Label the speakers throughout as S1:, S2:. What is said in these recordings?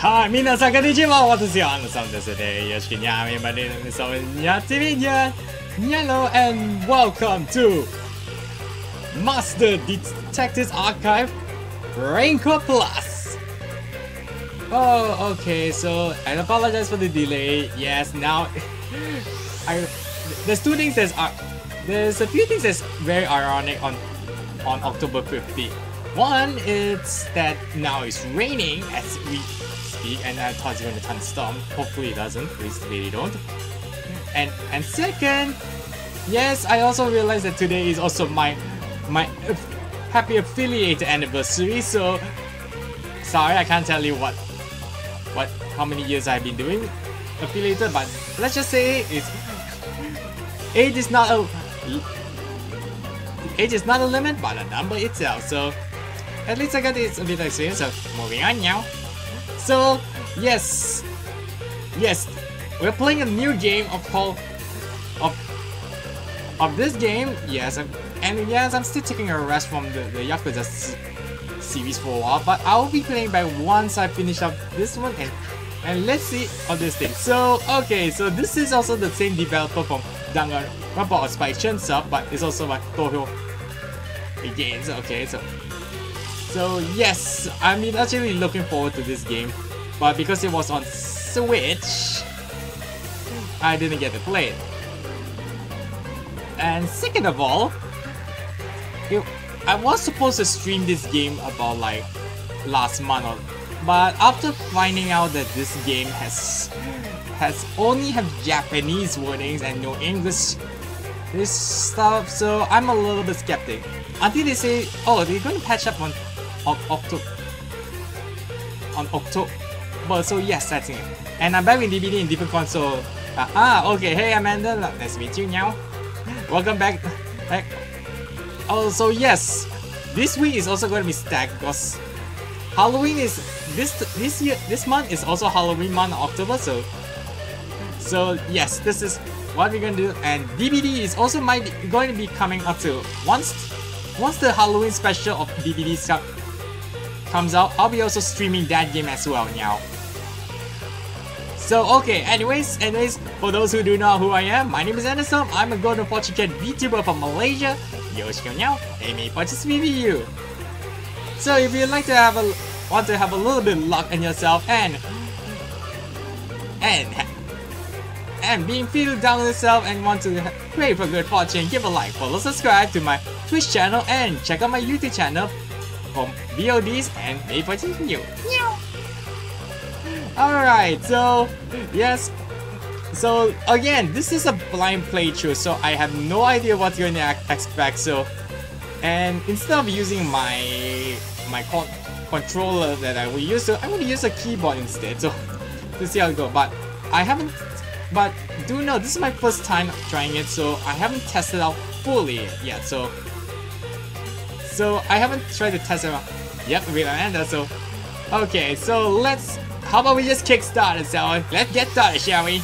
S1: Hi, mina what is your name? my name is and welcome to Master Detectives Archive Rain Code Plus. Oh, okay, so I apologize for the delay. Yes, now I there's two things that uh, there's a few things that's very ironic on on October 15th. One is that now it's raining as we speak, and I thought it's to thunderstorm. Hopefully it doesn't. Please really don't. And and second, yes, I also realized that today is also my my happy affiliate anniversary. So sorry, I can't tell you what what how many years I've been doing affiliated, but let's just say it's age is not a age is not a limit, but a number itself. So at least I got this a bit of experience. So moving on now. So yes, yes, we're playing a new game of called of of this game. Yes, I'm, and yes, I'm still taking a rest from the the Yakuza series for a while, but I'll be playing back once I finish up this one and and let's see all this thing. So okay, so this is also the same developer from Danganronpa Spy Sub, but it's also by Toho Games. Okay, so so yes, I'm actually looking forward to this game, but because it was on Switch, I didn't get to play it. And second of all, it, I was supposed to stream this game about like last month, but after finding out that this game has has only have Japanese warnings and no English this stuff, so I'm a little bit skeptic. Until they say, oh, they're going to patch up on on October on October. But so yes, that's it. And I'm back with DVD in different console. Ah, okay. Hey Amanda, nice to meet you now. Welcome back. back. Oh, so yes, this week is also going to be stacked because Halloween is this this year this month is also Halloween month October. So so yes, this is what we're gonna do. And DVD is also might be going to be coming up to once once the Halloween special of DVD comes out, I'll be also streaming that game as well now. So okay, anyways, anyways, for those who do not know who I am, my name is Andrew Storm. I'm a Golden Fortune Cat VTuber from Malaysia. Yoshiko now, Amy Purchase review. So if you'd like to have a want to have a little bit of luck in yourself and and and being feeling down on yourself and want to pray for good fortune, give a like, follow, subscribe to my Twitch channel and check out my YouTube channel from VODs and maybe new. Alright, so yes. So again, this is a blind playthrough, so I have no idea what you're gonna expect. So, and instead of using my my con controller that I will use, so I'm gonna use a keyboard instead. So to see how it goes. But I haven't. But do know this is my first time trying it, so I haven't tested out fully yet. So so I haven't tried to test it out. Yep, with Amanda, so... Okay, so let's... How about we just kickstart it, shall we? Let's get started, shall we?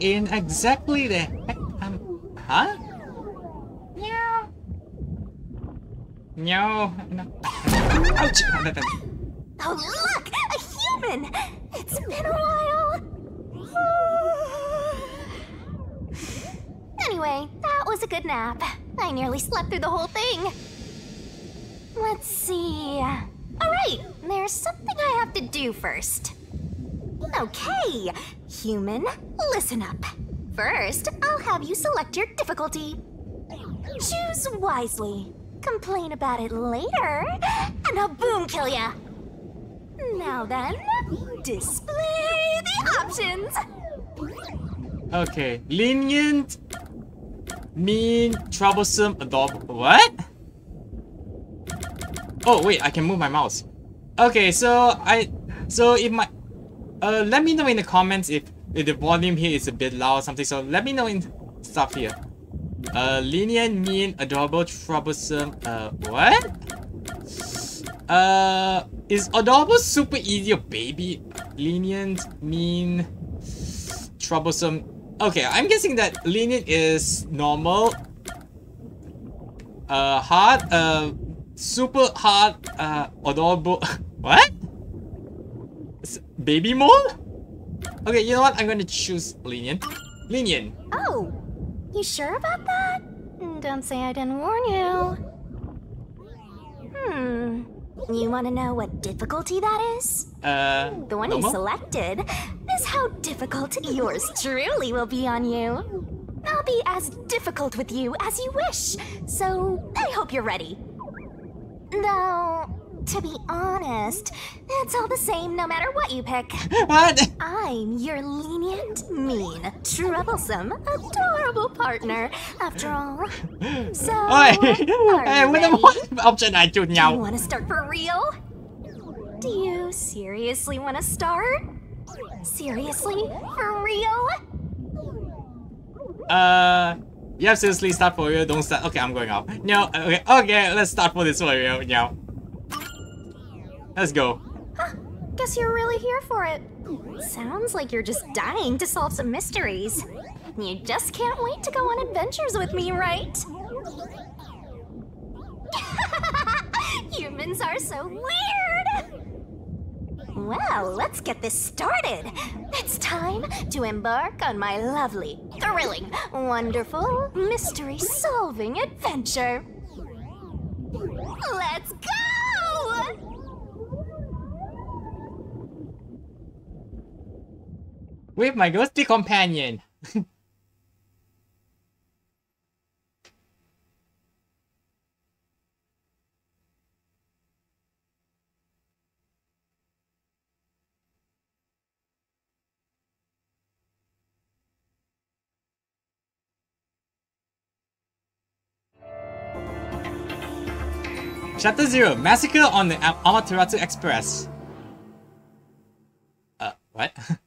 S1: In exactly the heck am, huh? No. No, no. Ouch!
S2: Oh look! A human! It's been a while! anyway, that was a good nap. I nearly slept through the whole thing. Let's see... Alright, there's something I have to do first. Okay, human, listen up. First, I'll have you select your difficulty. Choose wisely. complain about it later, and I'll boom kill ya. Now then, display the options.
S1: Okay, lenient, mean, troublesome, adorable. What? Oh wait, I can move my mouse. Okay, so I, so if my, uh, let me know in the comments if, if the volume here is a bit loud or something. So let me know in stuff here. Uh, lenient, mean, adorable, troublesome. Uh, what? Uh, is adorable super easy or baby? Lenient, mean, troublesome. Okay, I'm guessing that lenient is normal. Uh, hard, uh, super hard, uh, adorable. what? Baby mode? Okay, you know what? I'm gonna choose lenient. Lenient.
S2: Oh, you sure about that? Don't say I didn't warn you. Hmm. You want to know what difficulty that is?
S1: Uh,
S2: The one
S1: normal?
S2: you selected is how difficult yours truly will be on you. I'll be as difficult with you as you wish, so I hope you're ready. Though, to be honest, it's all the same no matter what you pick.
S1: what?
S2: I'm your lenient, mean, troublesome, adorable partner, after all. So,
S1: Ôi,
S2: are
S1: Ê,
S2: you
S1: với nó
S2: ready?
S1: mỗi option này chụt
S2: Do you want to start for real? Do you seriously want to start? Seriously? For real?
S1: Uh, yeah, seriously, start for real, don't start. Okay, I'm going off. No, okay, okay, let's start for this for real now. Let's go.
S2: Guess you're really here for it. Sounds like you're just dying to solve some mysteries. You just can't wait to go on adventures with me, right? Humans are so weird! Well, let's get this started. It's time to embark on my lovely, thrilling, wonderful, mystery solving adventure. Let's go!
S1: With my ghosty companion. Chapter 0 Massacre on the Am- Amaterasu Express. Uh, what?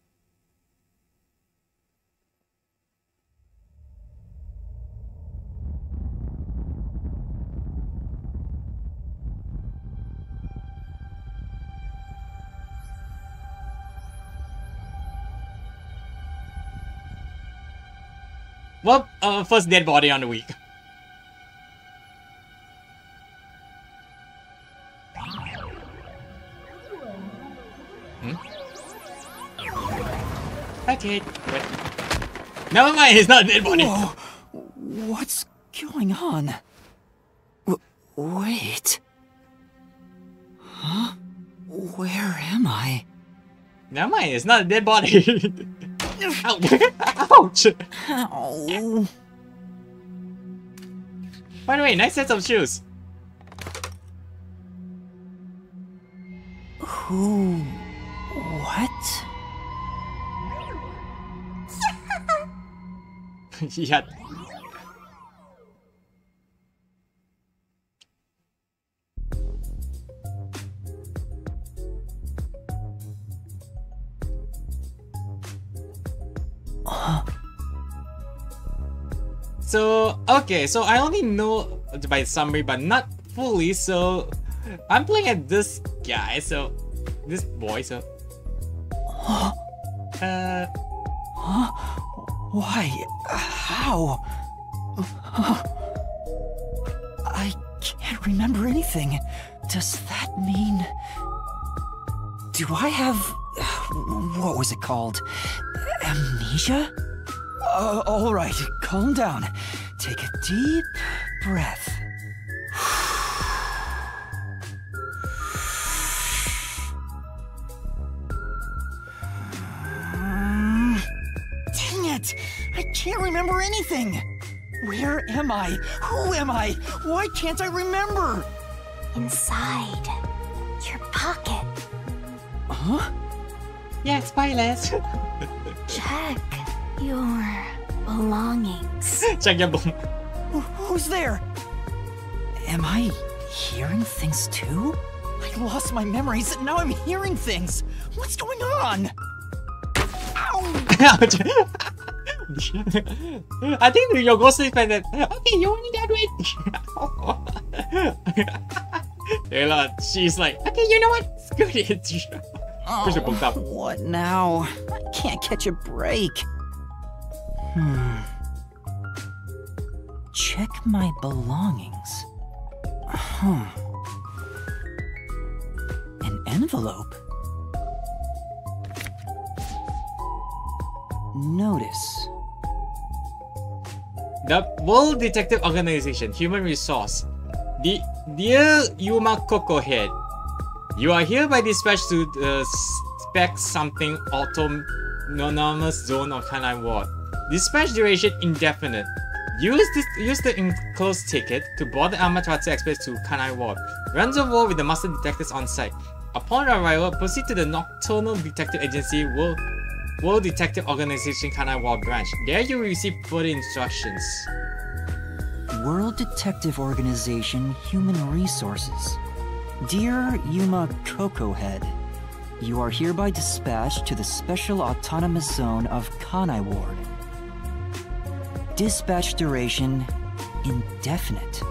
S1: well, uh, first dead body on the week. Okay, wait. Never mind, he's not a dead body.
S3: Whoa! What's going on? W- wait. Huh? Where am I?
S1: Never mind, it's not a dead body. Ouch. Ouch!
S3: Ow.
S1: By the way, nice set of shoes.
S3: Who? What?
S1: yeah. So, okay, so I only know by summary, but not fully, so I'm playing at this guy, so this boy, so. Uh, Huh?
S3: Why? How? I can't remember anything. Does that mean. Do I have. What was it called? Amnesia? Uh, Alright, calm down. Take a deep breath. Dang it! I can't remember anything! Where am I? Who am I? Why can't I remember?
S2: Inside your pocket.
S3: Huh?
S1: Yeah, spoilers.
S2: Check your belongings.
S1: Check your boom.
S3: Who's there? Am I hearing things too? I lost my memories and now I'm hearing things. What's going on? Ow!
S1: I think your ghost is like that. Okay, you only that way. Taylor, she's like, okay, you know what? Screw it. Oh, Push the book up.
S3: Oh, What now? I can't catch a break. Hmm. Check my belongings. Huh. An envelope. Notice.
S1: The World Detective Organization, Human Resource. The Dear Yuma Kokohead, you are hereby dispatched to the spec something autonomous zone of Kanai Ward. Dispatch duration indefinite. Use this use the enclosed ticket to board the Amaterasu Express to Kanai Ward. Rendezvous with the master detectives on site. Upon arrival, proceed to the Nocturnal Detective Agency World, World Detective Organization Kanai Ward branch. There you will receive further instructions.
S3: World Detective Organization Human Resources. Dear Yuma Kokohead, you are hereby dispatched to the Special Autonomous Zone of Kanai Ward. Dispatch duration indefinite.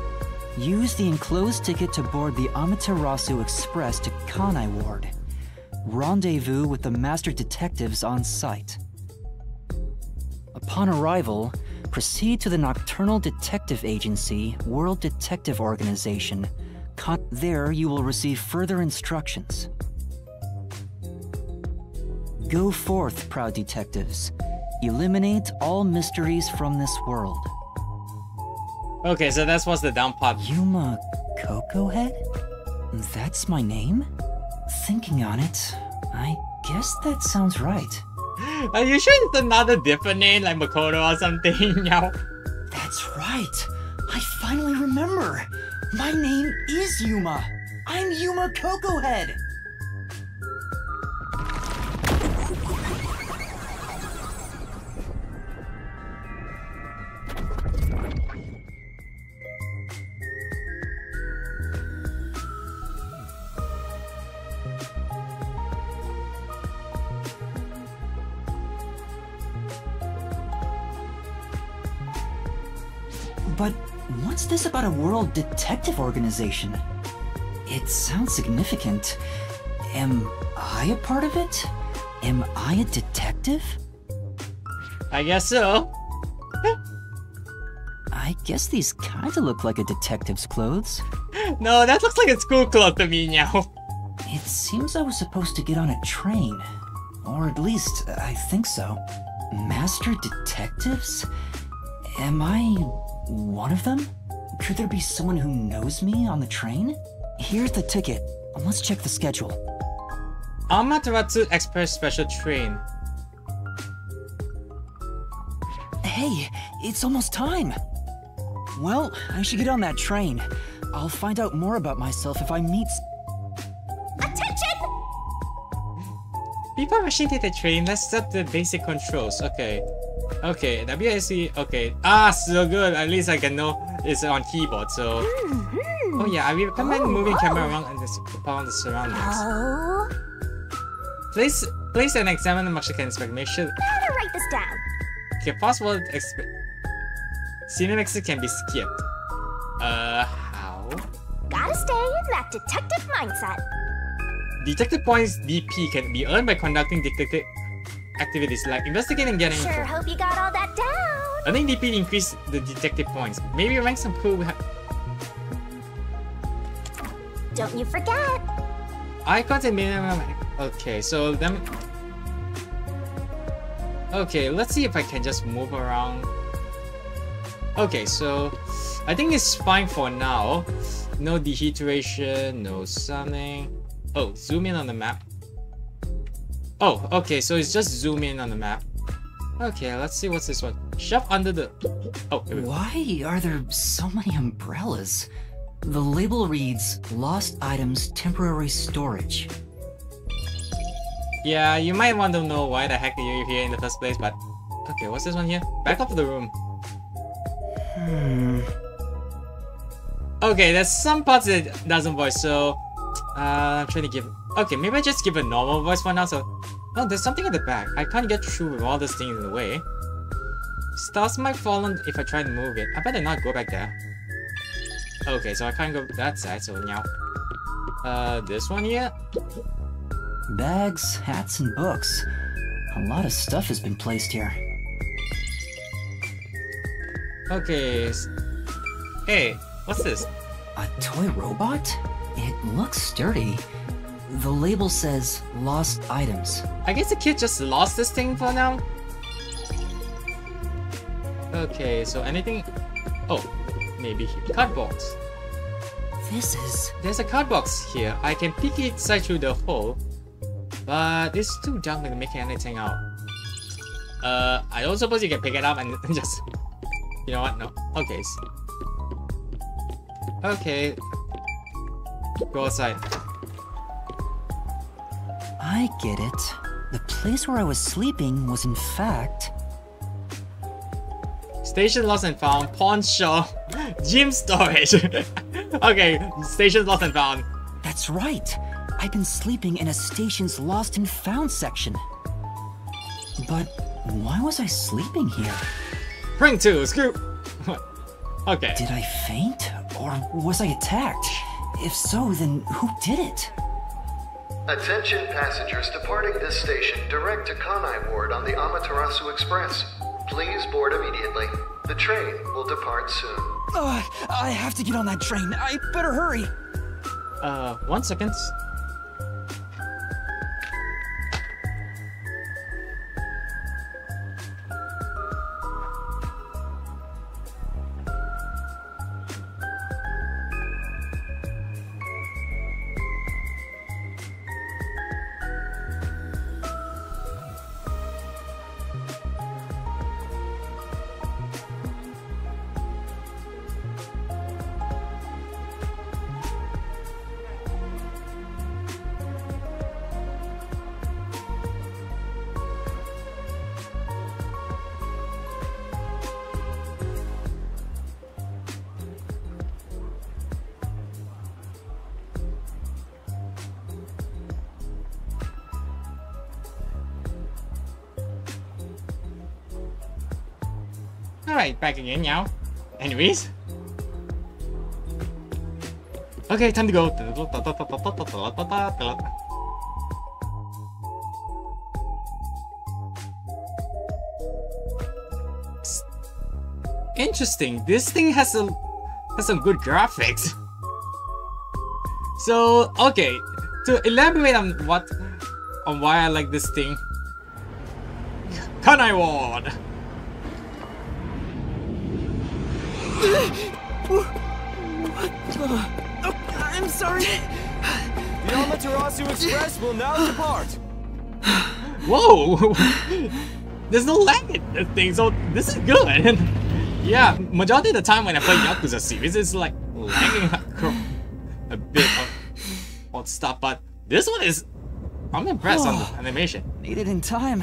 S3: Use the enclosed ticket to board the Amaterasu Express to Kanai Ward. Rendezvous with the master detectives on site. Upon arrival, proceed to the Nocturnal Detective Agency World Detective Organization. Con- there, you will receive further instructions. Go forth, proud detectives. Eliminate all mysteries from this world.
S1: Okay, so that's what's the down part.
S3: Yuma Kokohead? That's my name? Thinking on it, I guess that sounds right.
S1: Are you sure it's another different name like Makoto or something? Now,
S3: That's right. I finally remember. My name is Yuma. I'm Yuma Coco what's this about a world detective organization? It sounds significant. Am I a part of it? Am I a detective?
S1: I guess so.
S3: I guess these kinda look like a detective's clothes.
S1: No, that looks like a school club to me now.
S3: It seems I was supposed to get on a train. Or at least, I think so. Master detectives? Am I one of them? Could there be someone who knows me on the train? Here's the ticket. Let's check the schedule.
S1: Amaterasu Express Special Train.
S3: Hey, it's almost time. Well, I should get on that train. I'll find out more about myself if I meet.
S2: Attention!
S1: Before rushing to the train, let's set the basic controls. Okay. Okay, WSC, okay. Ah, so good. At least I can know it's on keyboard, so... Oh yeah, I recommend
S2: Oh,
S1: moving camera around and around the surroundings.
S2: Oh,
S1: Place, place and examine the Mexican inspect. Make sure...
S2: how to write this down?
S1: Okay, possible exp... Cinematics can be skipped. Uh, how?
S2: Gotta stay in that detective mindset.
S1: Detective points DP can be earned by conducting detective activities like investigating and getting
S2: Sure
S1: info.
S2: hope you got all that down.
S1: Earning DP increase the detective points. Maybe rank some cool
S2: Don't you forget.
S1: I icons and minimum. Okay, so them. Okay, let's see if I can just move around. Okay, so I think it's fine for now. No dehydration, no something. Oh, zoom in on the map. Oh, okay, so it's just zoom in on the map. Okay, let's see what's this one. Shove under the. Oh, here we go.
S3: Why are there so many umbrellas? The label reads Lost Items Temporary Storage.
S1: Yeah, you might want to know why the heck you're here in the first place, but okay, what's this one here? Back up to the room.
S3: Hmm.
S1: Okay, there's some parts that doesn't voice, so uh, I'm trying to give. Okay, maybe I just give a normal voice for now. So, oh, there's something at the back. I can't get through with all these things in the way. Stars might fall on if I try to move it. I better not go back there. Okay, so I can't go that side. So now, uh, this one here.
S3: Bags, hats, and books. A lot of stuff has been placed here.
S1: Okay. Hey, what's this?
S3: A toy robot? It looks sturdy. The label says Lost Items.
S1: I guess the kid just lost this thing for now. Okay, so anything? Oh, maybe card box.
S3: This is.
S1: There's a card box here. I can peek inside through the hole, but it's too dark to make anything out. Uh, I don't suppose you can pick it up and just. You know what? No. Okay. Okay. Go outside.
S3: I get it. The place where I was sleeping was, in fact.
S1: Station lost and found. Pawn shop. Gym storage. okay. Station lost and found.
S3: That's right. I've been sleeping in a station's lost and found section. But why was I sleeping here?
S1: Ring 2, screw. okay.
S3: Did I faint? Or was I attacked? If so, then who did it?
S4: Attention passengers departing this station direct to Kanai Ward on the Amaterasu Express. Please board immediately. The train will depart soon.
S3: Ugh, I have to get on that train. I better hurry.
S1: Uh, one second. Back again now. Anyways. Okay, time to go. Interesting. This thing has a has some good graphics. So okay, to elaborate on what on why I like this thing. Kanai Ward.
S3: I'm sorry.
S5: The Amaterasu Express will now depart.
S1: Whoa! There's no lag in this thing, so this is good. yeah, majority of the time when I play Yakuza series, it's like lagging a bit of, of stuff, but this one is. I'm impressed on the oh, animation.
S3: Made it in time.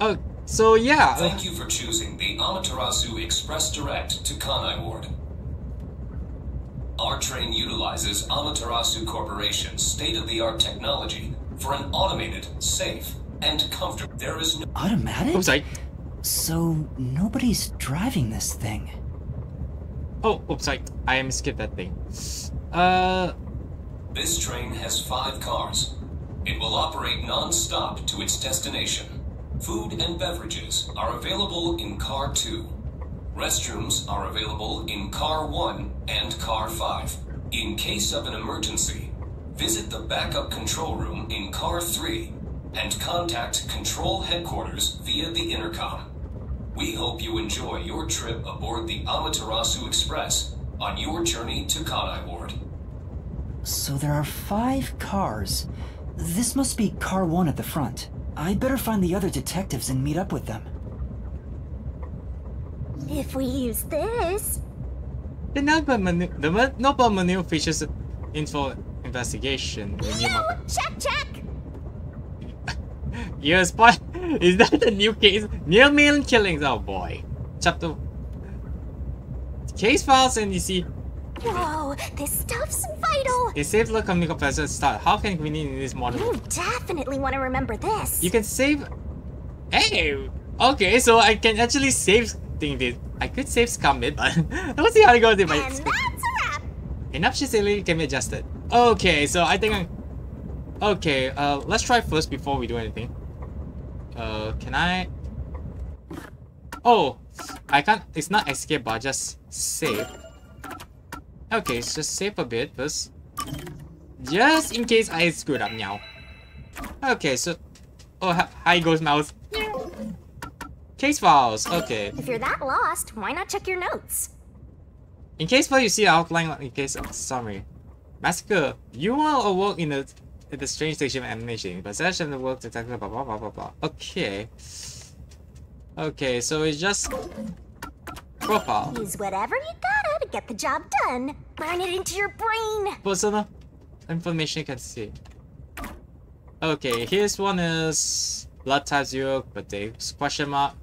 S1: Oh, so yeah.
S6: Thank you for choosing the Amaterasu Express Direct to Kanai Ward. Our train utilizes Amaterasu Corporation's state-of-the-art technology for an automated, safe, and comfortable. There is no
S3: Automatic?
S1: Oops, I.
S3: So nobody's driving this thing.
S1: Oh, oops, I. I skipped that thing. Uh.
S6: This train has five cars. It will operate non-stop to its destination. Food and beverages are available in Car 2. Restrooms are available in Car 1 and Car 5. In case of an emergency, visit the backup control room in Car 3 and contact Control Headquarters via the intercom. We hope you enjoy your trip aboard the Amaterasu Express on your journey to Kanai Ward.
S3: So there are five cars, This must be car one at the front. I'd better find the other detectives and meet up with them.
S2: If we use this.
S1: The notebook menu, the mo- notebook menu features info investigation. Renew
S2: No, check, check.
S1: Yes, but is that the new case? Near million killings. Oh boy. Chapter. Case files and you see
S2: Whoa, this stuff's vital.
S1: a safe look communication process start. How can we need in this modern?
S2: You definitely want to remember this.
S1: You can save. Hey. Okay, so I can actually save thing this. I could save commit, but let's see how it goes if
S2: and
S1: I.
S2: that's a wrap.
S1: Enough shit can be adjusted. Okay, so I think I'm... Okay, uh, let's try first before we do anything. Uh, can I... Oh, I can't... It's not escape bar, just save. Okay, so just save a bit first. Just in case I screwed up now. Okay, so... Oh, hi- Ghost Mouse. Case files, okay.
S2: If you're that lost, why not check your notes?
S1: In case file, you see outline in case oh, of summary. Massacre. You are awoke in the in the strange station of animation. Possession of the work detected blah blah blah blah blah. Okay. Okay, so it's just profile.
S2: Use whatever you gotta to get the job done. Burn it into your brain.
S1: Personal information you can see. Okay, here's one is blood type zero, birthday question mark.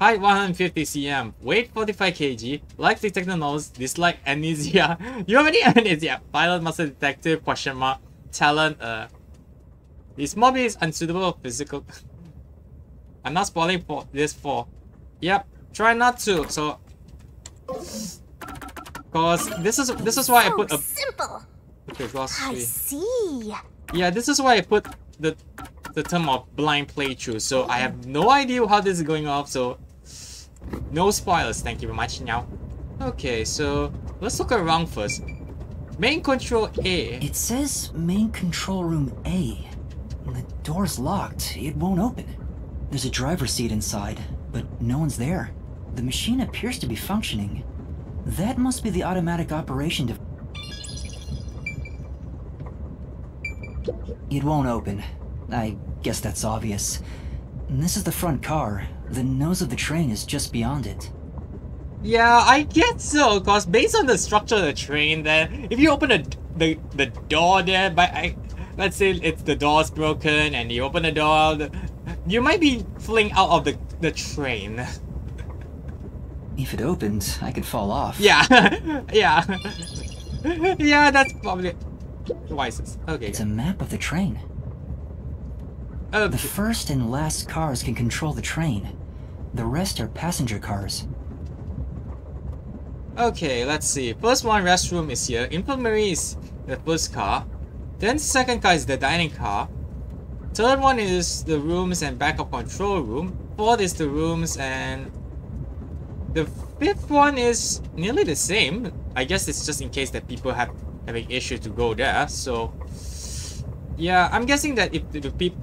S1: Height 150 cm, weight 45 kg, like detector nose, dislike amnesia. you have any amnesia? Pilot muscle detective question mark. Talent uh this mobile is unsuitable for physical I'm not spoiling for this for Yep, try not to, so Cause this is this is why I put a
S2: simple.
S1: okay, gloss
S2: I see.
S1: Yeah, this is why I put the the term of blind playthrough. So I have no idea how this is going off. So no spoilers. Thank you very much. Now, okay. So let's look around first. Main control A.
S3: It says main control room A. The door's locked. It won't open. There's a driver's seat inside, but no one's there. The machine appears to be functioning. That must be the automatic operation device. It won't open. I guess that's obvious. This is the front car. The nose of the train is just beyond it.
S1: Yeah, I guess so. Cause based on the structure of the train, then if you open the the, the door there, but I let's say it's the door's broken and you open the door, you might be fling out of the the train.
S3: If it opens, I could fall off.
S1: Yeah, yeah, yeah. That's probably wisest. Okay.
S3: It's a map of the train.
S1: Okay.
S3: The first and last cars can control the train. The rest are passenger cars.
S1: Okay, let's see. First one, restroom is here. Infirmary is the first car. Then second car is the dining car. Third one is the rooms and backup control room. Fourth is the rooms and the fifth one is nearly the same. I guess it's just in case that people have having issue to go there. So yeah, I'm guessing that if the peop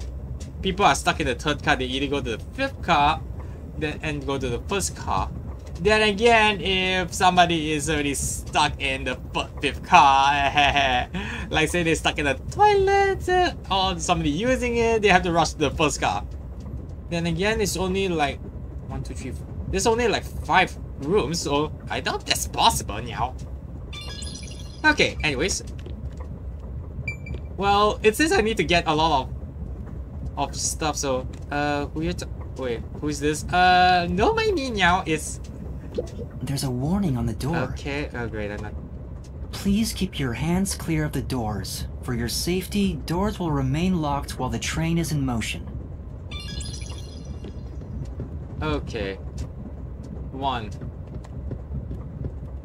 S1: people are stuck in the third car, they either go to the fifth car then and go to the first car. Then again, if somebody is already stuck in the fifth car, like say they're stuck in the toilet uh, or somebody using it, they have to rush to the first car. Then again, it's only like one, two, three. Four. There's only like five rooms, so I doubt that's possible now. Okay, anyways. Well, it says I need to get a lot of of stuff, so uh, who you? Wait, who's this? Uh, no, my me now is
S3: There's a warning on the door.
S1: okay. Oh, great, I'm not.
S3: Please keep your hands clear of the doors. For your safety, doors will remain locked while the train is in motion.
S1: Okay. One.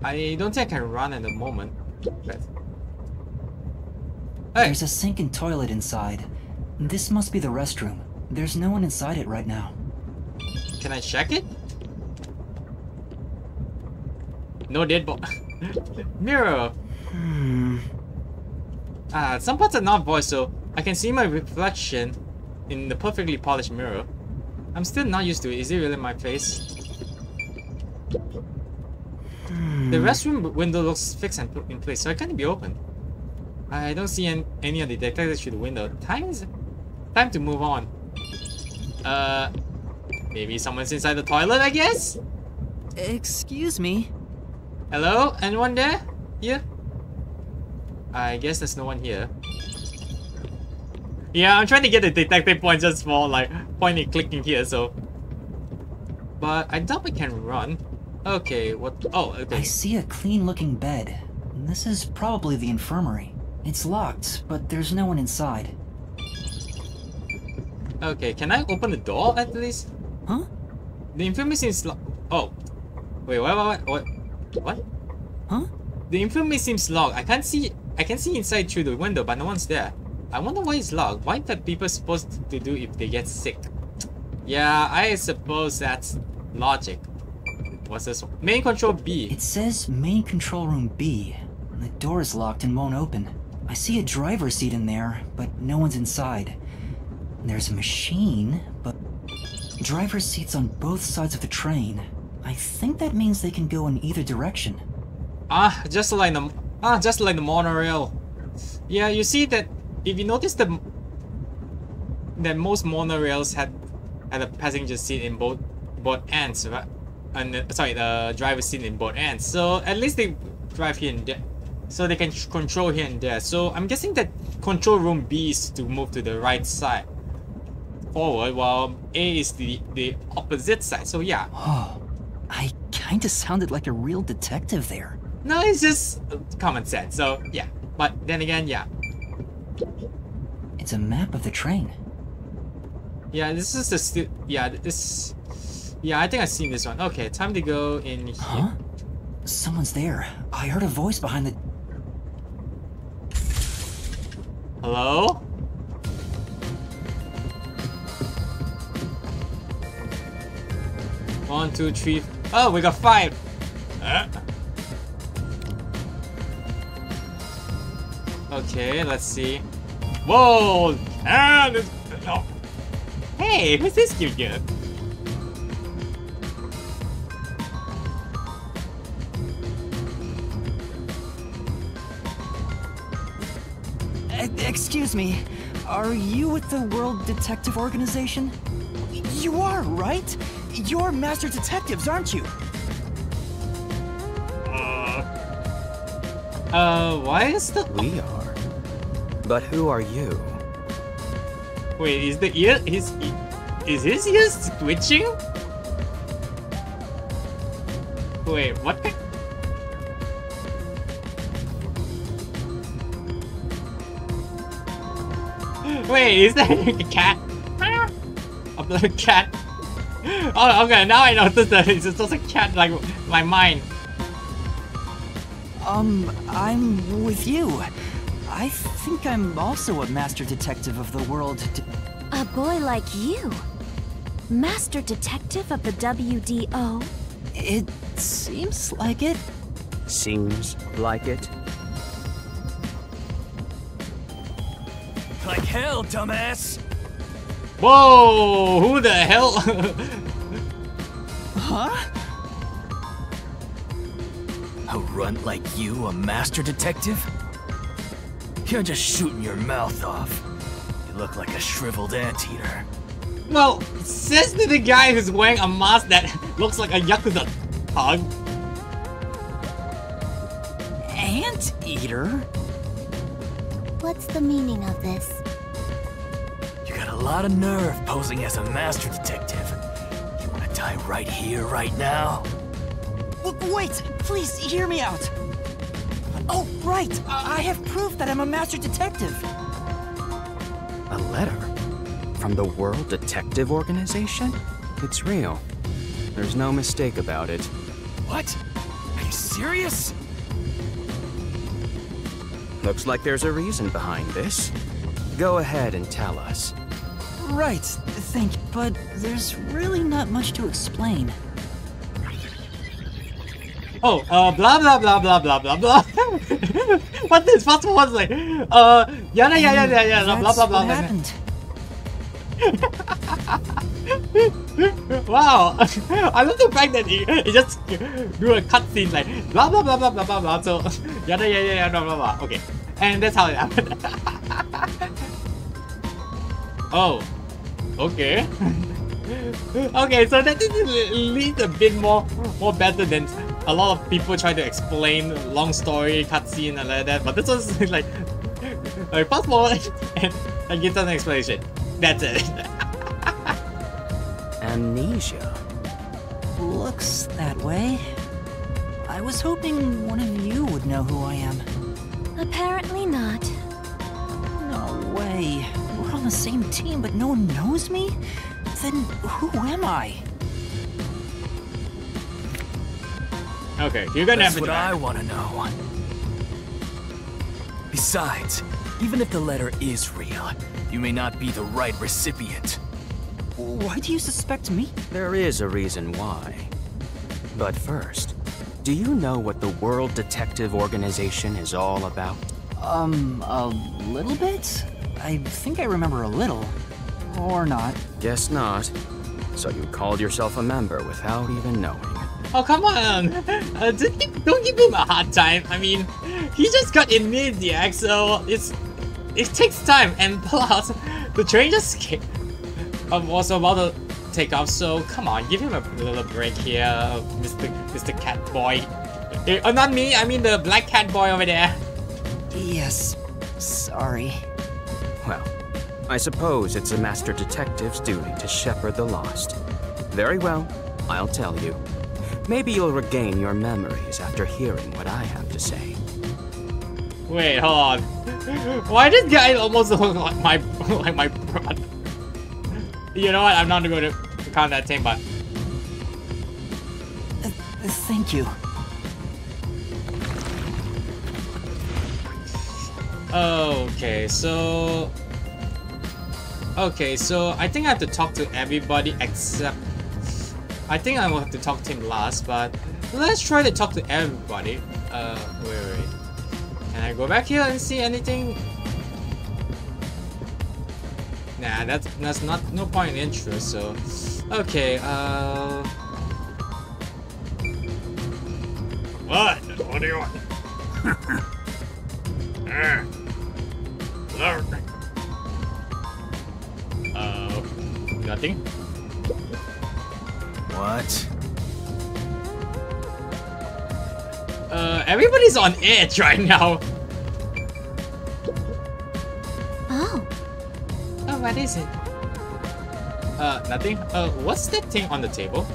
S1: I don't think I can run at the moment. But... Hey,
S3: There's a sink and toilet inside. This must be the restroom. There's no one inside it right now.
S1: can I check it? No dead body. Mirror.
S3: Hmm.
S1: Ah, some parts are not voiced, so I can see my reflection in the perfectly polished mirror. I'm still not used to it. Is it really my face? The restroom window looks fixed and put in place, so it can't be open. I don't see any, any of the detectors through the window. Time is time to move on. Uh, maybe someone's inside the toilet. I guess.
S3: Excuse me.
S1: Hello, anyone there? Here? I guess there's no one here. Yeah, I'm trying to get the detective point just for like pointing clicking here, so. But I doubt we can run. Okay, what? Oh, okay.
S3: I see a clean looking bed. This is probably the infirmary. It's locked, but there's no one inside.
S1: Okay, can I open the door at least?
S3: Huh?
S1: The infirmary seems locked. Oh. Wait, what, what, what? What?
S3: Huh?
S1: The infirmary seems locked. I can't see. I can see inside through the window, but no one's there. I wonder why it's locked. What are people supposed to do if they get sick? Yeah, I suppose that's logic. What's this? one? Main control B.
S3: It says main control room B. The door is locked and won't open. I see a driver's seat in there, but no one's inside. There's a machine, but driver's seats on both sides of the train. I think that means they can go in either direction.
S1: Ah, just like the ah, just like the monorail. Yeah, you see that if you notice the that most monorails had had a passenger seat in both both ends, right? And sorry, the driver's seat in both ends. So at least they drive here and there, so they can control here and there. So I'm guessing that control room B is to move to the right side forward, while A is the the opposite side. So yeah,
S3: Oh, I kinda sounded like a real detective there.
S1: no, it's just uh, common sense. So yeah, but then again, yeah.
S3: It's a map of the train.
S1: Yeah, this is the yeah, this yeah, I think I've seen this one. Okay, time to go in here.
S3: Huh? Someone's there. I heard a voice behind the.
S1: Hello? One, two, three. Oh, we got five. Uh. Okay, let's see. Whoa! Ah, this, no. Hey, who's this cute girl?
S3: Excuse me. Are you with the World Detective Organization? You are, right? You're master detectives, aren't you?
S1: Uh, uh why is the
S7: We are. But who are you?
S1: wait? Is the ear his e- is his ears twitching? Wait, what? the- Wait, is that a cat? A black cat? Oh, okay. Now I noticed that it's just a cat, like my mind.
S3: Um, I'm with you. I think I'm also a master detective of the World. De-
S2: A boy like you? Master Detective of the WDO?
S3: it seems like it.
S7: Seems like it.
S5: Like hell, dumbass!
S1: Whoa! Who the hell?
S3: Huh?
S5: A runt like you, a master detective? You're just shooting your mouth off. You look like a shriveled anteater.
S1: well, says to the guy who's wearing a mask that looks like a yakuza thug.
S3: Anteater?
S2: What's the meaning of this?
S5: You got a lot of nerve posing as a master detective. You wanna die right here, right now?
S3: W- wait, please hear me out. Oh, right. I I have proof that I'm a master detective.
S7: A letter? From the World Detective Organization? It's real. There's no mistake about it.
S5: What? Are you serious?
S7: Looks like there's a reason behind this. Go ahead and tell us.
S3: Right, thank you. But there's really not much to explain.
S1: Oh, uh, blah blah blah blah blah blah blah. what this first one was like? Uh, yada yada yada yada blah
S3: That's
S1: blah blah
S3: what
S1: blah.
S3: happened.
S1: Wow, I love the fact that he, he just do a cutscene like blah blah blah blah blah blah blah. So yada yada yada blah blah blah. Okay, and that's how it happened. oh, okay. okay, so that at least a bit more more better than a lot of people try to explain long story cutscene and like that. But this was like like fast forward and, and give an explanation. That's it.
S7: Amnesia.
S3: Looks that way. I was hoping one of you would know who I am.
S2: Apparently not.
S3: No way. We're on the same team, but no one knows me? Then who am I?
S1: okay, you're gonna
S5: That's
S1: have
S5: what
S1: to
S5: I want to know. Besides, even if the letter is real, you may not be the right recipient.
S3: Why do you suspect me?
S7: There is a reason why. But first, do you know what the World Detective Organization is all about?
S3: Um, a little bit? I think I remember a little. Or not.
S7: Guess not. So you called yourself a member without even knowing.
S1: Oh come on! Uh, don't, give, don't give him a hard time. I mean, he just got amnesiac, so it's it takes time. And plus, the train just came, um, was about to take off. So come on, give him a little break here, Mr. Mr. Cat Boy. Uh, not me. I mean the black cat boy over there.
S3: Yes. Sorry.
S7: Well, I suppose it's a master detective's duty to shepherd the lost. Very well, I'll tell you. Maybe you'll regain your memories after hearing what I have to say.
S1: Wait, hold on. Why did guy almost look like my like my brother? You know what? I'm not going to count that thing, but
S3: Uh, thank you.
S1: Okay, so... Okay, so I think I have to talk to everybody except... I think I will have to talk to him last, but let's try to talk to everybody. Uh, wait, wait. Can I go back here and see anything? Nah, that's that's not no point in interest. So, okay. Uh, what? What do you want? Ah. Lurk. Uh, nothing.
S5: What?
S1: Uh, everybody's on edge right now.
S2: Oh,
S1: what is it? Uh, nothing. Uh, what's that thing on the table?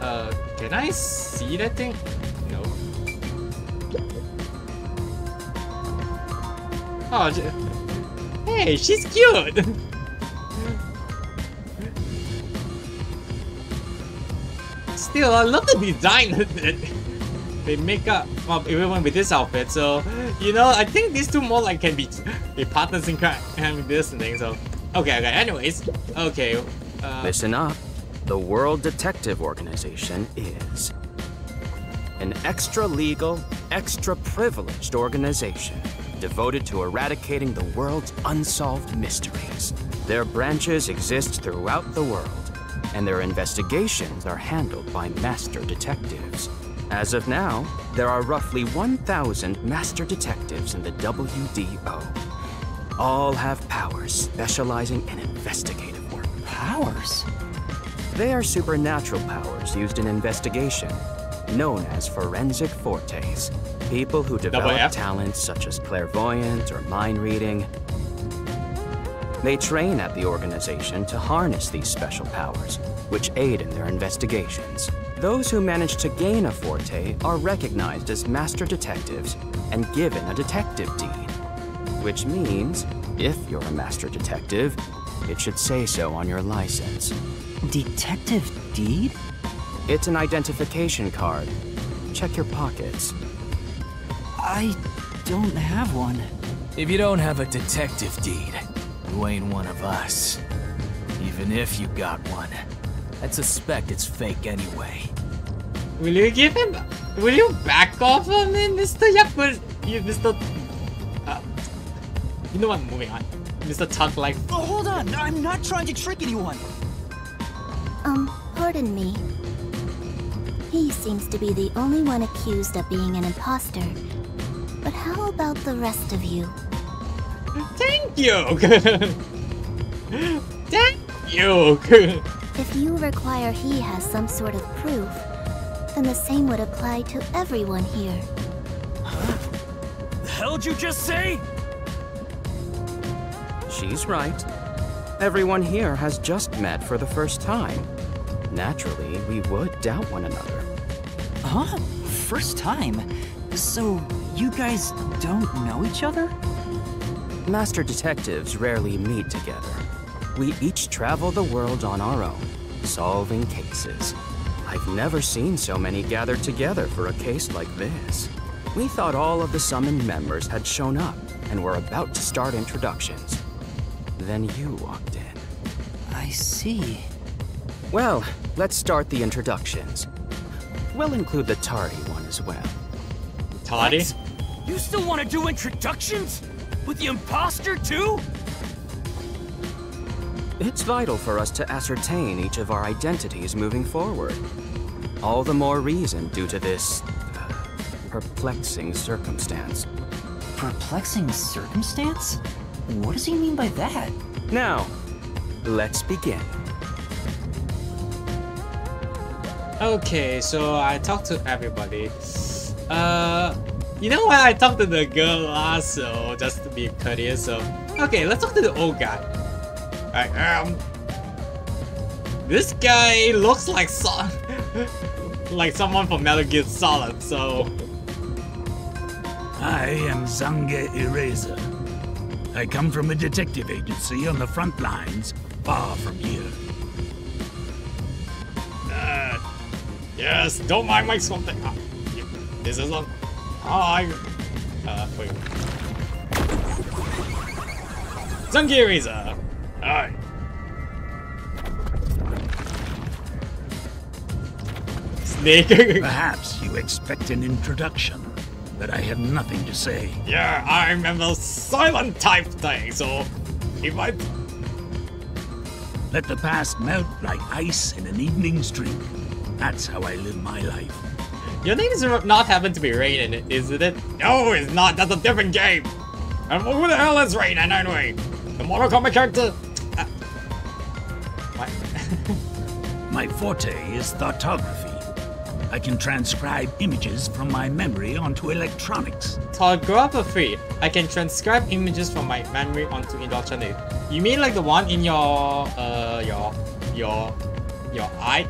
S1: Uh, can I see that thing? No. Oh, hey, she's cute. Still, I love the design they make up well, even with this outfit. So, you know, I think these two more like can be, be partners in crime and this thing. So, okay, okay. Anyways, okay. Uh,
S7: Listen up. The World Detective Organization is an extra legal, extra privileged organization devoted to eradicating the world's unsolved mysteries. Their branches exist throughout the world, and their investigations are handled by master detectives. As of now, there are roughly 1,000 master detectives in the WDO. All have powers specializing in investigative work.
S3: Powers?
S7: They are supernatural powers used in investigation, known as forensic fortes. People who develop
S1: F?
S7: talents such as clairvoyance or mind reading. They train at the organization to harness these special powers, which aid in their investigations. Those who manage to gain a forte are recognized as master detectives and given a detective deed. Which means, if you're a master detective, it should say so on your license.
S3: Detective Deed?
S7: It's an identification card. Check your pockets.
S3: I don't have one.
S5: If you don't have a detective deed, you ain't one of us. Even if you got one, I'd suspect it's fake anyway.
S1: will you give him? Will you back off on him, Mr. Yakul? You, Mr. Uh, you know what? Moving on. Mr. Tuck, like,
S3: Oh, hold on! I'm not trying to trick anyone!
S8: Um, pardon me. He seems to be the only one accused of being an imposter. But how about the rest of you?
S1: Thank you! Thank you!
S8: If you require he has some sort of proof, then the same would apply to everyone here. Huh?
S5: The hell'd you just say?
S7: She's right. Everyone here has just met for the first time. Naturally, we would doubt one another.
S3: Huh? First time? So, you guys don't know each other?
S7: Master detectives rarely meet together. We each travel the world on our own, solving cases. I've never seen so many gathered together for a case like this. We thought all of the summoned members had shown up and were about to start introductions. Then you walked in.
S3: I see.
S7: Well, let's start the introductions. We'll include the tardy one as well.
S1: Toddy?
S5: What? You still want to do introductions? With the imposter too?
S7: It's vital for us to ascertain each of our identities moving forward. All the more reason due to this uh, perplexing circumstance.
S3: Perplexing circumstance? What does he mean by that?
S7: Now, let's begin.
S1: Okay, so I talked to everybody. Uh, you know what? I talked to the girl last, so just to be courteous. So, okay, let's talk to the old guy. Alright, um, this guy looks like so like someone from Metal Gear Solid. So,
S9: I am Zange Eraser. I come from a detective agency on the front lines, far from here.
S1: uh, yes, don't mind my something. Uh, this is a... Oh, I. Uh, wait. Eraser. Alright. Snake.
S9: Perhaps you expect an introduction, but I have nothing to say.
S1: yeah, I'm a silent type thing, so if I.
S9: Let the past melt like ice in an evening's drink. That's how I live my life.
S1: Your name is not happen to be Raiden, isn't it? No, it's not. That's a different game. And who the hell is Raiden anyway? The Mortal Kombat character? What?
S9: My forte is thoughtography. I can transcribe images from my memory onto electronics.
S1: Photography. I can transcribe images from my memory onto electronics. You mean like the one in your uh your your your eye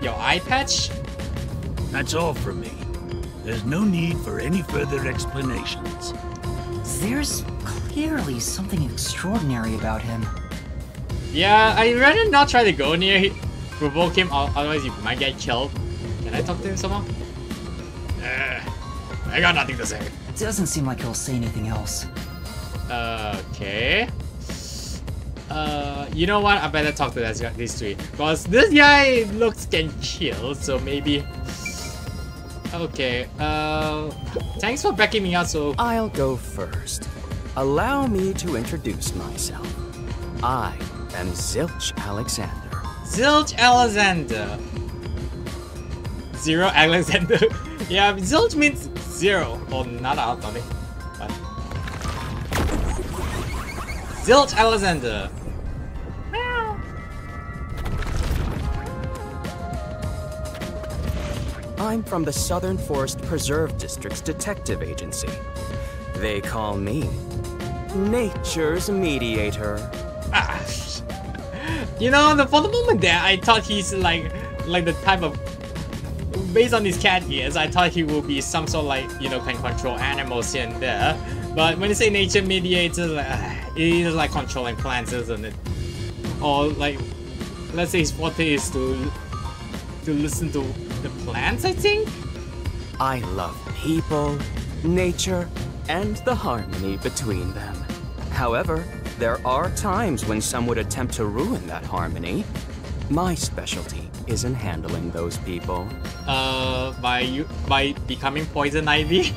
S1: your eye patch?
S9: That's all from me. There's no need for any further explanations.
S3: There's clearly something extraordinary about him.
S1: Yeah, I'd rather not try to go near him, provoke him, otherwise you might get killed. Can I talk to him somehow? Uh, I got nothing to say.
S3: It doesn't seem like he'll say anything else.
S1: Okay. Uh, you know what? I better talk to this guy, these three. Because this guy looks can chill, so maybe... Okay, uh... Thanks for backing me up, so...
S7: I'll go first. Allow me to introduce myself. I am Zilch Alexander.
S1: Zilch Alexander. Zero Alexander. yeah, Zilch means zero. Or it? But... Zilch Alexander.
S7: I'm from the Southern Forest Preserve District's detective agency. They call me Nature's Mediator.
S1: Ah, you know, the, for the moment there, I thought he's like, like the type of, based on his cat ears, I thought he would be some sort of like, you know, can control animals here and there. But when you say nature mediator, it is like controlling plants, isn't it? Or like, let's say his forte is to, to listen to the plants, I think?
S7: I love people, nature, and the harmony between them. However, there are times when some would attempt to ruin that harmony. My specialty is in handling those people.
S1: Uh, by you, by becoming poison ivy?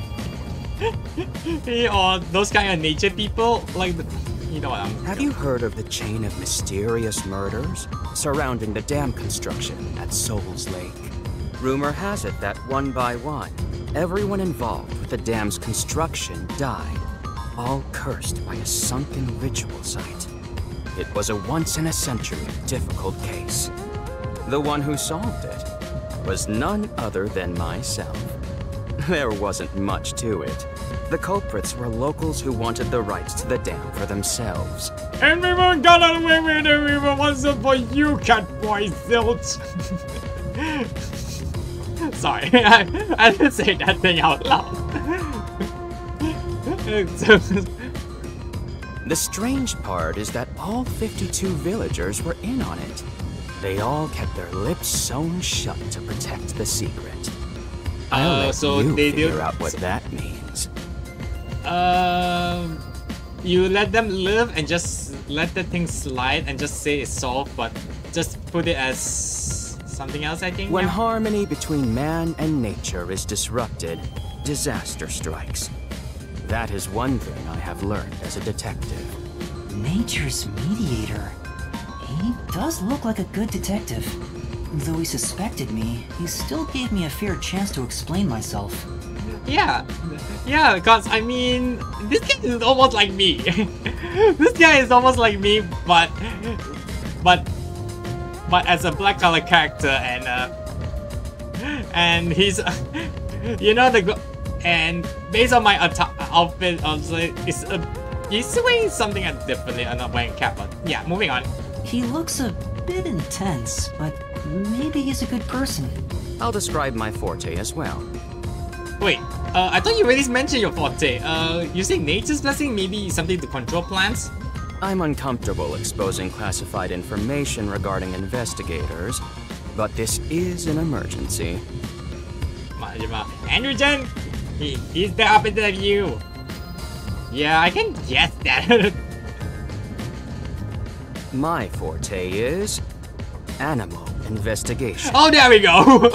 S1: or those kind of nature people? Like, the, you know what I'm...
S7: Have you heard of the chain of mysterious murders surrounding the dam construction at Souls Lake? Rumor has it that one by one, everyone involved with the dam's construction died, all cursed by a sunken ritual site. It was a once-in-a-century difficult case. The one who solved it was none other than myself. There wasn't much to it. The culprits were locals who wanted the rights to the dam for themselves.
S1: And we won't get away with it if it wasn't for you, Catboy Zilch. Sorry, I didn't say that thing out loud.
S7: The strange part is that all 52 villagers were in on it. They all kept their lips sewn shut to protect the secret. I'll
S1: Uh,
S7: let
S1: so
S7: you
S1: they
S7: figure
S1: do-
S7: out what that means.
S1: Um, you let them live and just let the thing slide and just say it's solved, but just put it as something else. I think.
S7: When harmony between man and nature is disrupted, disaster strikes. That is one thing I have learned as a detective.
S3: Nature's mediator. He does look like a good detective. Though he suspected me, he still gave me a fair chance to explain myself.
S1: Yeah, yeah, because I mean, this guy is almost like me. this guy is almost like me, but, but, but as a black color character, and uh, and he's, you know the, gl- and based on my outfit, I was like, it's a, he's wearing something differently. I'm not wearing a cap, but yeah, moving on.
S3: He looks a bit intense, but maybe he's a good person.
S7: I'll describe my forte as well.
S1: Wait, uh, I thought you already mentioned your forte. Uh, you say nature's blessing, maybe something to control plants.
S7: I'm uncomfortable exposing classified information regarding investigators, but this is an emergency.
S1: Majima. Andrew Jen, he, he's the opposite of you. Yeah, I can guess that.
S7: My forte is animal investigation.
S1: oh, there we go.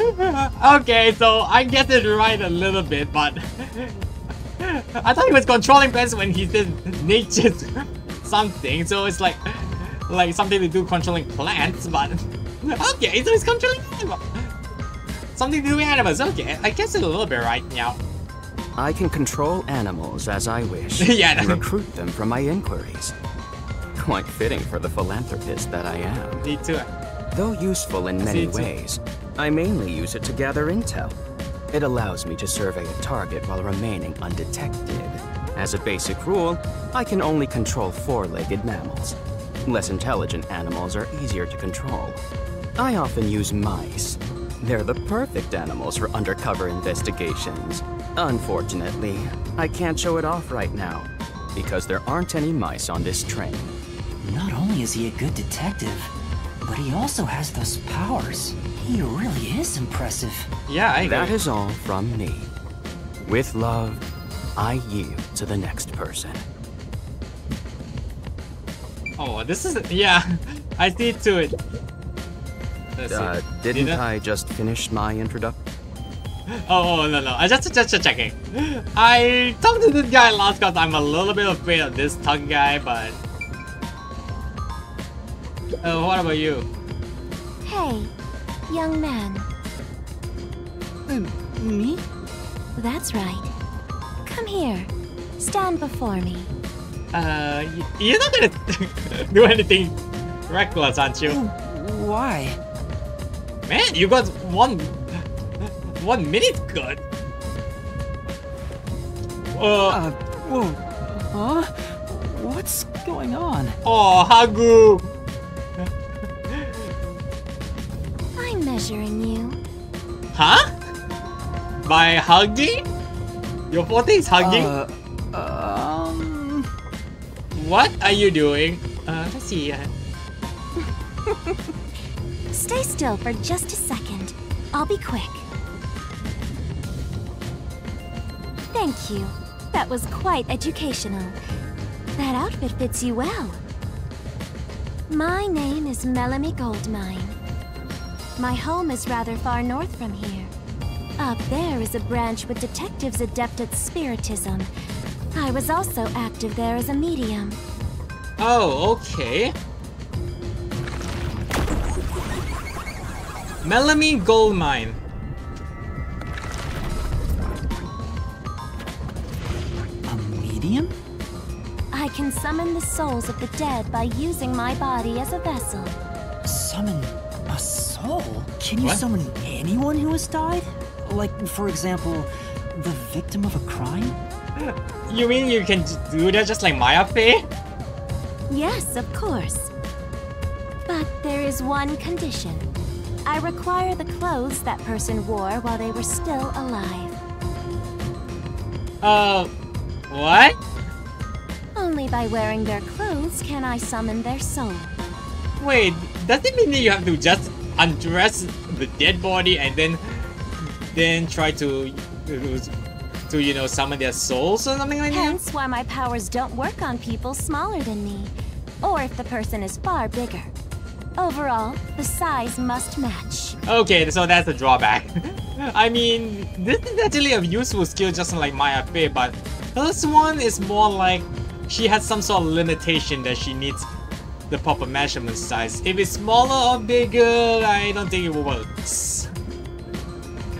S1: okay, so I guessed it right a little bit, but I thought he was controlling plants when he said nature's something. So it's like like something to do controlling plants, but okay, so he's controlling animals. Something to do with animals. Okay, I guess it's a little bit right now.
S7: I can control animals as I wish
S1: Yeah,
S7: and recruit them from my inquiries. Quite fitting for the philanthropist that I am.
S1: Me too.
S7: Though useful in many ways, I mainly use it to gather intel. It allows me to survey a target while remaining undetected. As a basic rule, I can only control four-legged mammals. Less intelligent animals are easier to control. I often use mice. They're the perfect animals for undercover investigations. Unfortunately, I can't show it off right now, because there aren't any mice on this train.
S3: Not only is he a good detective, but he also has those powers. He really is impressive.
S1: Yeah, I
S7: That
S1: agree.
S7: is all from me. With love, I yield to the next person.
S1: Oh, this is yeah. I see to it. Let's see.
S7: Uh, didn't
S1: Did I-
S7: I just finish my introduction?
S1: Oh, oh, no, no. I just, just, just checking. I talked to this guy last because I'm a little bit afraid of this tongue guy, but. Uh, what about you?
S8: Hey, young man.
S3: Me?
S8: That's right. Come here. Stand before me.
S1: Uh, you're not gonna do anything reckless, aren't you?
S3: Why?
S1: Man, you got one, one minute good. Uh,
S3: Uh, whoa. Huh? What's going on?
S1: oh, Hagu.
S8: I'm measuring you.
S1: Huh? By hugging? Your forte is hugging?
S3: Uh, um...
S1: What are you doing? Uh, let's see.
S8: Stay still for just a second. I'll be quick. Thank you. That was quite educational. That outfit fits you well. My name is Melamine Goldmine. My home is rather far north from here. Up there is a branch with detectives adept at spiritism. I was also active there as a medium.
S1: oh, okay. Melamine goldmine. A medium?
S8: I can summon the souls of the dead by using my body as a vessel.
S3: Summon a soul? Can you
S1: what?
S3: summon anyone who has died? Like, for example, the victim of a crime?
S1: You mean you can do that just like Maya Fey?
S8: Yes, of course. But there is one condition. I require the clothes that person wore while they were still alive.
S1: Uh, what?
S8: Only by wearing their clothes can I summon their soul.
S1: Wait, does it mean that you have to just undress the dead body and then then try to to you know summon their souls or something like that?
S8: Hence why my powers don't work on people smaller than me, or if the person is far bigger. Overall, the size must match.
S1: Okay, so that's a drawback. I mean, this is actually a useful skill just like Maya Fey, but this one is more like she has some sort of limitation that she needs the proper measurement size. If it's smaller or bigger, I don't think it works.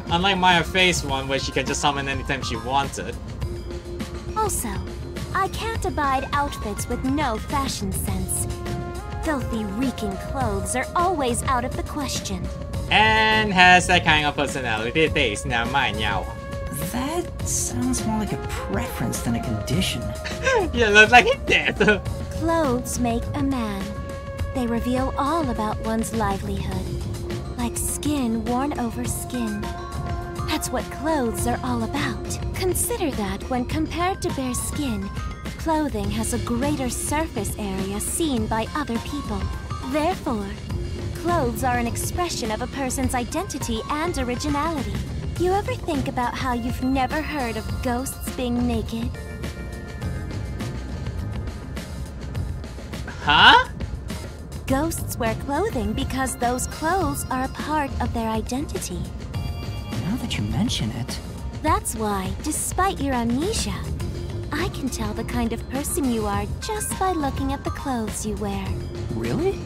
S1: Unlike Maya Fey's one, where she can just summon anytime she wanted.
S8: Also, I can't abide outfits with no fashion sense. Filthy, reeking clothes are always out of the question.
S1: And has that kind of personality taste. Now mine, yeah.
S3: That sounds more like a preference than a condition.
S1: yeah, looks like it did.
S8: Clothes make a man. They reveal all about one's livelihood. Like skin worn over skin. That's what clothes are all about. Consider that when compared to bare skin, clothing has a greater surface area seen by other people. Therefore, clothes are an expression of a person's identity and originality. You ever think about how you've never heard of ghosts being naked?
S1: Huh?
S8: Ghosts wear clothing because those clothes are a part of their identity.
S3: Now that you mention it,
S8: That's why, despite your amnesia, I can tell the kind of person you are just by looking at the clothes you wear.
S3: really?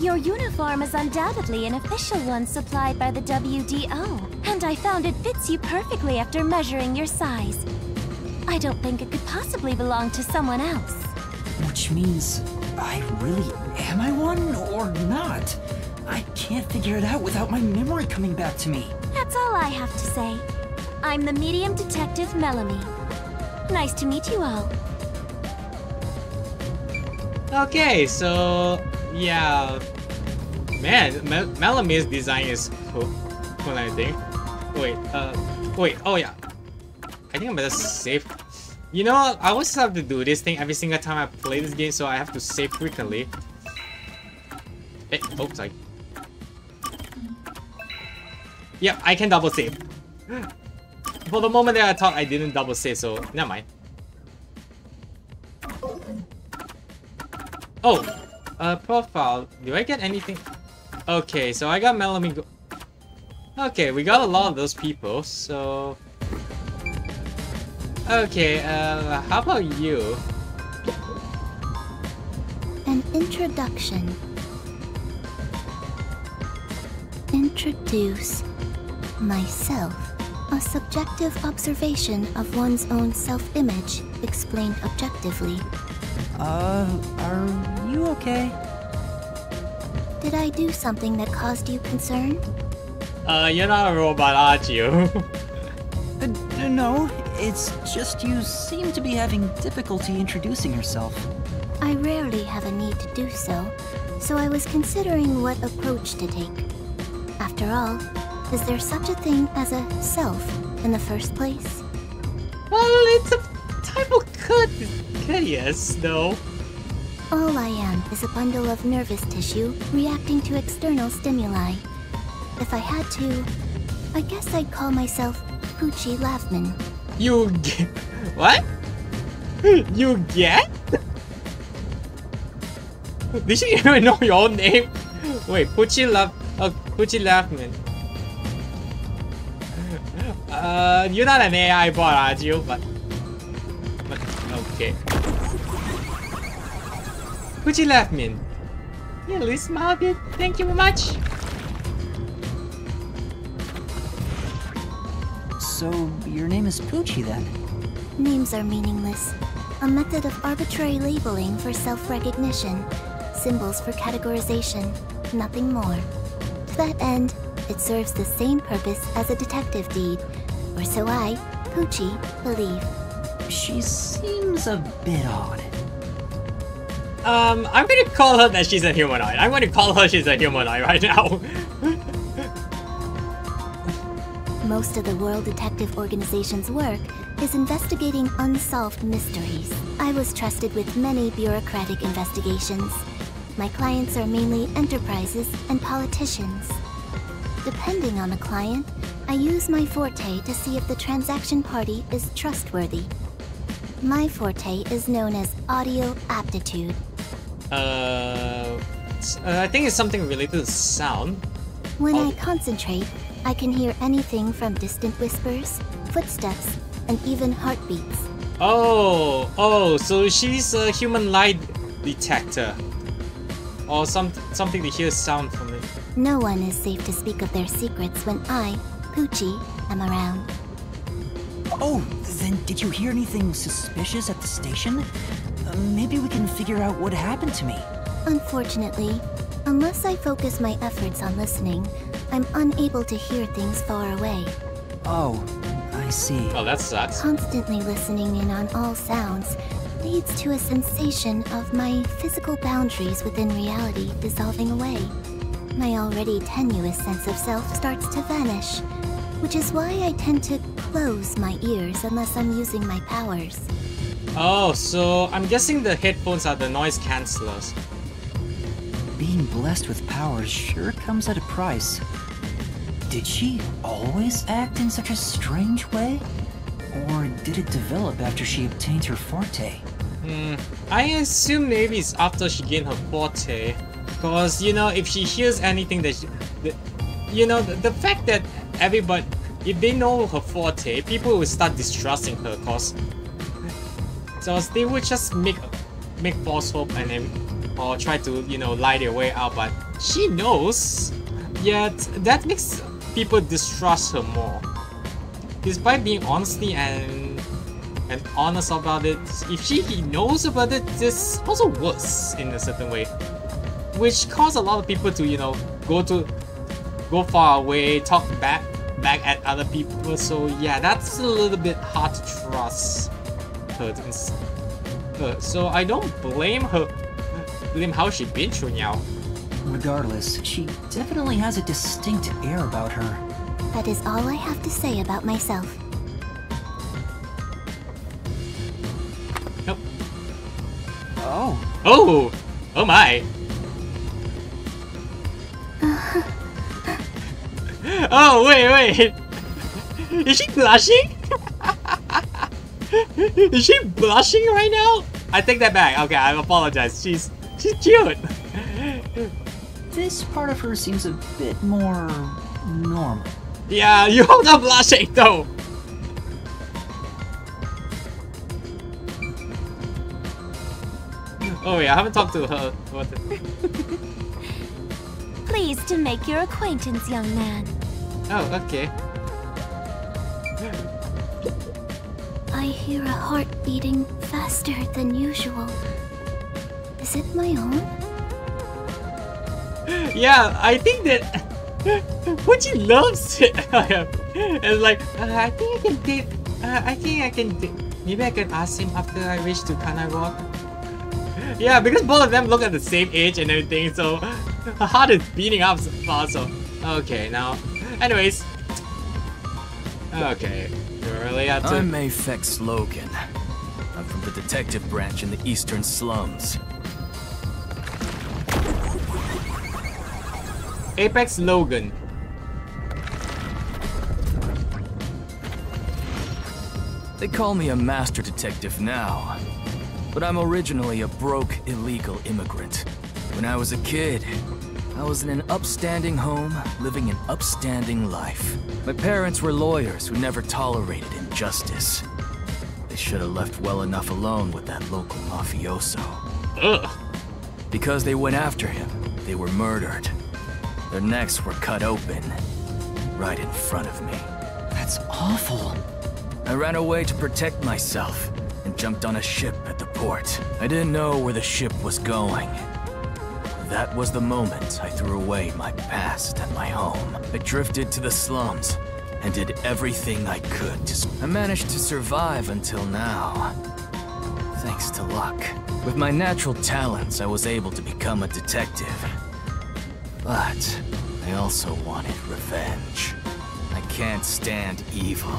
S8: Your uniform is undoubtedly an official one supplied by the WDO, and I found it fits you perfectly after measuring your size. I don't think it could possibly belong to someone else.
S3: Which means I really am I one or not? I can't figure it out without my memory coming back to me.
S8: That's all I have to say. I'm the medium detective Melamine. Nice to meet you all.
S1: Okay, so yeah, man, Mel design is cool. Cool, I think. Wait, uh, wait. Oh yeah, I think I'm better save. You know. I always have to do this thing every single time I play this game, so I have to save frequently. Hey, oh, sorry. Yep, I can double save. For the moment there, I thought I didn't double save, so never mind. Oh, uh, profile. Do I get anything? Okay, so I got Melamine. Okay, we got a lot of those people, so. Okay, uh, how about you?
S10: An introduction. Introduce myself. A subjective observation of one's own self-image, explained objectively.
S3: Uh, are you okay?
S10: Did I do something that caused you concern?
S1: Uh, you're not a robot, aren't you?
S3: Uh, no, it's just you seem to be having difficulty introducing yourself.
S10: I rarely have a need to do so, so I was considering what approach to take. After all, is there such a thing as a self in the first place?
S1: well, it's a type of cut, Yes, though.
S10: All I am is a bundle of nervous tissue reacting to external stimuli. If I had to, I guess I'd call myself Pucci Laughman.
S1: You get what? You get? Did you even know your own name? Wait, Pucci Laugh. Uh, oh, Pucci Laughman. Uh, you're not an AI bot, are you? But, but okay. Pucci Laughman. You really smile, dude. Thank you very much.
S3: So, your name is Pucci then?
S10: Names are meaningless. a method of arbitrary labeling for self-recognition, symbols for categorization, nothing more. To that end, it serves the same purpose as a detective deed, or so I, Pucci, believe.
S3: She seems a bit odd.
S1: Um, I'm gonna call her that she's a humanoid. I'm gonna call her she's a humanoid right now.
S10: Most of the World Detective Organization's work is investigating unsolved mysteries. I was trusted with many bureaucratic investigations. My clients are mainly enterprises and politicians. Depending on the client, I use my forte to see if the transaction party is trustworthy. My forte is known as audio aptitude.
S1: Uh, uh, I think it's something related to sound.
S10: When I concentrate, I can hear anything from distant whispers, footsteps, and even heartbeats.
S1: Oh, oh, so she's a human light detector. Or some something to hear sound from.
S10: No one is safe to speak of their secrets when I, Pucci, am around.
S3: Oh, then did you hear anything suspicious at the station? Uh, maybe we can figure out what happened to me.
S10: Unfortunately, unless I focus my efforts on listening, I'm unable to hear things far away.
S3: Oh, I see.
S1: Oh, that sucks.
S10: Constantly listening in on all sounds leads to a sensation of my physical boundaries within reality dissolving away. My already tenuous sense of self starts to vanish, which is why I tend to close my ears unless I'm using my powers.
S1: Oh, so I'm guessing the headphones are the noise cancellers.
S3: Being blessed with powers sure comes at a price. Did she always act in such a strange way? Or did it develop after she obtained her forte?
S1: Hmm, I assume maybe it's after she gained her forte. Because, you know, if she hears anything that she, the, You know, the, the fact that everybody... If they know her forte, people will start distrusting her because... So they would just make make false hope and then or try to, you know, lie their way out, but she knows. Yet that makes people distrust her more. Despite being honesty and and honest about it, if she knows about it, this also worse in a certain way. Which caused a lot of people to, you know, go to go far away, talk back back at other people. So yeah, that's a little bit hard to trust her. her. So I don't blame her blame how she been through now.
S3: Regardless, she definitely has a distinct air about her.
S10: That is all I have to say about myself.
S1: Nope.
S3: Oh.
S1: Oh! Oh my! Oh, wait, wait! Is she blushing? Is she blushing right now? I take that back. Okay, I apologize. She's she's cute.
S3: This part of her seems a bit more normal.
S1: Yeah, you hold up blushing though. Oh yeah, I haven't talked to her. What the...
S8: Pleased to make your acquaintance, young man.
S1: Oh, okay.
S10: I hear a heart beating faster than usual. Is it my own?
S1: Yeah, I think that Pucci loves it. and like, uh, I think I can date. Uh, I think I can. Date. Maybe I can ask him after I reach to Kanai Ward. Yeah, because both of them look at the same age and everything, so her heart is beating up fast. So okay, now, anyways, okay, you really have to.
S5: I'm Mafex Logan. I'm from the detective branch in the eastern slums.
S1: Apex Logan.
S5: They call me a master detective now, but I'm originally a broke, illegal immigrant. When I was a kid, I was in an upstanding home, living an upstanding life. My parents were lawyers who never tolerated injustice. They should have left well enough alone with that local mafioso.
S1: Ugh.
S5: Because they went after him, they were murdered. Their necks were cut open, right in front of me.
S3: That's awful.
S5: I ran away to protect myself, and jumped on a ship at the port. I didn't know where the ship was going. That was the moment I threw away my past and my home. I drifted to the slums and did everything I could to... I managed to survive until now. Thanks to luck. With my natural talents, I was able to become a detective. But I also wanted revenge. I can't stand evil.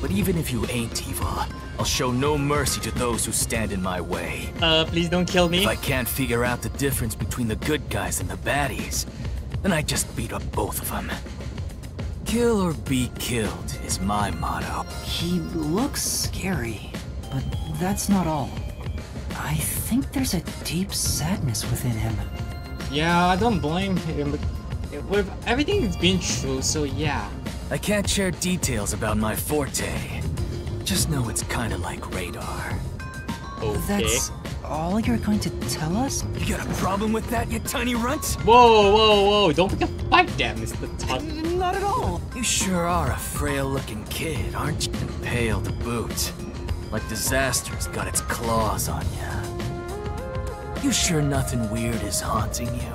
S5: But even if you ain't evil, I'll show no mercy to those who stand in my way.
S1: Uh, please don't kill me.
S5: If I can't figure out the difference between the good guys and the baddies, then I just beat up both of them. Kill or be killed is my motto.
S3: He looks scary, but that's not all. I think there's a deep sadness within him.
S1: Yeah, I don't blame him. With everything that's been true, so yeah.
S5: I can't share details about my forte. Just know it's kinda like radar.
S1: Okay.
S3: That's all you're going to tell us?
S5: You got a problem with that, you tiny runt?
S1: Whoa, whoa, whoa, don't pick a fight them, Mr. Tug.
S3: Not at all.
S5: You sure are a frail-looking kid, aren't you? And pale to boot. Like disaster's got its claws on you. You sure nothing weird is haunting you?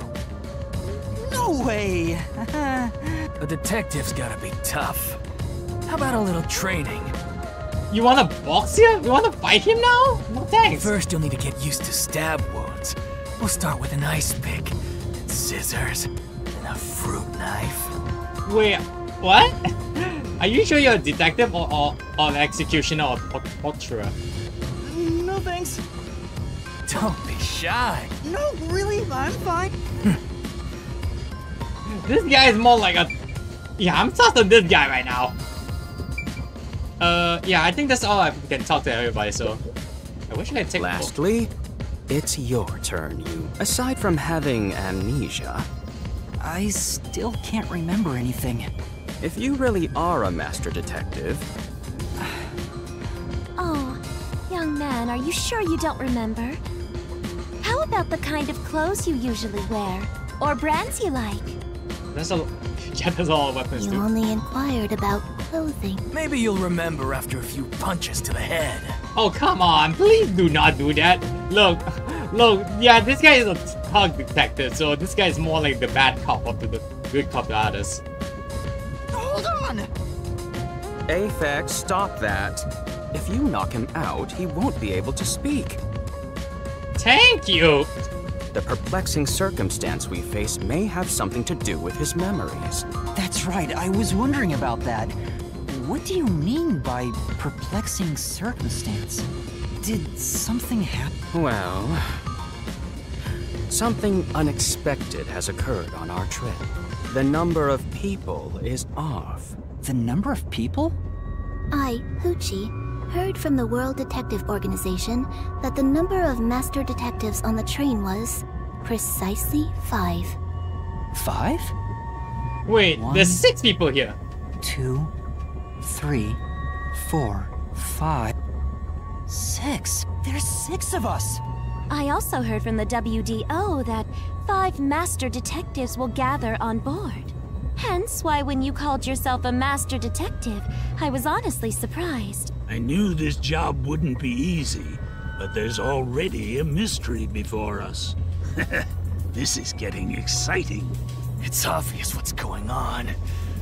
S3: No way!
S5: A detective's gotta be tough. How about a little training?
S1: You wanna box him? You wanna fight him now? No thanks.
S5: First, you'll need to get used to stab wounds. We'll start with an ice pick, and scissors, and a fruit knife.
S1: Wait, what? Are you sure you're a detective or, or, or an executioner or, or torturer?
S3: No thanks.
S5: Don't be shy.
S3: No, really, I'm fine.
S1: This guy is more like a... Yeah, I'm sus on this guy right now. Uh, yeah, I think that's all I can talk to everybody, so... I wish I could take...
S7: Lastly, it's your turn, you. Aside from having amnesia,
S3: I still can't remember anything.
S7: if you really are a master detective,
S8: Oh, young man, are you sure you don't remember? How about the kind of clothes you usually wear? Or brands you like?
S1: That's a... Yeah, that's all weapons
S10: You
S1: do.
S10: only inquired about clothing.
S5: Maybe you'll remember after a few punches to the head.
S1: Oh, come on. Please do not do that. Look, look, yeah, this guy is a thug detective, so this guy is more like the bad cop of the good cop to others.
S3: Hold on!
S7: Aphex, stop that. If you knock him out, he won't be able to speak.
S1: Thank you!
S7: The perplexing circumstance we face may have something to do with his memories.
S3: That's right, I was wondering about that. What do you mean by perplexing circumstance? Did something happen?
S7: Well, something unexpected has occurred on our trip. The number of people is off.
S3: The number of people?
S10: I, Pucci, heard from the World Detective Organization that the number of master detectives on the train was precisely five.
S3: Five?
S1: Wait,
S3: One.
S1: there's six people here.
S3: Two, three, four, five, six. There's six of us!
S8: I also heard from the WDO that five master detectives will gather on board. Hence why when you called yourself a master detective, I was honestly surprised.
S9: I knew this job wouldn't be easy, but there's already a mystery before us. this is getting exciting.
S5: It's obvious what's going on.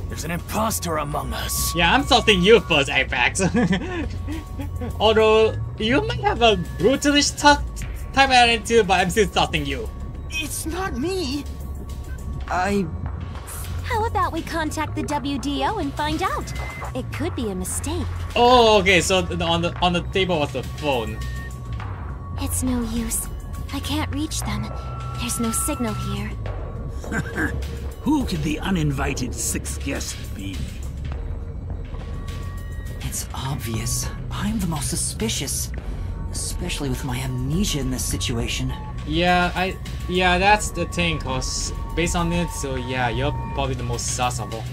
S5: There's an imposter among us.
S1: Yeah, I'm salting you first, Apex. Although, you might have a brutalish t- type of attitude, but I'm still salting you.
S3: It's not me! I.
S8: How about we contact the WDO and find out? It could be a mistake.
S1: Oh, okay, so on the on the table was the phone.
S8: It's no use. I can't reach them. There's no signal here.
S9: Who could the uninvited sixth guest be?
S3: It's obvious. I'm the most suspicious. Especially with my amnesia in this situation.
S1: Yeah, I yeah, that's the thing, cause based on it, so yeah, you're probably the most sus of all.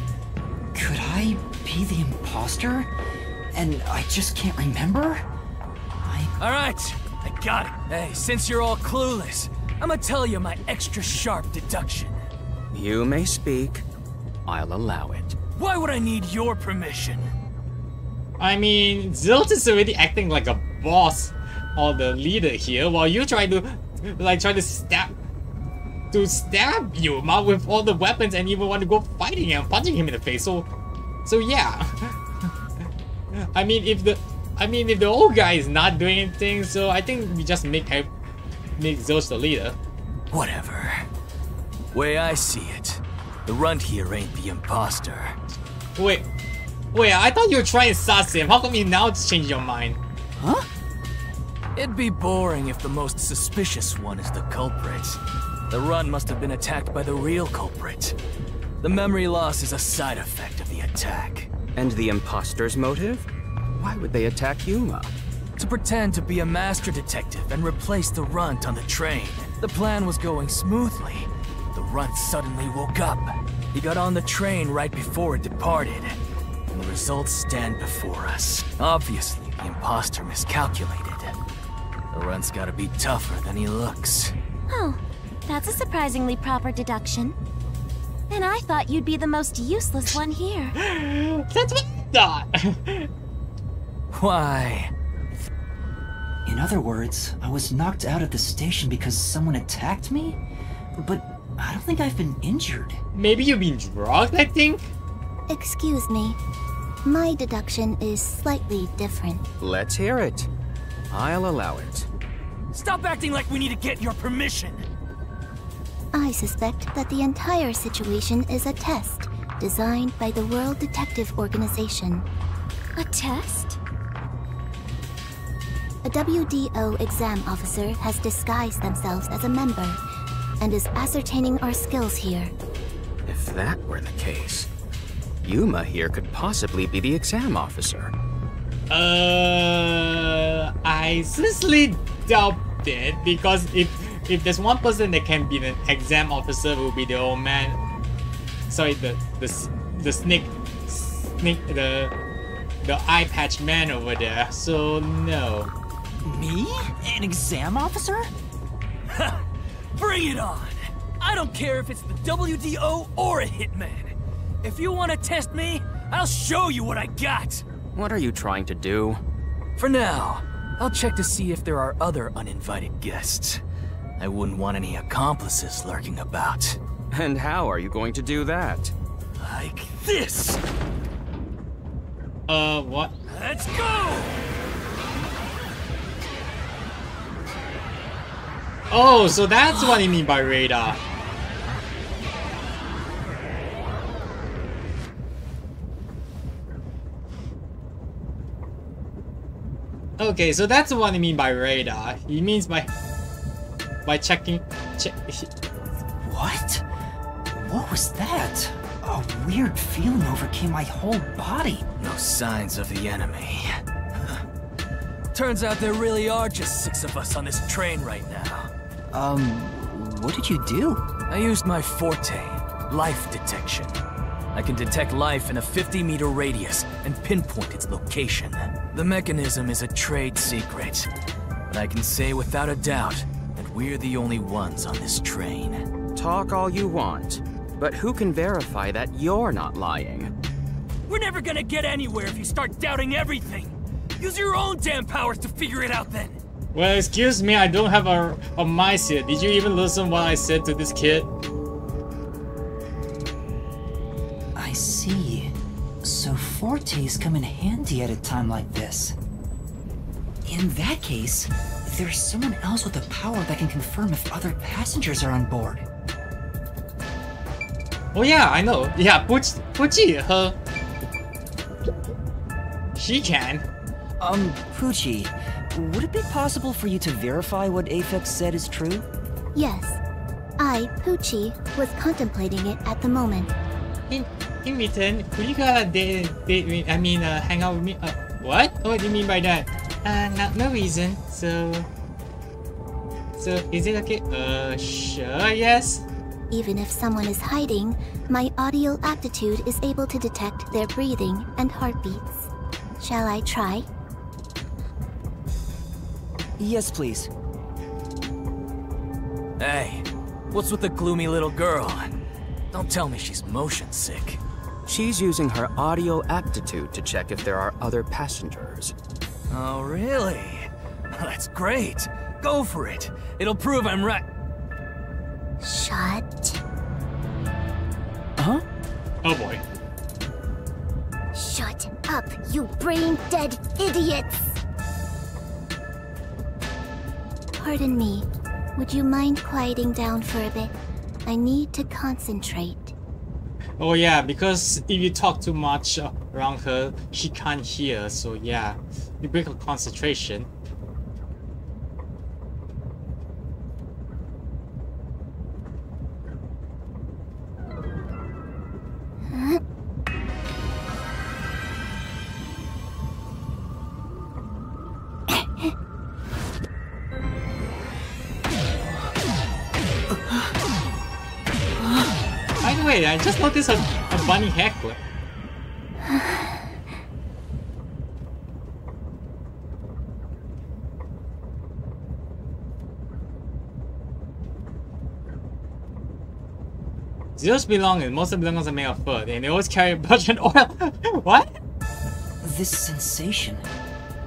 S3: Could I be the imposter? And I just can't remember? I.
S5: Alright, I got it. Hey, since you're all clueless, I'm gonna tell you my extra sharp deduction.
S7: You may speak. I'll allow it.
S5: Why would I need your permission?
S1: I mean, Zilt is already acting like a boss or the leader here while you try to like trying to stab to stab you Yuma with all the weapons and even want to go fighting him, punching him in the face. So so yeah. I mean if the I mean if the old guy is not doing anything, so I think we just make make Zeus the leader.
S5: Whatever. Way I see it, the runt here ain't the imposter.
S1: Wait, wait, I thought you were trying to suss him. How come you now change your mind?
S5: Huh? It'd be boring if the most suspicious one is the culprit. The run must have been attacked by the real culprit. The memory loss is a side effect of the attack.
S7: And the imposter's motive? Why would they attack Yuma?
S5: To pretend to be a master detective and replace the runt on the train. The plan was going smoothly. The runt suddenly woke up. He got on the train right before it departed. And the results stand before us. Obviously, the imposter miscalculated. The runt's gotta be tougher than he looks.
S8: Oh, that's a surprisingly proper deduction. And I thought you'd be the most useless one here.
S1: That's what I thought.
S5: Why?
S3: In other words, I was knocked out of the station because someone attacked me? But I don't think I've been injured.
S1: Maybe you've been drugged, I think?
S10: Excuse me. My deduction is slightly different.
S7: Let's hear it. I'll allow it.
S5: Stop acting like we need to get your permission!
S10: I suspect that the entire situation is a test designed by the World Detective Organization.
S8: A test?
S10: A WDO exam officer has disguised themselves as a member and is ascertaining our skills here.
S7: If that were the case, Yuma here could possibly be the exam officer.
S1: Uh, I seriously doubt it because if if there's one person that can be an exam officer, it will be the old man. Sorry, the the the snake, snake the the eye patch man over there. So no.
S3: Me? An exam officer?
S5: Bring it on! I don't care if it's the WDO or a hitman. If you want to test me, I'll show you what I got!
S7: What are you trying to do?
S5: For now, I'll check to see if there are other uninvited guests. I wouldn't want any accomplices lurking about.
S7: And how are you going to do that?
S5: Like this!
S1: Uh, what?
S5: Let's go!
S1: Oh, so that's what you mean by radar. Okay, so that's what I mean by radar. He means by by checking. Che
S3: what? What was that? A weird feeling overcame my whole body.
S5: No signs of the enemy. Turns out there really are just six of us on this train right now.
S3: Um, what did you do?
S5: I used my forte, life detection. I can detect life in a 50 meter radius and pinpoint its location. The mechanism is a trade secret, but I can say without a doubt that we're the only ones on this train.
S7: Talk all you want, but who can verify that you're not lying?
S5: We're never gonna get anywhere if you start doubting everything! Use your own damn powers to figure it out then!
S1: Well, excuse me, I don't have a, a mice here. Did you even listen what I said to this kid?
S3: See. So fortes come in handy at a time like this. In that case, there's someone else with the power that can confirm if other passengers are on board.
S1: Oh yeah, I know. Yeah, Pucci, Pucci her... She can.
S3: Um, Pucci, would it be possible for you to verify what Aphex said is true?
S10: Yes. I, Pucci, was contemplating it at the moment.
S1: In, in return, could you uh, date, date me, I mean, uh, hang out with me? Uh, what? What do you mean by that? Uh, no, no reason, so... So, is it okay? Uh, sure, yes?
S10: Even if someone is hiding, my audio aptitude is able to detect their breathing and heartbeats. Shall I try?
S3: Yes, please.
S5: Hey, what's with the gloomy little girl? Don't tell me she's motion sick.
S7: She's using her audio aptitude to check if there are other passengers.
S5: Oh, really? That's great. Go for it. It'll prove I'm right.
S10: Shut.
S3: Huh?
S1: Oh boy.
S10: Shut up, you brain dead idiots! Pardon me. Would you mind quieting down for a bit? I need to concentrate.
S1: Oh yeah, because if you talk too much around her, she can't hear. So yeah, you break her concentration. Way, I a, a bunny heckler. Zeus belongings, most of the belongings are made of food, and they always carry budget oil. what?
S3: This sensation.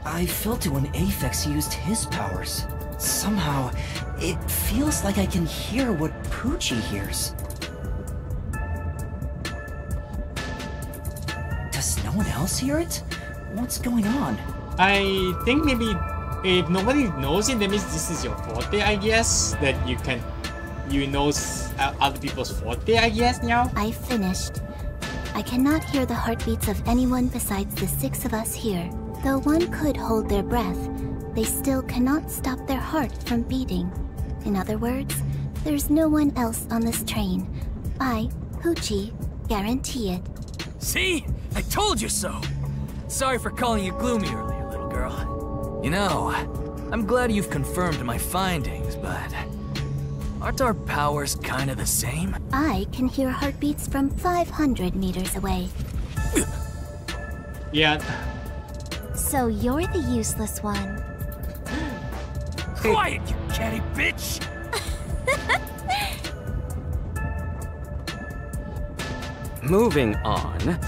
S3: I felt it when Aphex used his powers. Somehow, it feels like I can hear what Pucci hears. Does one else hear it? What's going on?
S1: I think maybe if nobody knows it, that means this is your forte, I guess. That you can, you know uh, other people's forte, I guess, now.
S10: I finished. I cannot hear the heartbeats of anyone besides the six of us here. Though one could hold their breath, they still cannot stop their heart from beating. In other words, there's no one else on this train. I, Pucci, guarantee it.
S5: See? I told you so. Sorry for calling you gloomy earlier, little girl. You know, I'm glad you've confirmed my findings, but aren't our powers kind of the same?
S10: I can hear heartbeats from 500 meters away.
S1: Yeah.
S8: So you're the useless one.
S5: Quiet, you catty bitch!
S7: Moving on,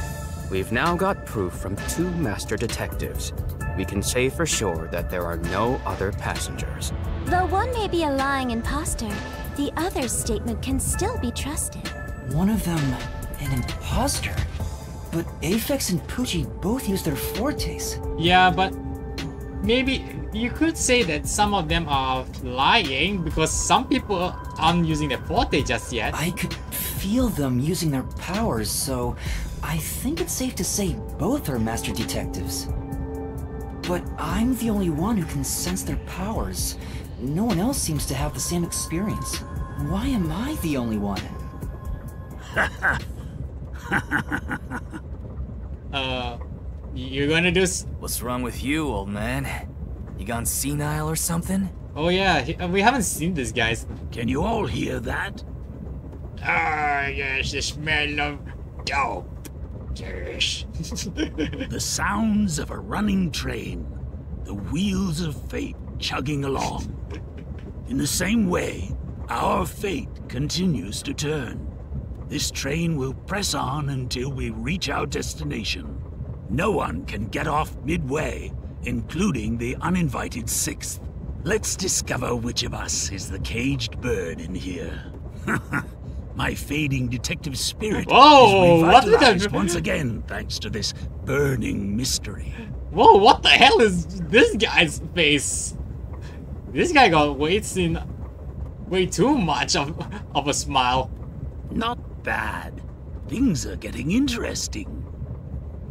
S7: we've now got proof from two master detectives. We can say for sure that there are no other passengers.
S8: Though one may be a lying imposter, the other's statement can still be trusted.
S3: One of them, an imposter. But Aphex and Pucci both use their fortes.
S1: Yeah, but maybe you could say that some of them are lying because some people aren't using their forte just yet.
S3: I could feel them using their powers, so I think it's safe to say both are master detectives. But I'm the only one who can sense their powers. No one else seems to have the same experience. Why am I the only one?
S1: Uh, you're gonna do. S-
S5: What's wrong with you, old man? You gone senile or something?
S1: oh yeah, he- uh, we haven't seen this guys.
S9: Can you all hear that?
S1: Ah, yes, the smell of dope.
S9: The sounds of a running train, the wheels of fate chugging along. In the same way, our fate continues to turn. This train will press on until we reach our destination. No one can get off midway, including the uninvited sixth. Let's discover which of us is the caged bird in here. My fading detective spirit
S1: Whoa,
S9: is
S1: what did that-
S9: revitalized once again thanks to this burning mystery.
S1: Whoa, what the hell is this guy's face? This guy got way seen way too much of of a smile.
S9: Not bad. Things are getting interesting.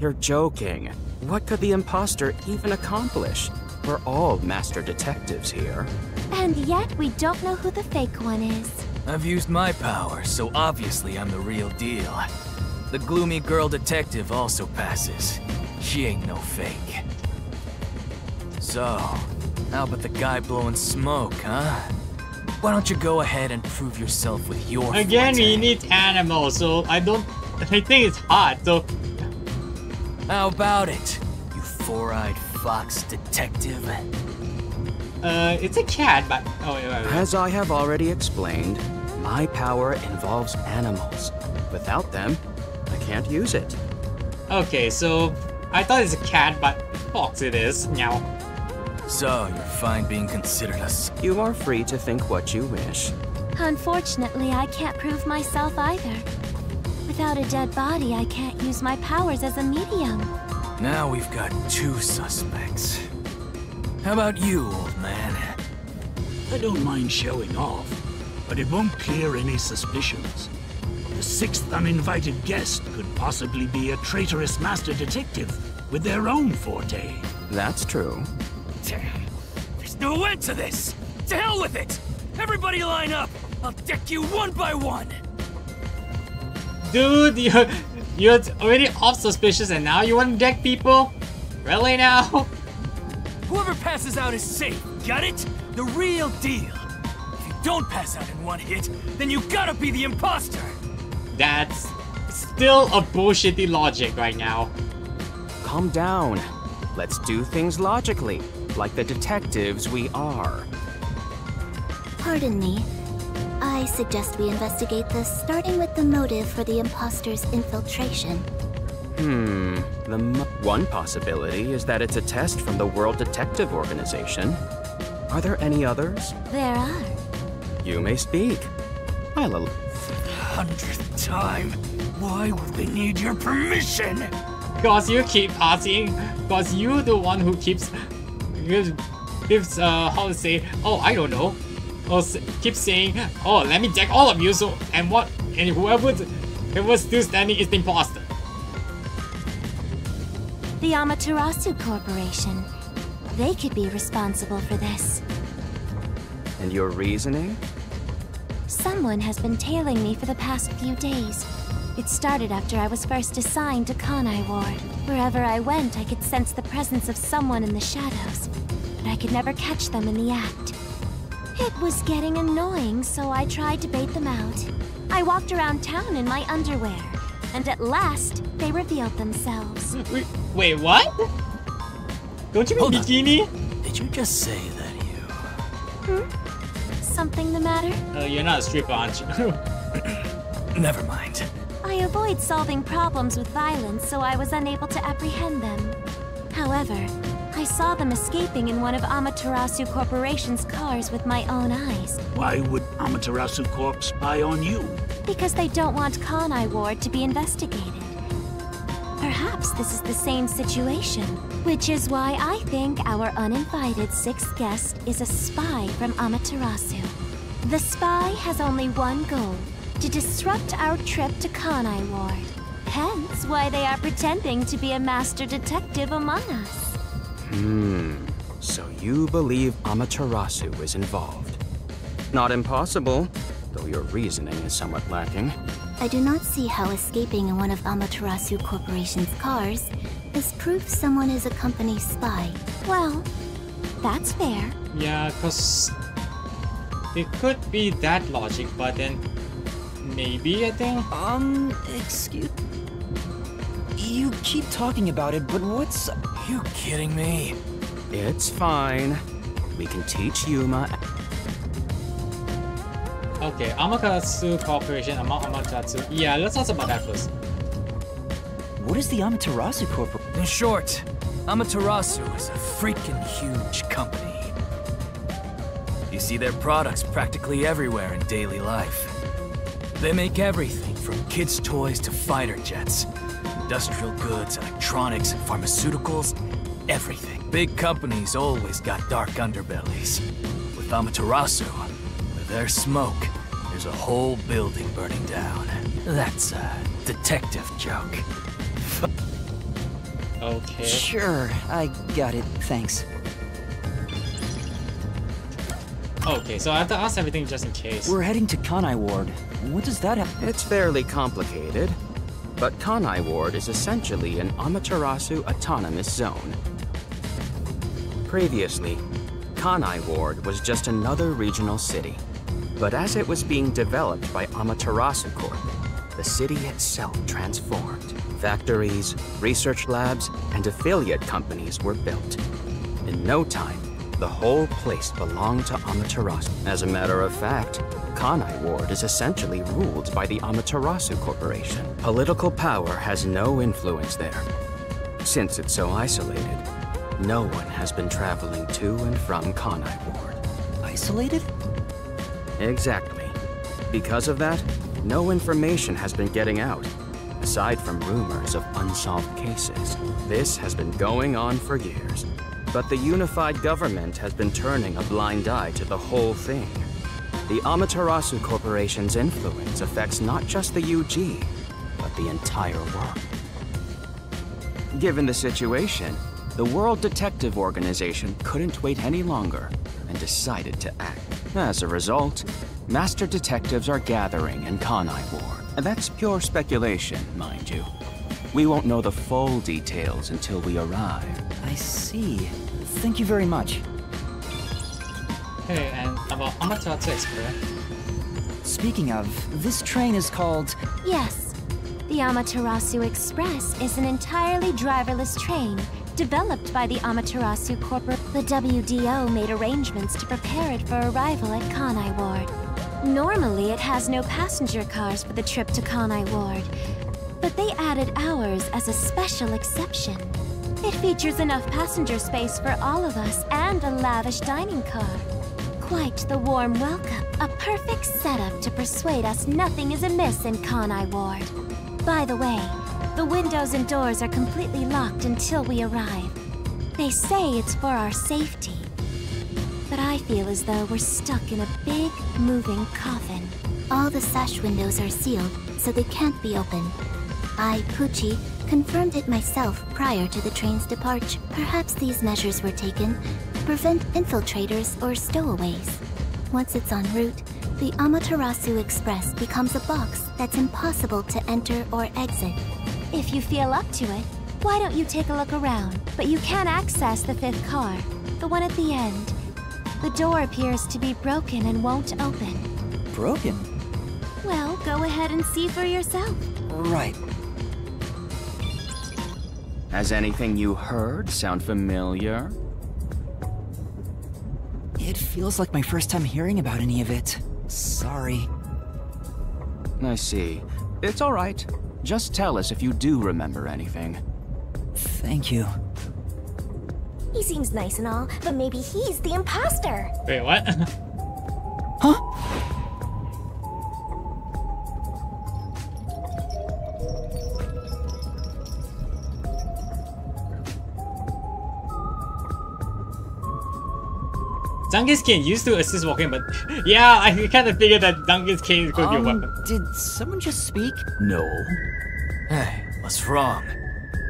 S7: You're joking. What could the imposter even accomplish? We're all master detectives here.
S8: And yet we don't know who the fake one is.
S5: I've used my powers, so obviously I'm the real deal. The gloomy girl detective also passes. She ain't no fake. So, how about the guy blowing smoke, huh? Why don't you go ahead and prove yourself with your
S1: Again,
S5: forte?
S1: we need animals, so I don't. I think it's hot. So
S5: How about it, you four-eyed fox detective?
S1: uh, it's a cat, but oh wait, wait, wait.
S7: As I have already explained, my power involves animals. Without them, I can't use it.
S1: Okay, so I thought it's a cat, but fox it is now.
S5: So, you're fine being considered a...
S7: You are free to think what you wish.
S8: Unfortunately, I can't prove myself either. Without a dead body, I can't use my powers as a medium.
S5: Now we've got two suspects. How about you, old man?
S9: I don't mind showing off, but it won't clear any suspicions. The sixth uninvited guest could possibly be a traitorous master detective with their own forte.
S7: That's true.
S5: There's no end to this! To hell with it! Everybody line up! I'll deck you one by one!
S1: Dude, you're, you're already off suspicious and now you want to deck people? Really now?
S5: Whoever passes out is safe, got it? The real deal. If you don't pass out in one hit, then you gotta be the imposter!
S1: That's still a bullshitty logic right now.
S7: Calm down. Let's do things logically, like the detectives we are.
S10: Pardon me. I suggest we investigate this, starting with the motive for the imposter's infiltration.
S7: Hmm. The m one possibility is that it's a test from the World Detective Organization. Are there any others?
S8: There are.
S7: You may speak. I'll
S9: Hundredth time. Why would they need your permission?
S1: Cause you keep asking, cause you the one who keeps, gives, uh, how to say, oh, I don't know. Or s- keeps saying, oh, let me deck all of you, so, and what, and whoever, whoever's still standing is the imposter.
S8: The Amaterasu Corporation. They could be responsible for this.
S7: And your reasoning?
S8: Someone has been tailing me for the past few days. It started after I was first assigned to Kanai Ward. Wherever I went, I could sense the presence of someone in the shadows, but I could never catch them in the act. It was getting annoying, so I tried to bait them out. I walked around town in my underwear, and at last, they revealed themselves.
S1: Hmm, wait, wait what? Don't you mean
S5: Hold on.
S1: bikini?
S5: Did you just say that you... Hmm?
S8: Something the matter?
S1: Uh, you're not a stripper, aren't you?
S5: Never mind.
S8: I avoid solving problems with violence, so I was unable to apprehend them. However, I saw them escaping in one of Amaterasu Corporation's cars with my own eyes,
S9: Why would Amaterasu Corp spy on you?
S8: because they don't want Kanai Ward to be investigated. Perhaps this is the same situation, which is why I think our uninvited sixth guest is a spy from Amaterasu. The spy has only one goal, to disrupt our trip to Kanai Ward. Hence why they are pretending to be a master detective among us.
S7: Hmm. So you believe Amaterasu is involved. Not impossible, though your reasoning is somewhat lacking.
S10: I do not see how escaping in one of Amaterasu Corporation's cars is proof someone is a company spy.
S8: Well, that's fair.
S1: yeah, cause it could be that logic, but then maybe I think.
S3: Um, excuse... You keep talking about it, but what's...
S5: You kidding me?
S7: It's fine. We can teach Yuma.
S1: Okay, Amaterasu Corporation, Ama Amaterasu. Yeah, let's talk about that first.
S3: What is the Amaterasu Corporation?
S5: In short, Amaterasu is a freaking huge company. You see their products practically everywhere in daily life. They make everything from kids' toys to fighter jets, industrial goods, electronics, and pharmaceuticals, everything. Big companies always got dark underbellies. With Amaterasu, with their smoke, there's a whole building burning down. That's a detective joke.
S1: Okay.
S3: Sure, I got it, thanks.
S1: Okay, so I have to ask everything just in case.
S3: We're heading to Kanai Ward. What does that have...
S7: It's fairly complicated, but Kanai Ward is essentially an Amaterasu autonomous zone. Previously, Kanai Ward was just another regional city. But as it was being developed by Amaterasu Corp, the city itself transformed. Factories, research labs, and affiliate companies were built. In no time, the whole place belonged to Amaterasu. As a matter of fact, Kanai Ward is essentially ruled by the Amaterasu Corporation. Political power has no influence there, since it's so isolated. no one has been traveling to and from Kanai Ward.
S3: Isolated?
S7: Exactly. Because of that, no information has been getting out, aside from rumors of unsolved cases. This has been going on for years. But the unified government has been turning a blind eye to the whole thing. The Amaterasu Corporation's influence affects not just the UG, but the entire world. Given the situation, the World Detective Organization couldn't wait any longer and decided to act. As a result, master detectives are gathering in Kanai Ward. That's pure speculation, mind you. We won't know the full details until we arrive.
S3: I see. Thank you very much.
S1: Hey, and about Amaterasu Express.
S3: Speaking of, this train is called...
S8: Yes. The Amaterasu Express is an entirely driverless train developed by the Amaterasu Corporate. The WDO made arrangements to prepare it for arrival at Kanai Ward. Normally, it has no passenger cars for the trip to Kanai Ward, but they added ours as a special exception. It features enough passenger space for all of us and a lavish dining car. Quite the warm welcome. A perfect setup to persuade us nothing is amiss in Kanai Ward. By the way, the windows and doors are completely locked until we arrive. They say it's for our safety. But I feel as though we're stuck in a big, moving coffin.
S10: All the sash windows are sealed, so they can't be opened. I, Pucci, confirmed it myself prior to the train's departure. Perhaps these measures were taken to prevent infiltrators or stowaways. Once it's en route, the Amaterasu Express becomes a box that's impossible to enter or exit.
S8: If you feel up to it, why don't you take a look around? But you can access the fifth car, the one at the end. The door appears to be broken and won't open.
S3: Broken?
S8: Well, go ahead and see for yourself.
S3: Right.
S7: Has anything you heard sound familiar?
S3: It feels like my first time hearing about any of it. Sorry.
S7: I see. It's all right. Just tell us if you do remember anything.
S3: Thank you.
S2: He seems nice and all, but maybe he's the imposter.
S1: Wait, what? Zangief's cane used to assist walking, but yeah, I kind of figured that Zangief's cane is going to be a
S3: Um,
S1: weapon.
S3: did someone just speak?
S9: No.
S5: Hey, what's wrong?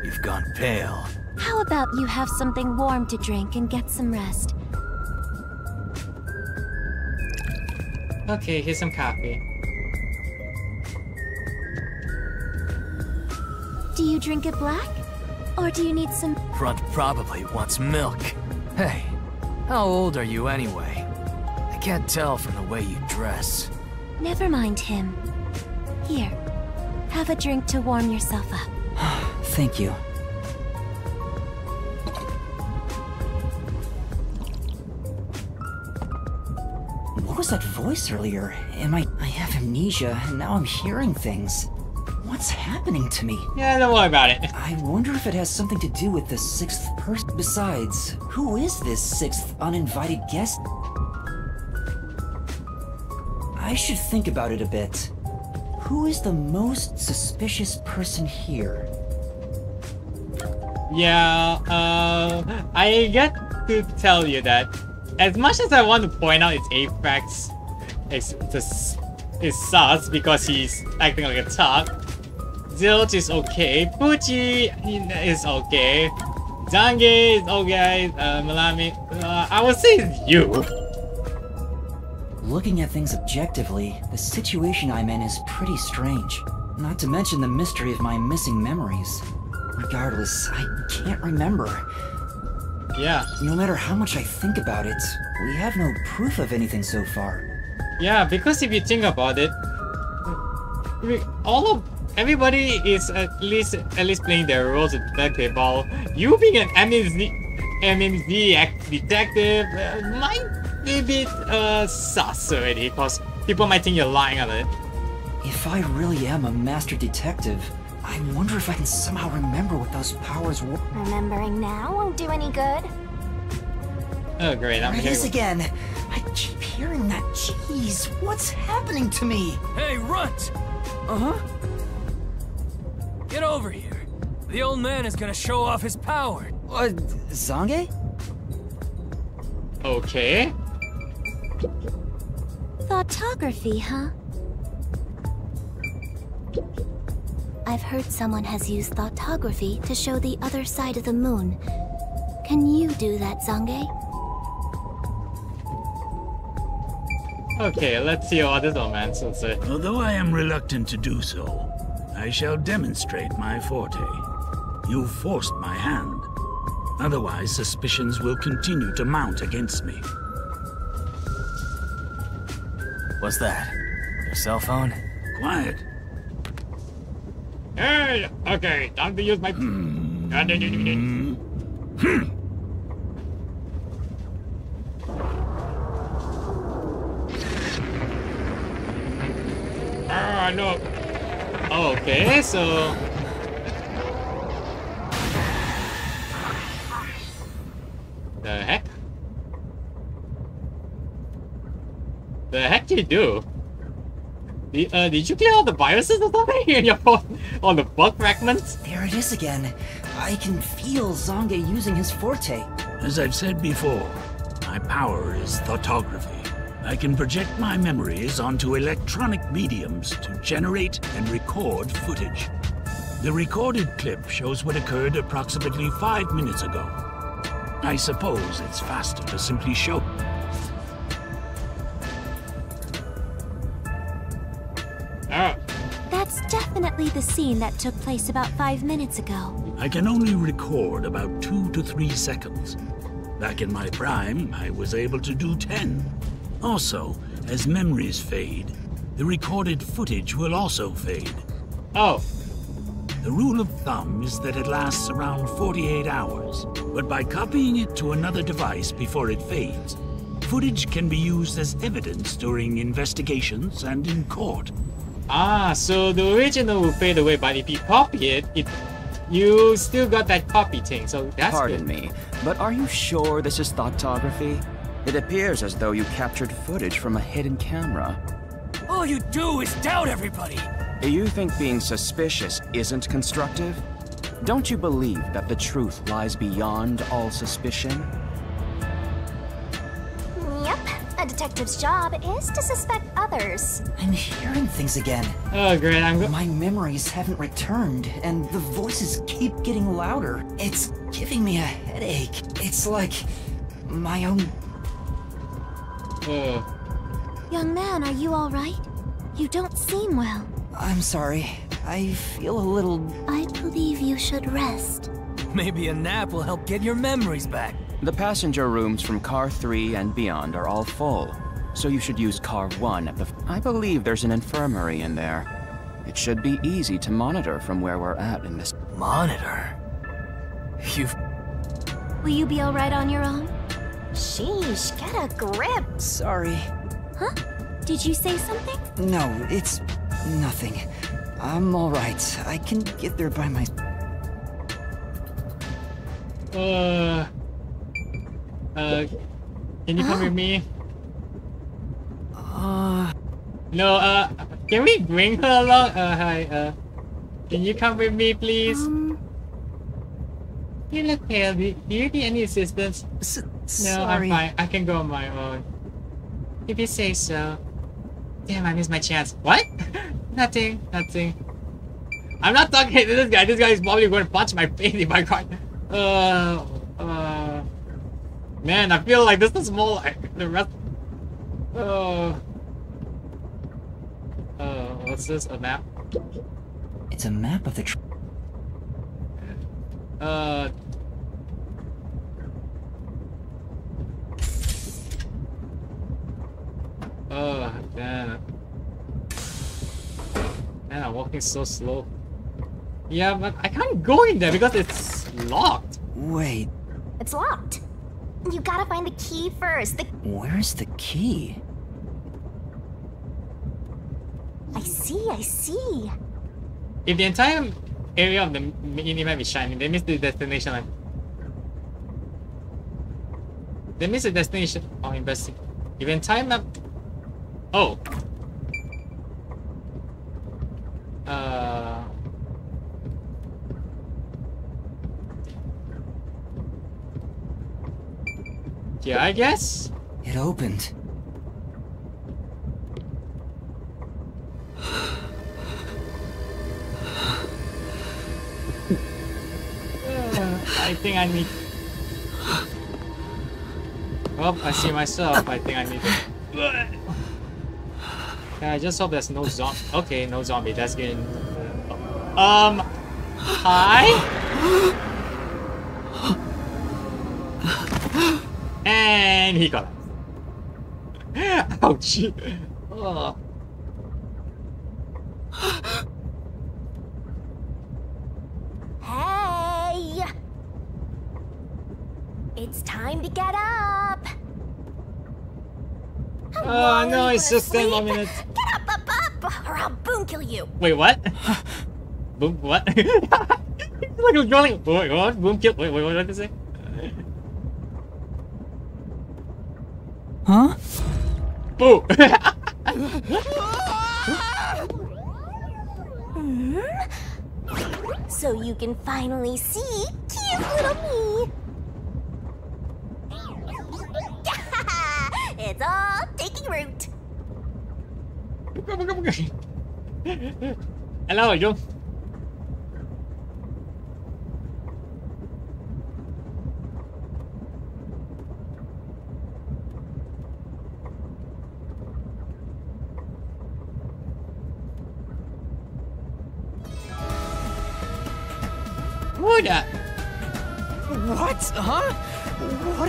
S5: You've gone pale.
S8: How about you have something warm to drink and get some rest?
S1: Okay, here's some coffee.
S8: Do you drink it black? Or do you need some...
S5: Front probably wants milk. Hey, how old are you anyway? I can't tell from the way you dress.
S8: Never mind him. Here, have a drink to warm yourself up.
S3: Thank you. What was that voice earlier? Am I... I have amnesia, and now I'm hearing things. What's happening to me?
S1: Yeah, don't worry about it.
S3: I wonder if it has something to do with the sixth person. Besides, who is this sixth uninvited guest? I should think about it a bit. Who is the most suspicious person here?
S1: Yeah, uh, I get to tell you that as much as I want to point out its Apex it's, just is sus because he's acting like a top. Zilch is okay. Pucci is okay. Zange is okay. Uh, Malami, uh, I would say you.
S3: Looking at things objectively, the situation I'm in is pretty strange. Not to mention the mystery of my missing memories. Regardless, I can't remember.
S1: Yeah,
S3: No matter how much I think about it, we have no proof of anything so far.
S1: yeah. Because if you think about it, we- all of everybody is at least at least playing their roles in detective. While you being an MMZ, MMZ detective uh, might be a bit uh, sus already, because people might think you're lying on it.
S3: If I really am a master detective, I wonder if I can somehow remember what those powers were.
S2: Remembering now won't do any good.
S1: Oh great, I'm
S3: There it
S1: here.
S3: is again. I keep hearing that. Jeez, what's happening to me?
S5: Hey, Runt!
S3: Uh huh.
S5: Get over here. The old man is gonna show off his power.
S3: Uh, Zange?
S1: Okay.
S8: Thoughtography, huh?
S10: I've heard someone has used thoughtography to show the other side of the moon. Can you do that, Zange?
S1: Okay, let's see what this old man will say.
S9: Although I am reluctant to do so, I shall demonstrate my forte. You've forced my hand. Otherwise, suspicions will continue to mount against me.
S5: What's that? Your cell phone?
S9: Quiet.
S1: Hey, okay, time to use my. Hmm. Ah, no. Okay, so. The heck? The heck did you do? Did, uh, did you clear all the viruses or something in your phone? All the bug fragments?
S3: There it is again. I can feel Zange using his forte.
S9: As I've said before, my power is thoughtography. I can project my memories onto electronic mediums to generate and record footage. The recorded clip shows what occurred approximately five minutes ago. I suppose it's faster to simply show.
S1: Oh,
S8: That's definitely the scene that took place about five minutes ago.
S9: I can only record about two to three seconds. Back in my prime, I was able to do 10. Also, as memories fade, the recorded footage will also fade.
S1: oh,
S9: The rule of thumb is that it lasts around 48 hours, but by copying it to another device before it fades, footage can be used as evidence during investigations and in court.
S1: ah, so the original will fade away, but if you copy it, it you still got that copy thing, so that's
S7: Pardon
S1: good.
S7: me, but are you sure this is thoughtography? It appears as though you captured footage from a hidden camera.
S5: All you do is doubt everybody.
S7: Do you think being suspicious isn't constructive? Don't you believe that the truth lies beyond all suspicion?
S2: Yep, a detective's job is to suspect others.
S3: I'm hearing things again.
S1: Oh, great, I'm go-
S3: My memories haven't returned, and the voices keep getting louder. It's giving me a headache. It's like my own.
S1: Uh,
S8: Young man, are you alright? You don't seem well.
S3: I'm sorry. I feel a little.
S10: I believe you should rest.
S5: Maybe a nap will help get your memories back.
S7: The passenger rooms from car 3 and beyond are all full, so you should use car 1 at the. I believe there's an infirmary in there. It should be easy to monitor from where we're at in this.
S5: Monitor. You've
S8: Will you be alright on your own?
S2: Sheesh, get a grip.
S3: Sorry.
S8: Huh? Did you say something?
S3: No, it's nothing. I'm alright. I can get there by my.
S1: uh, uh, can you come with me?
S3: Uh.
S1: No, uh, can we bring her along? Uh, hi, uh, can you come with me, please?
S3: Um.
S1: You look pale. Do, do you need any assistance?
S3: S-
S1: No,
S3: sorry.
S1: I'm fine. I can go on my own. If you say so. Damn, I missed my chance. What? nothing, nothing. I'm not talking to this guy. This guy is probably going to punch my face if I can't. Uh, uh. Man, I feel like this is more like the rest. Oh. Uh, what's this? A map?
S3: It's a map of the. Tr-
S1: Uh. Oh, damn. Man, I'm walking so slow. Yeah, but I can't go in there because it's locked.
S3: Wait,
S2: It's locked. You gotta find the key first. The
S3: where's the key?
S2: I see, I see.
S1: If the entire area of the minimap is shining. That means the destination line. That means the destination. Oh, investing. Event time map. Oh. Uh. Yeah, I guess.
S3: It opened.
S1: I think I need. Well, I see myself. I think I need. To... Yeah, I just hope there's no zombie. Okay, no zombie. That's good. Um, hi. And he got it. Ouch. Oh.
S2: Hey! It's time to get up! How
S1: Oh no, it's
S2: gonna
S1: just 10 more
S2: sleep?
S1: minutes.
S2: Get up, up, up, or I'll boom kill you!
S1: Wait, what? Boom, what? like a drawing. Wait, what? Boom kill. Wait, wait, what did I say?
S3: Huh?
S1: Boo!
S2: Hmm? So you can finally see cute little me! It's all taking root!
S1: Hello, Jung.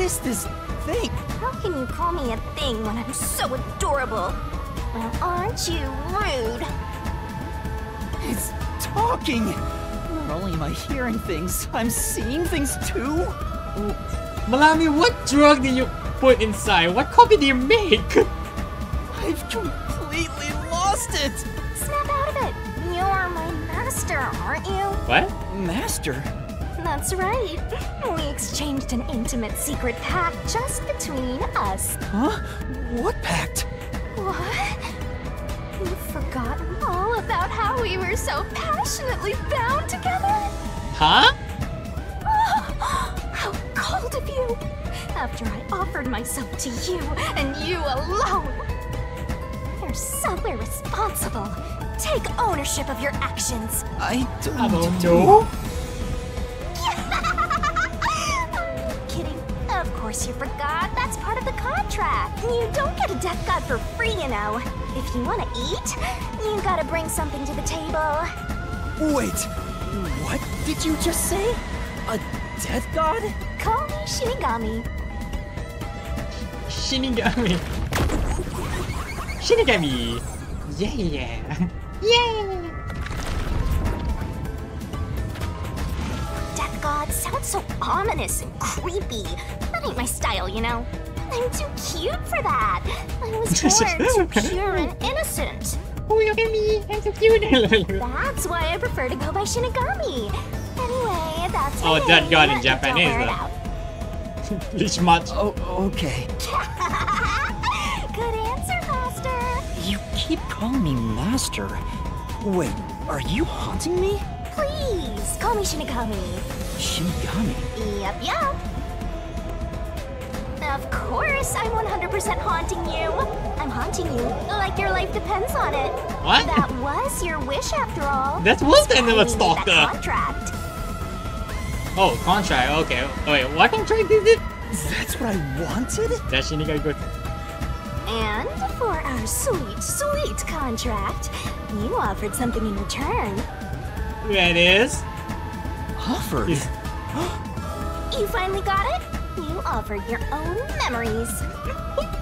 S3: Is this thing?
S2: How can you call me a thing when I'm so adorable? Well, aren't you rude?
S3: It's talking. Not only am I hearing things, I'm seeing things too.
S1: Malami, what drug did you put inside? What copy did you make?
S3: I've completely lost it.
S2: Snap out of it! You're my master, aren't you?
S1: What?
S3: Master.
S2: That's right. We exchanged an intimate secret pact just between us.
S3: Huh? What pact?
S2: What? You've forgotten all about how we were so passionately bound together?
S1: Huh?
S2: How cold of you! After I offered myself to you, and you alone! You're so irresponsible. Take ownership of your actions.
S3: I don't,
S1: I don't know.
S2: Kidding. Course you forgot. That's part of the contract. You don't get a death god for free, you know. If you want to eat, you gotta bring something to the table.
S3: Wait. What did you just say? A death god?
S2: Call me Shinigami.
S1: Shinigami. Shinigami. Yeah. Yeah.
S2: Death god sounds so ominous and creepy. That ain't my style, you know. I'm too cute for that. I was born too pure and innocent.
S1: Oh, look at me. I'm so cute.
S2: That's why I prefer to go by Shinigami. Anyway, that's my
S1: Oh, Death
S2: name.
S1: God in
S2: Don't
S1: Japanese,
S2: wear it
S1: though.
S2: out.
S1: Leech much.
S3: Oh, okay.
S2: Good answer, Master.
S3: You keep calling me master. Wait, are you haunting me?
S2: Please, call me Shinigami.
S3: Shinigami.
S2: Yep, yep. Of course, I'm 100% haunting you. I'm haunting you like your life depends on it.
S1: What?
S2: That was your wish, after all.
S1: That was the end of
S2: why
S1: a
S2: we that
S1: stalker.
S2: contract.
S1: Oh, contract. Okay. Oh, wait, what contract is it?
S3: That's what I wanted?
S1: That Shinigami good.
S2: And for our sweet, sweet contract, you offered something in return.
S1: That is.
S3: Offered?
S2: You finally got it? You offered your own memories.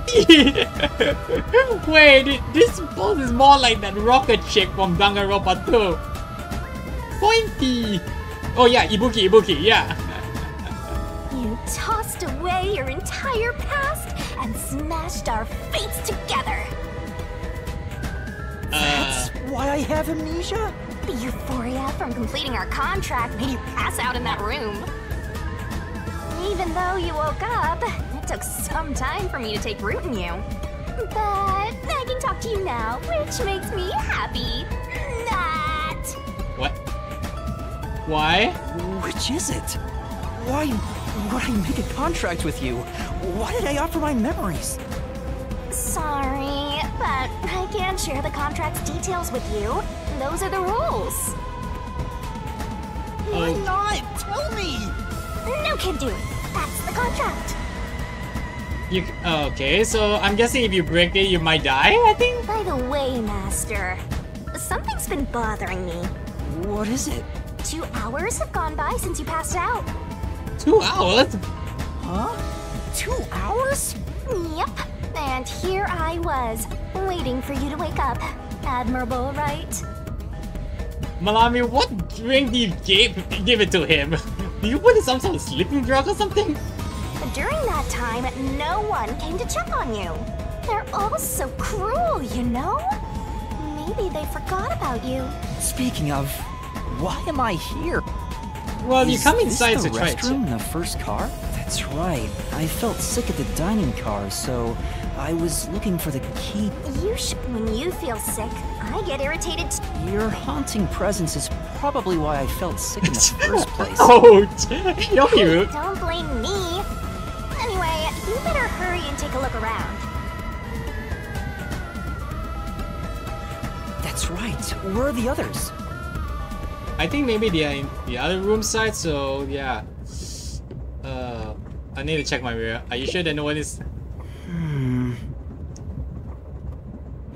S1: Wait, this boss is more like that rocket chick from Danganronpa 2. Pointy. Oh yeah, Ibuki, Ibuki, yeah.
S2: You tossed away your entire past and smashed our fates together.
S1: Uh,
S3: Why I have amnesia?
S2: But you euphoria from completing our contract made you pass out in that room. Even though you woke up, it took some time for me to take root in you. But I can talk to you now, which makes me happy. Not.
S1: What? Why?
S3: Which is it? Why would I make a contract with you? Why did I offer my memories?
S2: Sorry, but I can't share the contract's details with you. Those are the rules. Oh.
S3: Why
S1: Oh.
S3: not? Tell me!
S2: No can do. That's the contract.
S1: You okay? So I'm guessing if you break it, you might die. I think.
S2: By the way, Master, something's been bothering me.
S3: What is it?
S2: Two hours have gone by since you passed out.
S1: Two hours.
S3: Huh? Two hours?
S2: Yep. And here I was, waiting for you to wake up. Admirable, right?
S1: Melamine, what drink do you give give it to him? Do you put in some sort of sleeping drug or something?
S2: During that time, no one came to check on you. They're all so cruel, you know? Maybe they forgot about you.
S3: Speaking of, why am I here?
S1: Well, you
S3: Is
S1: come
S3: this
S1: inside
S3: the
S1: to try to
S3: restroom in the first car? That's right. I felt sick at the dining car, so I was looking for the key.
S2: You should. When you feel sick, I get irritated. t-
S3: Your haunting presence is probably why I felt sick in the first place.
S1: Ouch! You're cute.
S2: Don't blame me. Anyway, you better hurry and take a look around.
S3: That's right. Where are the others?
S1: I think maybe they are in the other room side, so yeah. Uh, I need to check my mirror. Are you sure that no one is?
S3: Hmm.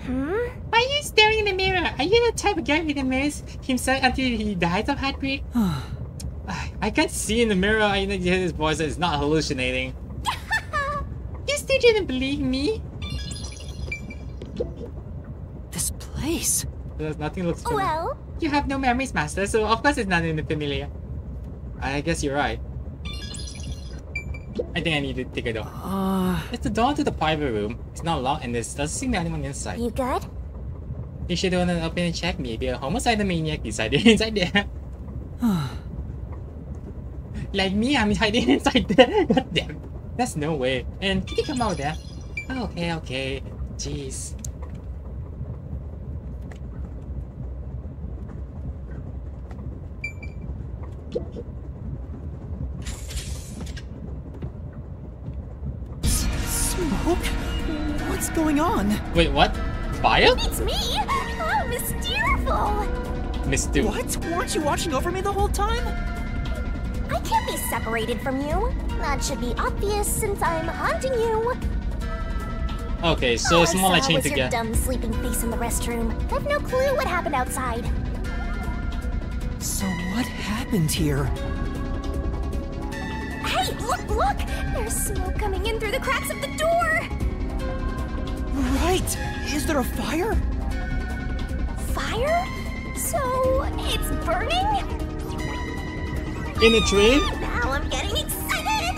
S2: Hmm?
S1: Why are you staring in the mirror? Are you the type of guy who can miss himself until he dies of heartbreak? I I can't see in the mirror. I know you hear his voice. It's not hallucinating. you still didn't believe me?
S3: This place.
S1: There's nothing looks familiar.
S2: Well,
S1: You have no memories, Master, so of course it's not in the familiar. I guess you're right. I think I need to take a door.
S3: Uh,
S1: It's the door to the private room. It's not locked and there doesn't seem to anyone inside.
S2: you good?
S1: You should want to open and check. me. Maybe a homicidal maniac decided inside there. like me, I'm hiding inside there. God damn. That's no way. And can you come out there? Oh, okay, okay. Jeez.
S3: smoke? What's going on?
S1: Wait, what? Fire?
S2: It's me! Oh, Mysterful!
S1: Miss Stu.
S3: What? Weren't you watching over me the whole time?
S2: I can't be separated from you. That should be obvious since I'm haunting you.
S1: Okay, so
S2: All
S1: it's
S2: I
S1: more like
S2: saw
S1: chain
S2: was your
S1: together.
S2: dumb sleeping face in the restroom. I've no clue what happened outside.
S3: So what happened here?
S2: Hey, look, look! There's smoke coming in through the cracks of the door!
S3: Right! Is there a fire?
S2: Fire? So, it's burning?
S1: In a train?
S2: Now I'm getting excited!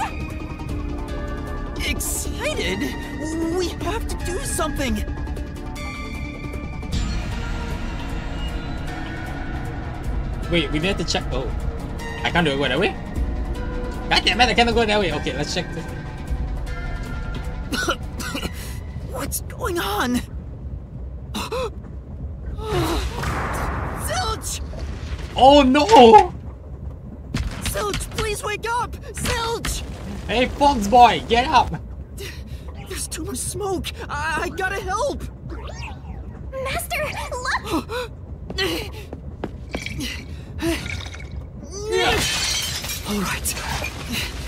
S3: Excited? We have to do something!
S1: Wait, we need to check. Oh, I can't do it. Go that way. God damn it! I cannot go that way. Okay, let's check. This.
S3: What's going on? Zilch!
S1: Oh no!
S3: Zilch, please wake up! Zilch!
S1: Hey, Fox boy, get up!
S3: There's too much smoke! I, I gotta help!
S2: Master, look!
S3: Alright. Oh,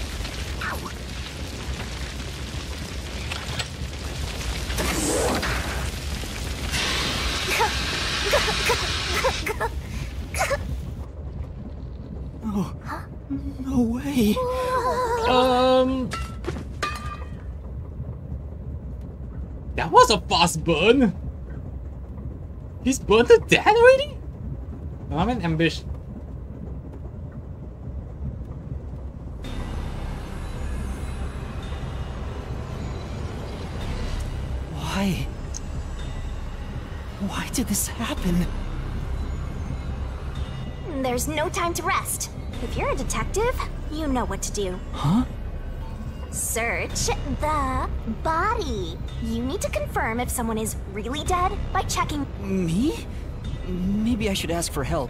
S1: was a fast burn! He's burned to death already? I'm an ambush.
S3: Why? Why did this happen?
S2: There's no time to rest. If you're a detective, you know what to do.
S3: Huh?
S2: Search the body. You need to confirm if someone is really dead by checking.
S3: Me? Maybe I should ask for help.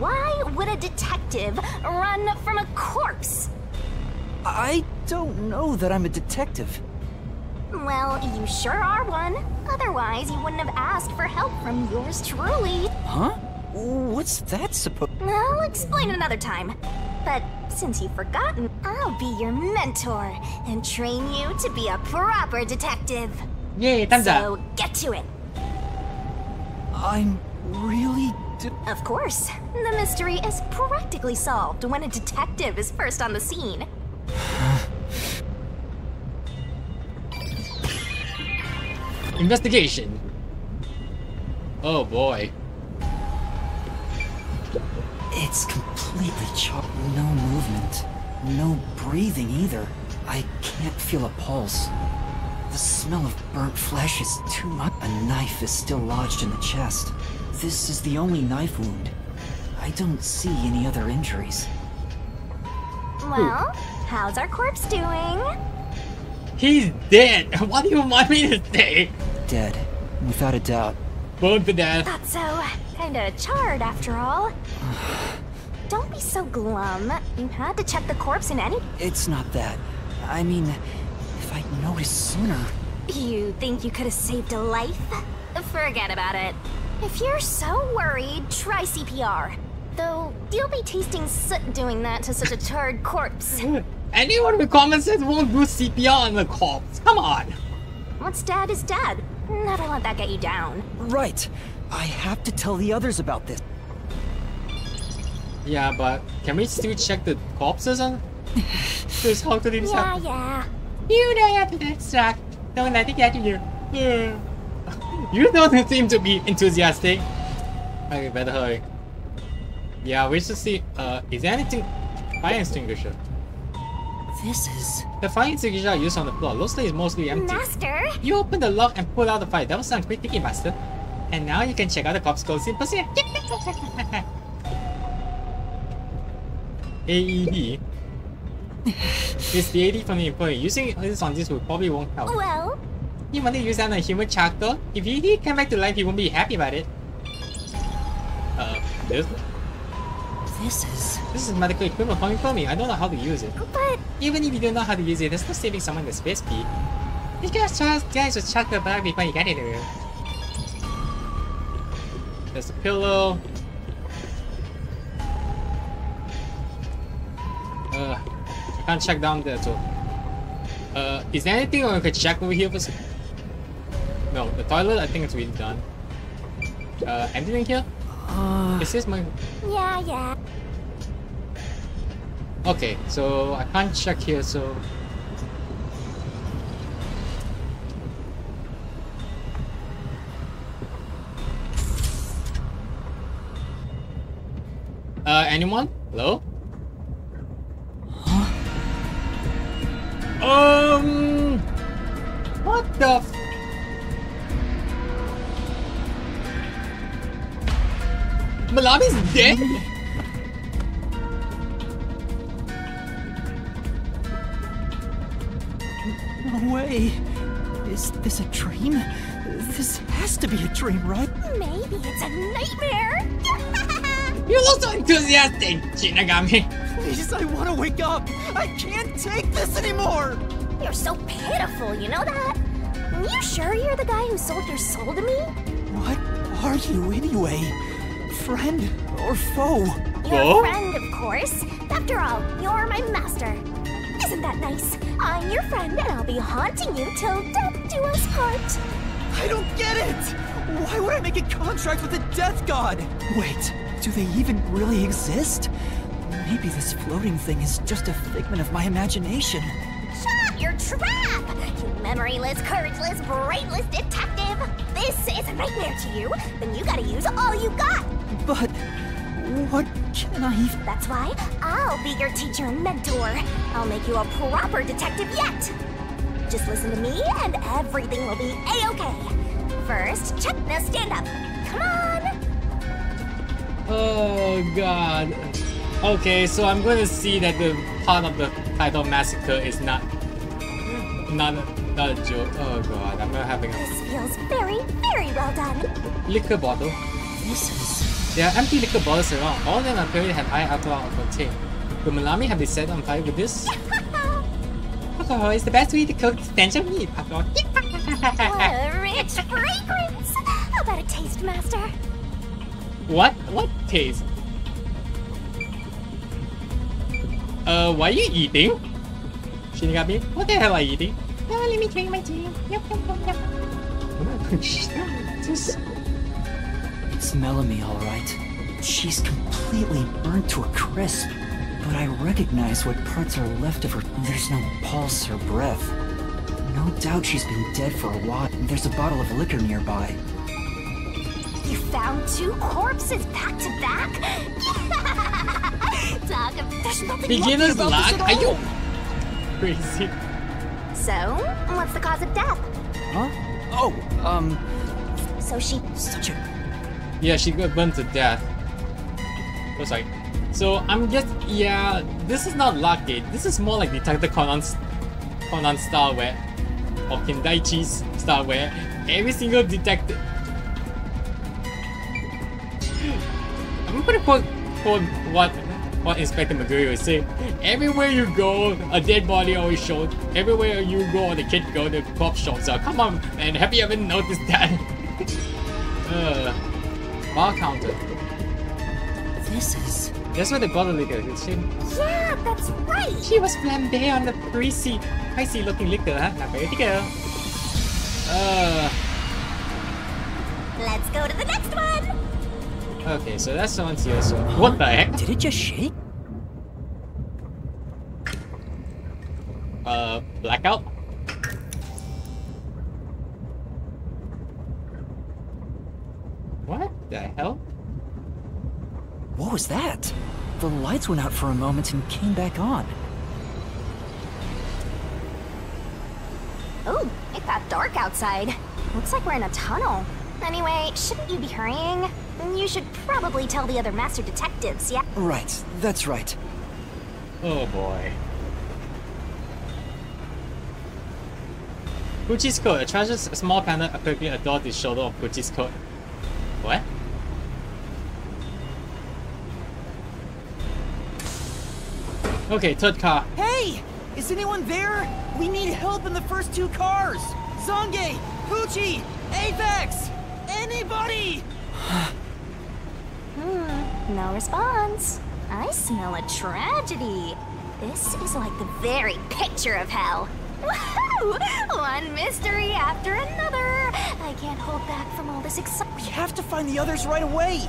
S2: Why would a detective run from a corpse?
S3: I don't know that I'm a detective.
S2: Well, you sure are one. Otherwise, you wouldn't have asked for help from yours truly.
S3: Huh? What's that supposed?
S2: I'll explain another time. But since you've forgotten, I'll be your mentor and train you to be a proper detective.
S1: Yay, thumbs
S2: so
S1: up.
S2: get to it.
S3: I'm really.
S2: Of course, the mystery is practically solved when a detective is first on the scene.
S1: Investigation. Oh boy.
S3: It's completely chopped. No movement. No breathing either. I can't feel a pulse. The smell of burnt flesh is too much. A knife is still lodged in the chest. This is the only knife wound. I don't see any other injuries.
S2: Well, how's our corpse doing?
S1: He's dead. What do you want me to say?
S3: Dead, without a doubt.
S1: Burned to death.
S2: Thought so. Kinda charred after all. Don't be so glum. You had to check the corpse in any.
S3: It's not that. I mean, if I'd noticed sooner.
S2: You think you could have saved a life? Forget about it. If you're so worried, try CPR. Though, you'll be tasting soot doing that to such a charred corpse.
S1: Anyone with common sense won't do CPR on the corpse. Come on.
S2: What's dead is dead. Never let that get you down.
S3: Right. I have to tell the others about this.
S1: Yeah, but can we still check the corpses on? Just how to do this?
S2: Yeah, yeah.
S1: You don't have to extract. Don't let it get to you. Yeah. You don't seem to be enthusiastic. Okay, better hurry. Yeah, we should see. Uh, is there anything? Fire extinguisher.
S3: This is.
S1: The fire extinguisher used on the floor. Looks like it's mostly empty.
S2: Master?
S1: You open the lock and pull out the fire. That was some quick thinking, Master. And now you can check out the corpse and proceed. AED. it's the AED from the employee. Using this on this will probably won't help.
S2: Well,
S1: You want to use that on a human character? If he he come back to life, he won't be happy about it. Uh, this?
S3: This is.
S1: This is medical equipment coming from me. I don't know how to use it.
S2: but
S1: Even if you don't know how to use it, there's no saving someone the space key. You guys just guys should check the bag before you get it there. There's a pillow. Uh, I can't check down there so. Uh, is there anything I could check over here for? s- No, the toilet. I think it's really done. Uh, anything here?
S3: Uh,
S1: Is this my?
S2: yeah, yeah.
S1: Okay, so I can't check here, so... Uh, anyone? Hello? Um... What the f- Melamine's dead?
S3: no way. Is this a dream? This has to be a dream, right?
S2: Maybe it's a nightmare.
S1: You look so enthusiastic, Shinigami.
S3: Please, I want to wake up. I can't take this anymore.
S2: You're so pitiful, you know that? Are You sure you're the guy who sold your soul to me?
S3: What are you anyway? Friend or foe?
S2: Your
S1: Oh?
S2: friend, of course. After all, you're my master. Isn't that nice? I'm your friend and I'll be haunting you till death do us part.
S3: I don't get it! Why would I make a contract with a death god? Wait, do they even really exist? Maybe this floating thing is just a figment of my imagination.
S2: Shut your trap! You memoryless, courageless, brainless detective! This is a nightmare to you, then you gotta use all you got!
S3: But what can I.
S2: That's why I'll be your teacher and mentor. I'll make you a proper detective yet. Just listen to me and everything will be a-okay. First, check. Now stand up. Come on.
S1: Oh god. Okay, so I'm gonna see that the part of the title massacre is not not not a joke. Oh god, I'm not having a
S2: This feels very, very well done.
S1: liquor bottle.
S3: This is...
S1: There are empty liquor bottles around. All of them apparently have high alcohol content. Could Melamine have been set on fire with this? Alcohol is the best way to cook of meat.
S2: What a rich fragrance! How about a taste, Master?
S1: What? What taste? Uh, why are you eating? Shinigami? What the hell are you eating? No, let me drink my tea. Yep, yep, yep, yep. Just...
S3: It's Melamine, all right. She's completely burnt to a crisp. But I recognize what parts are left of her. There's no pulse or breath. No doubt she's been dead for a while. There's a bottle of liquor nearby.
S2: You found two corpses back to back? Dog, there's nothing
S1: Beginner's
S2: lucky about this
S1: luck? Are you crazy?
S2: So, what's the cause of death?
S3: Huh? Oh, um,
S2: So she
S3: such a
S1: Yeah, she got burned to death. Oh, sorry. So I'm just yeah. This is not lucky. This is more like Detective Conan, Conan style where, or Kindaichi's style where every single detective. I'm gonna quote quote what what Inspector Megure would say. Everywhere you go, a dead body always shows. Everywhere you go, the kid go, the corpse shows up. Come on, man. Have you ever noticed that? uh, bar counter.
S3: This is.
S1: That's where the bottle liquor is. She,
S2: Yeah, that's right!
S1: she was flambé on the pricey, pricey looking liquor, huh? Not very good. Uh,
S2: Let's go to the next one!
S1: Okay, so that's the one's here, so. What the heck?
S3: Did it just shake?
S1: Uh, blackout? What the hell?
S3: What was that? The lights went out for a moment and came back on.
S2: Ooh, it got dark outside. Looks like we're in a tunnel. Anyway, shouldn't you be hurrying? Mm, you should probably tell the other master detectives, yeah?
S3: Right, that's right.
S1: Oh boy. Pucci's coat. A treasures a small panel apparently adorned the shoulder of Pucci's coat. What? Okay, third car.
S11: Hey! Is anyone there? We need help in the first two cars! Zange! Pucci! Apex! Anybody!
S2: No response. I smell a tragedy. This is like the very picture of hell. Woohoo! One mystery after another. I can't hold back from all this excitement.
S11: We have to find the others right away!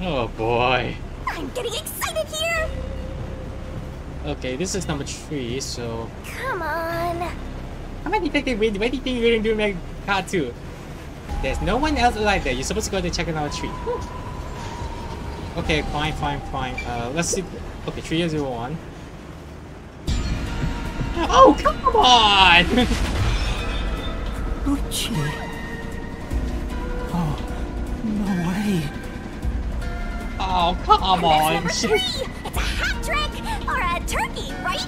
S1: Oh boy.
S2: I'm getting excited here!
S1: Okay, this is number three, so...
S2: Come on.
S1: How many detective wait, what do you think you're gonna do in my car too? There's no one else alive there. You're supposed to go to check on number three. Okay, fine, fine, fine. Uh, let's see. Okay, 3001. Oh, come on!
S3: Uchi. Oh, no way.
S1: oh, come on!
S2: three! It's a hat trick! Or a turkey, right?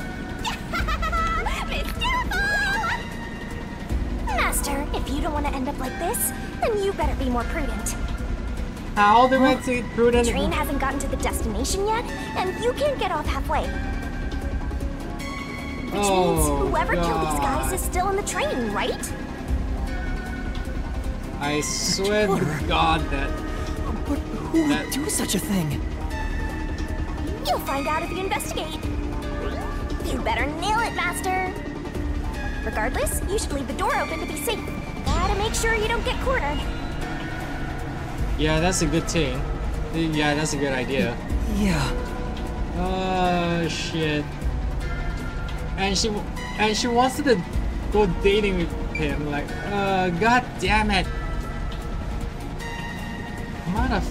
S2: Master, if you don't want to end up like this, then you better be more prudent.
S1: How do I say
S2: The
S1: prudent?
S2: train hasn't gotten to the destination yet, and you can't get off halfway. Which
S1: Oh,
S2: means whoever killed these guys is still in the train, right?
S1: I swear to God that
S3: But who
S1: That-
S3: would do such a thing?
S2: You'll find out if you investigate. You better nail it, Master. Regardless, you should leave the door open to be safe. Gotta make sure you don't get cornered.
S1: Yeah, that's a good thing. Yeah, that's a good idea.
S3: Yeah.
S1: Oh shit. And she and she wants to go dating with him. Like, uh, god damn it. Mother.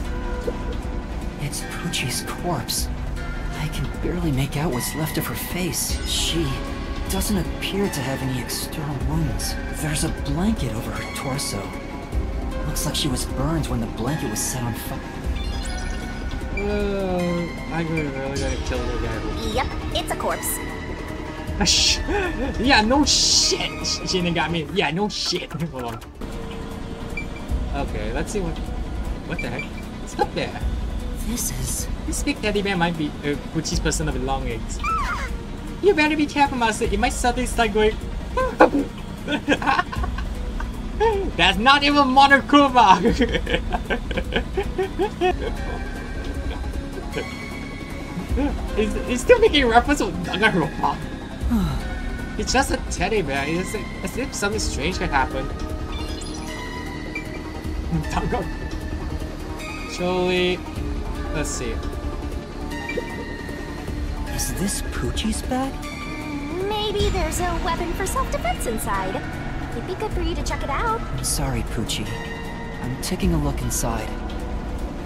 S3: It's Pucci's corpse. I can barely make out what's left of her face. She doesn't appear to have any external wounds. There's a blanket over her torso. Looks like she was burned when the blanket was set on fire.
S1: Uh, I'm really gonna kill the guy
S2: Yep, it's a corpse.
S1: yeah, no shit. She didn't got me. Yeah, no shit. Hold on. Okay, let's see what. What the heck? It's up there.
S3: This is.
S1: This big teddy bear might be uh, Pucci's personal belongings. You better be careful, Master. It might suddenly start going. That's not even Monokuma! he's, he's still making reference to Danganronpa. it's just a teddy bear. It's as if something strange could happen. Dangan. Surely, let's see.
S3: Is this Pucci's bag?
S2: Maybe there's a weapon for self-defense inside. It'd be good for you to check it out.
S3: Sorry, Pucci. I'm taking a look inside.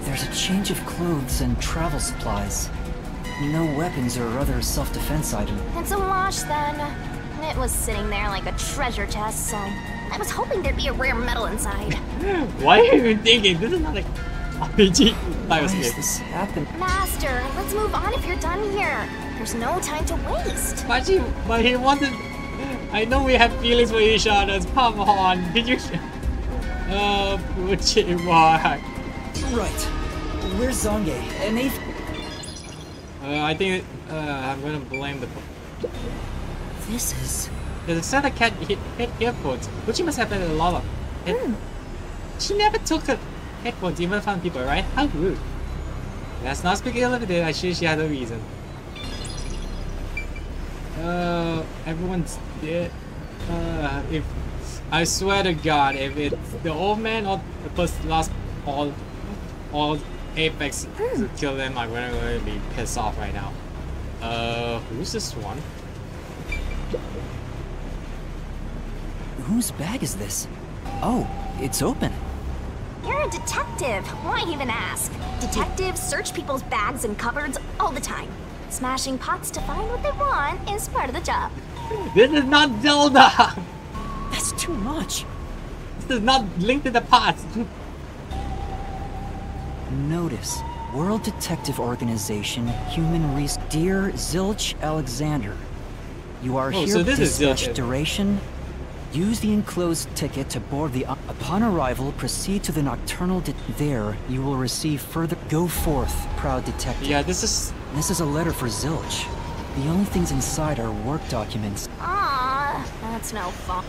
S3: There's a change of clothes and travel supplies. No weapons or other self-defense item.
S2: It's a wash then. It was sitting there like a treasure chest, so I was hoping there'd be a rare metal inside.
S1: Why are you even thinking? This is not like RPG.
S3: Why is this happen?
S2: Master, let's move on if you're done here. There's no time to waste.
S1: But he, but he wanted. I know we have feelings for each other. Come on, did you? Uh, Pucci, why?
S3: Right. Where's Zange? And they.
S1: Uh, I think uh, I'm gonna blame the.
S3: This is.
S1: There's a set of cat hit, hit earphones. Pucci must have had a lot of.
S2: Hmm.
S1: She never took the headphones even from people, right? How rude. Let's not speak ill of it. I sure she had a reason. Uh, everyone's dead. Uh, if I swear to God, if it's the old man or the person last all, all Apex to kill them, I'm gonna, gonna be pissed off right now. Uh, who's this one?
S3: Whose bag is this? Oh, it's open.
S2: You're a detective. Why even ask? Detectives search people's bags and cupboards all the time. Smashing pots to find what they want is part of the job.
S1: This is not Zelda!
S3: That's too much.
S1: This is not linked to the past.
S3: Notice. World Detective Organization, Human Res... Dear Zilch Alexander, you are
S1: Oh,
S3: here
S1: so this is
S3: dispatch
S1: Zilch.
S3: duration. Use the enclosed ticket to board the... Uh, upon arrival, proceed to the Nocturnal... De there, you will receive further... Go forth, proud detective.
S1: Yeah, this is...
S3: This is a letter for Zilch. The only things inside are work documents.
S2: Ah, that's no fun.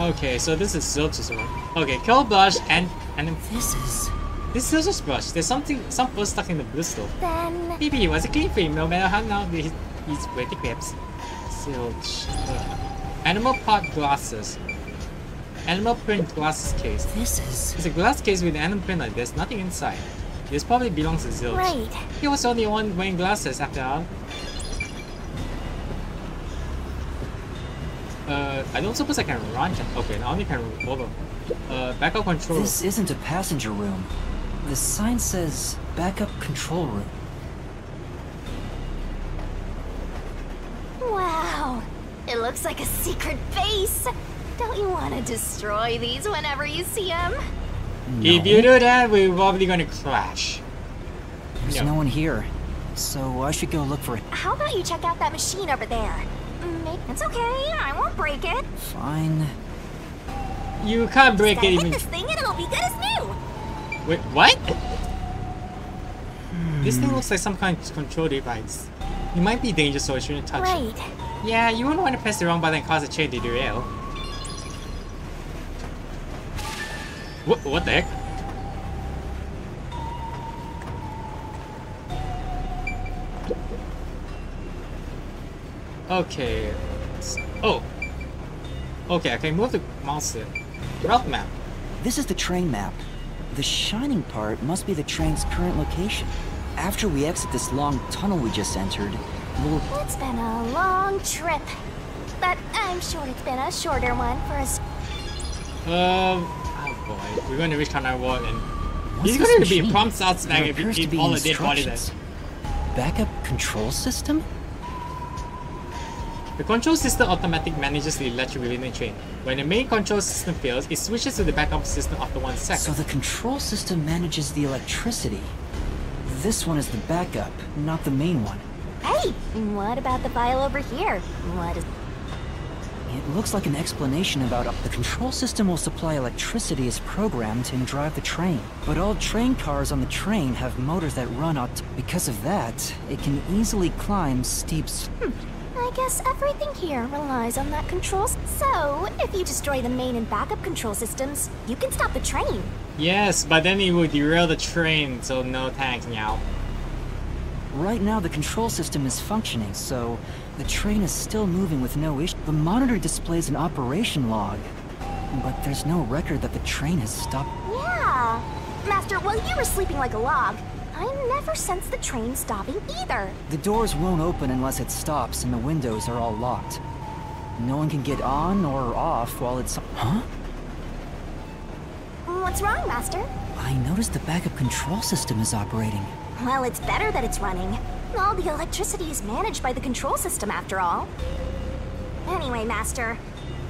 S1: Okay, so this is Zilch's one. Okay, kill brush and and
S3: this is
S1: this is Zilch's brush. There's something some food stuck in the bristle.
S2: Then
S1: Maybe he was a clean frame, no matter how now he's he's pretty crepes. Zilch. Uh, animal pot glasses. Animal print glasses case.
S3: This is
S1: It's a glass case with an animal print like this, nothing inside. This probably belongs to Zilch.
S2: Right.
S1: He was the only one wearing glasses after all. Uh, I don't suppose I can run. Okay, I only can hold on. Uh, backup control.
S3: This isn't a passenger room. The sign says backup control room.
S2: Wow, it looks like a secret base. Don't you want to destroy these whenever you see them?
S1: If you do that, we're probably gonna crash.
S3: There's
S1: No.
S3: no one here, so I should go look for it.
S2: How about you check out that machine over there? It's okay, I won't break it.
S3: Fine.
S1: You can't break
S2: Gotta
S1: it
S2: hit
S1: even.
S2: this thing and it'll be good as new.
S1: Wait, what? Hmm. This thing looks like some kind of control device. It might be dangerous, so I shouldn't touch it. Yeah, you wouldn't want to press the wrong button and cause a chain to derail. What, what the heck? Okay. S- Oh. Okay, I can move the mouse there. Route map.
S3: This is the train map. The shining part must be the train's current location. After we exit this long tunnel we just entered, we'll...
S2: It's been a long trip. But I'm sure it's been a shorter one for us.
S1: Um, oh boy, we're going to reach Kanai Ward and
S3: What's
S1: he's going to be
S3: machine?
S1: prompt suspect
S3: There
S1: if he
S3: appears to
S1: if
S3: be
S1: all the dead body there.
S3: instructions. Backup control system?
S1: The control system automatic manages the electric within the train. When the main control system fails, it switches to the backup system after one second.
S3: So the control system manages the electricity. this one is the backup, not the main one.
S2: Hey, what about the file over here? What is...
S3: It looks like an explanation about the control system will supply electricity as programmed and drive the train. But all train cars on the train have motors that run out. Because of that, it can easily climb steep.
S2: Hmm. I guess everything here relies on that control. So, if you destroy the main and backup control systems, you can stop the train.
S1: Yes, but then it would derail the train, so no thanks now.
S3: Right now the control system is functioning, so the train is still moving with no issue. The monitor displays an operation log, but there's no record that the train has stopped.
S2: Yeah. Master, while you were sleeping like a log, I never sense the train stopping either.
S3: The doors won't open unless it stops and the windows are all locked. No one can get on or off while it's... Huh?
S2: What's wrong, Master?
S3: I noticed the backup control system is operating.
S2: Well, it's better that it's running. All the electricity is managed by the control system, after all. Anyway, Master,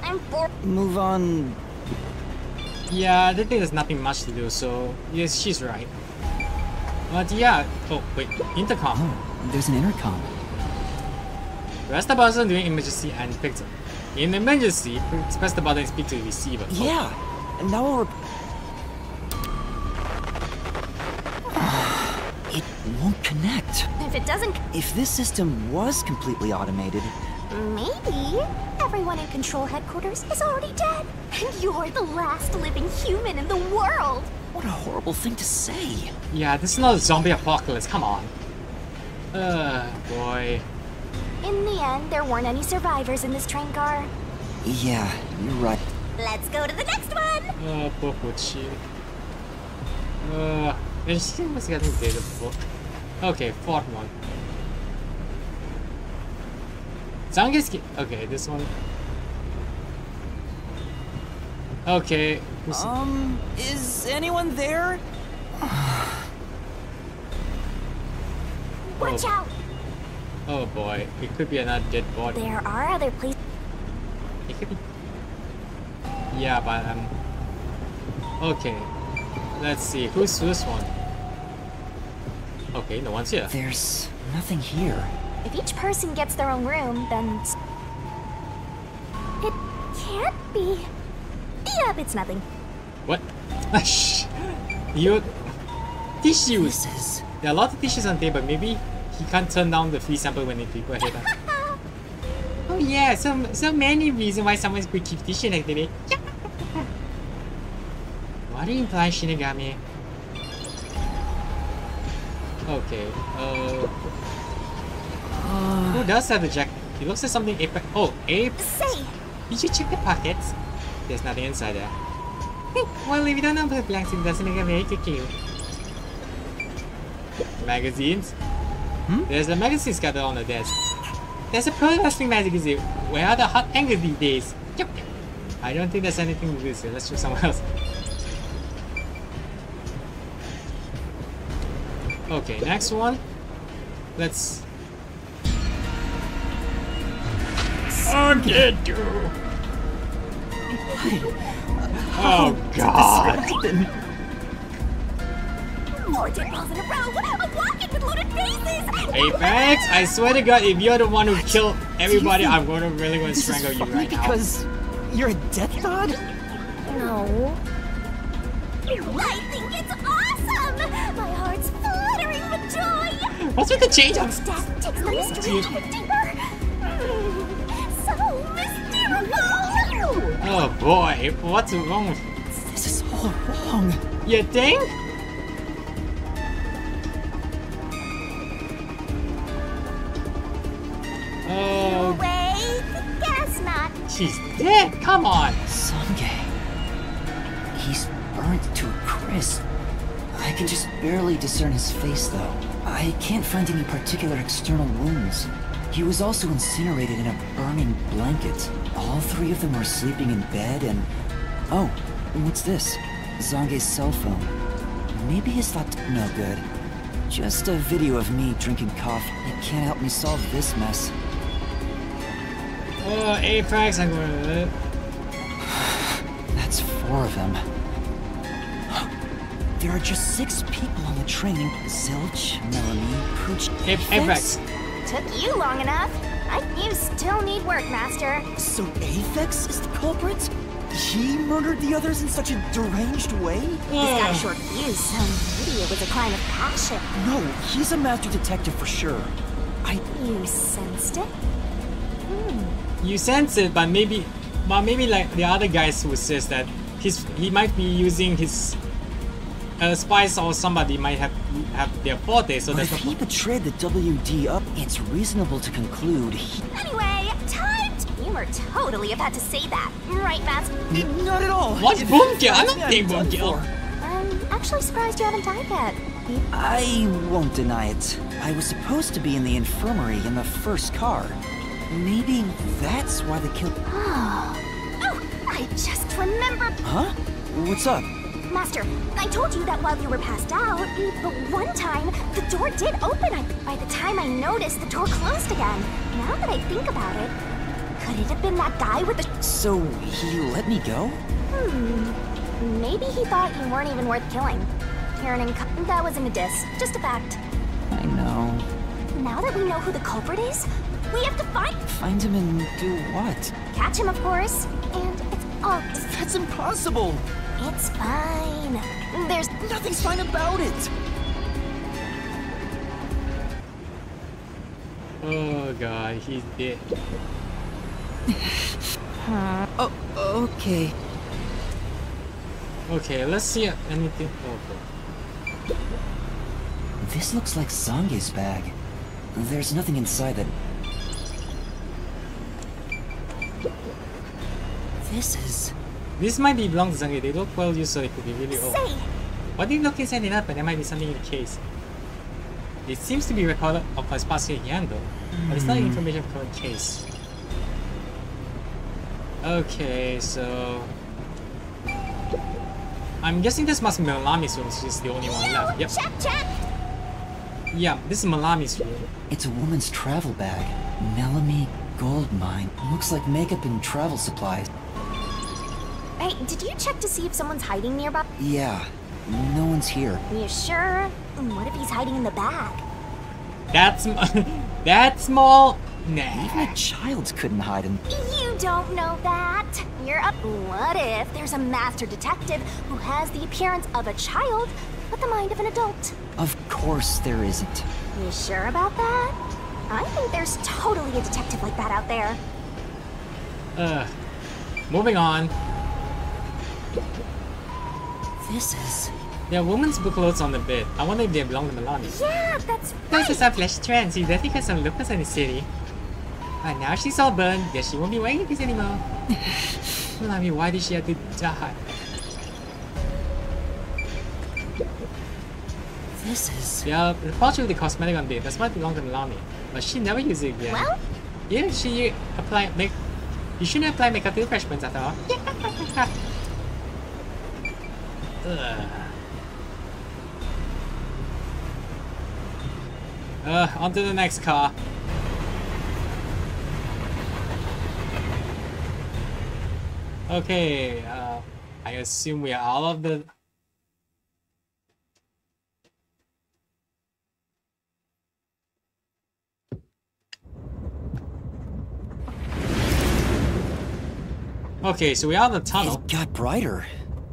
S2: I'm bored.
S3: Move on.
S1: Yeah, I think there's nothing much to do, so yes, she's right. But yeah, oh wait, intercom.
S3: Oh, there's an intercom.
S1: Press the button during emergency and pick it. In emergency, press the button and speak to the receiver.
S3: Yeah, and now we'll. It won't connect.
S2: If it doesn't...
S3: If this system was completely automated...
S2: Maybe. Everyone in Control Headquarters is already dead. And you're the last living human in the world.
S3: What a horrible thing to say.
S1: Yeah, this is not a zombie apocalypse, come on. Uh, boy.
S2: In the end, there weren't any survivors in this train car.
S3: Yeah, you're right.
S2: Let's go to the next one!
S1: Uh, Pokuchi. Uh, she was getting data before. Okay, fourth one. Zange's Okay, this one. Okay.
S11: Um, is anyone there?
S2: Watch
S1: oh.
S2: out!
S1: Oh boy, it could be another dead body.
S2: There are other places.
S1: It could be. Yeah, but um. Okay, let's see. Who's this one? Okay, no one's here.
S3: There's nothing here.
S2: If each person gets their own room, then it can't be. Yep, it's nothing.
S1: What? Shh! you tissues.
S3: Is...
S1: There are a lot of tissues on there, but Maybe he can't turn down the free sample when people hit him. oh yeah, so so many reasons why someone could keep tissue like to me. what do you imply, Shinigami? Okay. Uh. Who does have the jacket? He looks like something Ape. Oh, Ape.
S2: Say.
S1: Did you check the pockets? There's nothing inside there. well, if you don't know what blanks, it doesn't make a very cute. Magazines?
S3: Hmm?
S1: There's a magazine scattered on the desk. There's a pro wrestling magazine. Where are the hot angles these days? Yep. I don't think there's anything to this here. Let's choose somewhere else. Okay, next one. Let's. I'm dead,
S2: with loaded faces.
S1: Apex, I swear to God, if you're the one who killed everybody, I'm going to really going to strangle you
S3: funny
S1: right now.
S3: because you're a death god?
S2: No. I think it's awesome. My heart's fluttering with joy.
S1: What's with the change on?
S2: Death takes the mystery deeper.
S1: Oh boy, what's wrong with
S3: This is all wrong.
S1: you? Think? Oh, uh,
S2: Wait, guess not.
S1: she's dead. Come on.
S3: Zange. He's burnt to a crisp. I can just barely discern his face, though. I can't find any particular external wounds. He was also incinerated in a burning blanket. All three of them were sleeping in bed and... Oh, what's this? Zange's cell phone. Maybe his thought... No good. Just a video of me drinking coffee. It can't help me solve this mess.
S1: Oh, Apex, I'm going to.
S3: That's four of them. There are just six people on the train. Zilch, Melamine, Pooch,
S1: If Apex.
S2: Took you long enough. I, you still need work, Master.
S11: So Apex is the culprit? He murdered the others in such a deranged way?
S2: He's got a short fuse, so maybe it was a crime of passion.
S11: No, he's a master detective for sure. I
S2: You sensed it?
S1: You sense it, but maybe, but maybe like the other guys who says that he's he might be using his uh, spies or somebody might have have their forte. So
S3: But
S1: that's
S3: if he betrayed the WD up, it's reasonable to conclude he...
S2: Anyway, time to- You were totally about to say that, right, Master?
S11: Not at all.
S1: What
S11: If-
S1: boom kill? I
S11: if
S1: don't
S11: I'm
S1: boom kill.
S2: I'm actually surprised you haven't died yet.
S3: I won't deny it. I was supposed to be in the infirmary in the first car. Maybe that's why the kill...
S2: Oh, I just remembered.
S3: Huh? What's up?
S2: Master, I told you that while you were passed out, but one time the door did open. I, by the time I noticed, the door closed again. Now that I think about it, could it have been that guy with the.
S3: So he let me go?
S2: Hmm. Maybe he thought you weren't even worth killing. Karen and that wasn't a diss, just a fact.
S3: I know.
S2: Now that we know who the culprit is, we have to find.
S3: Find him and do what?
S2: Catch him, of course. And it's all.
S11: That's impossible.
S2: It's fine. There's.
S11: Nothing's fine about it.
S1: Oh god, he's dead.
S3: Oh, okay.
S1: Okay, let's see anything.
S3: This looks like Zange's bag. There's nothing inside that... This is...
S1: This might be belong to Zange. They look well used, so they could be really old.
S2: Say,
S1: Why did you look inside it up? And there might be something in the case. It seems to be recorded of a Espacio Yando, but it's not hmm. information from the case. Okay, so I'm guessing this must be Melamine's room. She's the only one left. Yep.
S2: check, check.
S1: Yeah, this is Melamine's room.
S3: It's a woman's travel bag. Melanie Gold Mine. Looks like makeup and travel supplies.
S2: Hey, did you check to see if someone's hiding nearby?
S3: Yeah, no one's here.
S2: You sure? What if he's hiding in the bag?
S1: That's that small. Nah.
S3: Even a child couldn't hide in...
S2: You don't know that. You're up. What if there's a master detective who has the appearance of a child, but the mind of an adult?
S3: Of course there isn't.
S2: You sure about that? I think there's totally a detective like that out there.
S1: Uh, moving on.
S3: This is...
S1: There are women's book clothes on the bed. I wonder if they belong to Melamine.
S2: Yeah, that's
S1: This
S2: right.
S1: is a flash trend. She definitely has some lookers in the city. And now she's all burned. Guess she won't be wearing this anymore. well, I mean, why did she have to die?
S3: This is...
S1: Yeah, unfortunately, the cosmetic on bed. That's might belong to Melamine. But she never uses it again.
S2: Well,
S1: Yeah, she apply make. You shouldn't apply makeup to refreshments after all. Ugh. Uh, on to the next car. Okay, uh, I assume we are all of the... Okay, so we are the tunnel.
S3: It got brighter.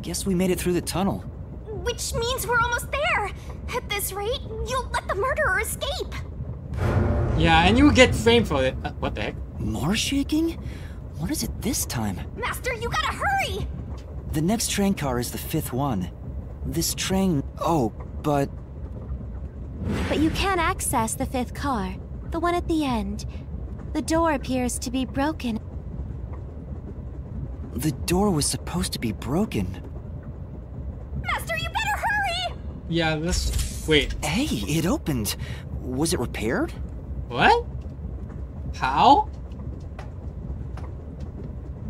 S3: Guess we made it through the tunnel.
S2: which means we're almost there. At this rate, you'll let the murderer escape.
S1: Yeah, and you get framed for it. Uh, what the heck?
S3: More shaking? What is it this time?
S2: Master, you gotta hurry!
S3: The next train car is the fifth one. This train... Oh, but...
S8: But you can't access the fifth car, the one at the end. The door appears to be broken.
S3: The door was supposed to be broken.
S2: Master, you better hurry!
S1: Yeah, let's... Wait,
S3: Hey, it opened. Was it repaired?
S1: what? How?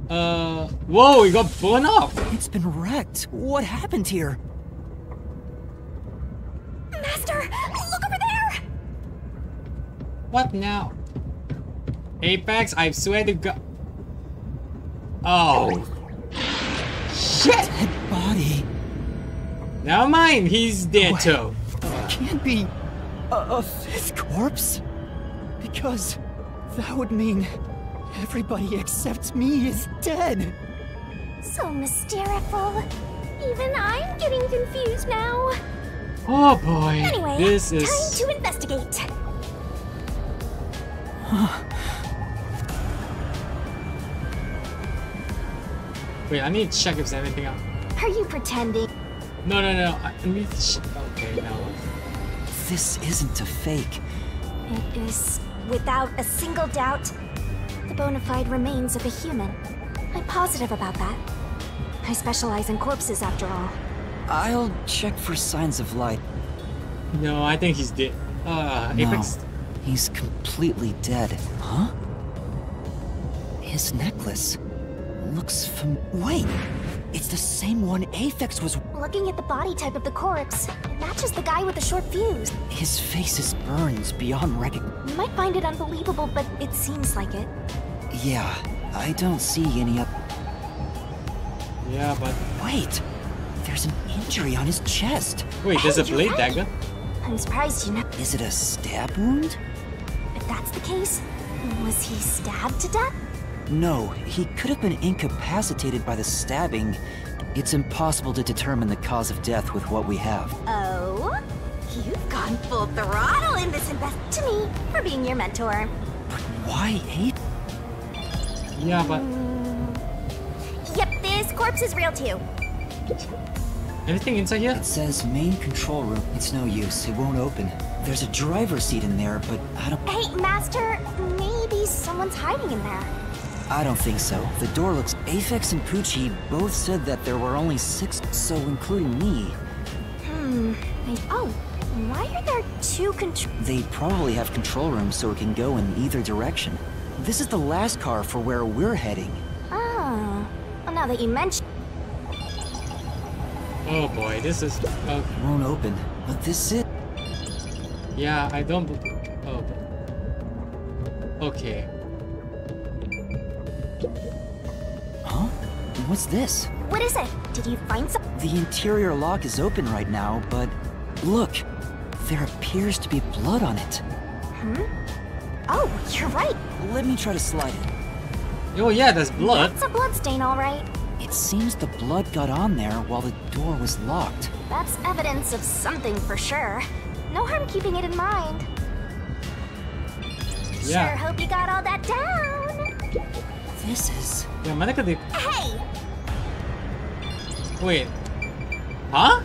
S1: Uh, whoa, it got blown up!
S3: It's been wrecked. What happened here?
S2: Master, look over there!
S1: What now? Apex, I swear to God. Oh. Shit!
S3: Dead body.
S1: Never mind, he's dead too.
S3: Can't be a, a fifth corpse? Because that would mean everybody except me is dead.
S2: So mysterious. Even I'm getting confused now.
S1: Oh boy,
S2: Anyway,
S1: this is time
S2: to investigate.
S1: Wait, I need to check if there's anything else.
S2: Are you pretending?
S1: No, no, no. I need to. Ch- okay, no.
S3: This isn't a fake.
S2: It is, without a single doubt, the bona fide remains of a human. I'm positive about that. I specialize in corpses after all.
S3: I'll check for signs of life.
S1: No, I think he's dead. Uh,
S3: No,
S1: Apex.
S3: he's completely dead. Huh? His necklace looks from. Wait! It's the same one Apex was.
S2: Looking at the body type of the corpse, it matches the guy with the short fuse.
S3: His face is burns beyond recognition.
S2: You might find it unbelievable, but it seems like it.
S3: Yeah, I don't see any up.
S1: Yeah, but.
S3: Wait! There's an injury on his chest.
S1: Wait, there's a
S2: Hey, you're
S1: blade
S2: right.
S1: dagger?
S2: I'm surprised you know.
S3: Is it a stab wound?
S2: If that's the case, was he stabbed to death?
S3: No, he could have been incapacitated by the stabbing. It's impossible to determine the cause of death with what we have.
S2: Oh? You've gone full throttle in this invest to me for being your mentor.
S3: But why eight?
S1: Yeah, but. Hmm.
S2: Yep, this corpse is real too.
S1: Anything inside here?
S3: It says main control room. It's no use. It won't open. There's a driver's seat in there, but I don't.
S2: Hey, Master, maybe someone's hiding in there.
S3: I don't think so. The door looks. Apex and Pucci both said that there were only six, so including me.
S2: Hmm. Wait, oh, why are there two control?
S3: They probably have control rooms so it can go in either direction. This is the last car for where we're heading.
S2: Oh. Well, now that you mention.
S1: Oh boy, this is.
S3: It won't open, but this is.
S1: yeah, I don't. bel- Oh. Okay.
S3: What's this?
S2: What is it? Did you find some?
S3: The interior lock is open right now, but look, there appears to be blood on it.
S2: Hmm? Oh, you're right.
S3: Let me try to slide it.
S1: Oh yeah, there's blood.
S2: It's a bloodstain, all right.
S3: It seems the blood got on there while the door was locked.
S2: That's evidence of something for sure. No harm keeping it in mind.
S1: Yeah.
S2: Sure hope you got all that down.
S3: This is.
S1: Yeah, mana ka di-
S2: Hey,
S1: Wait. Huh?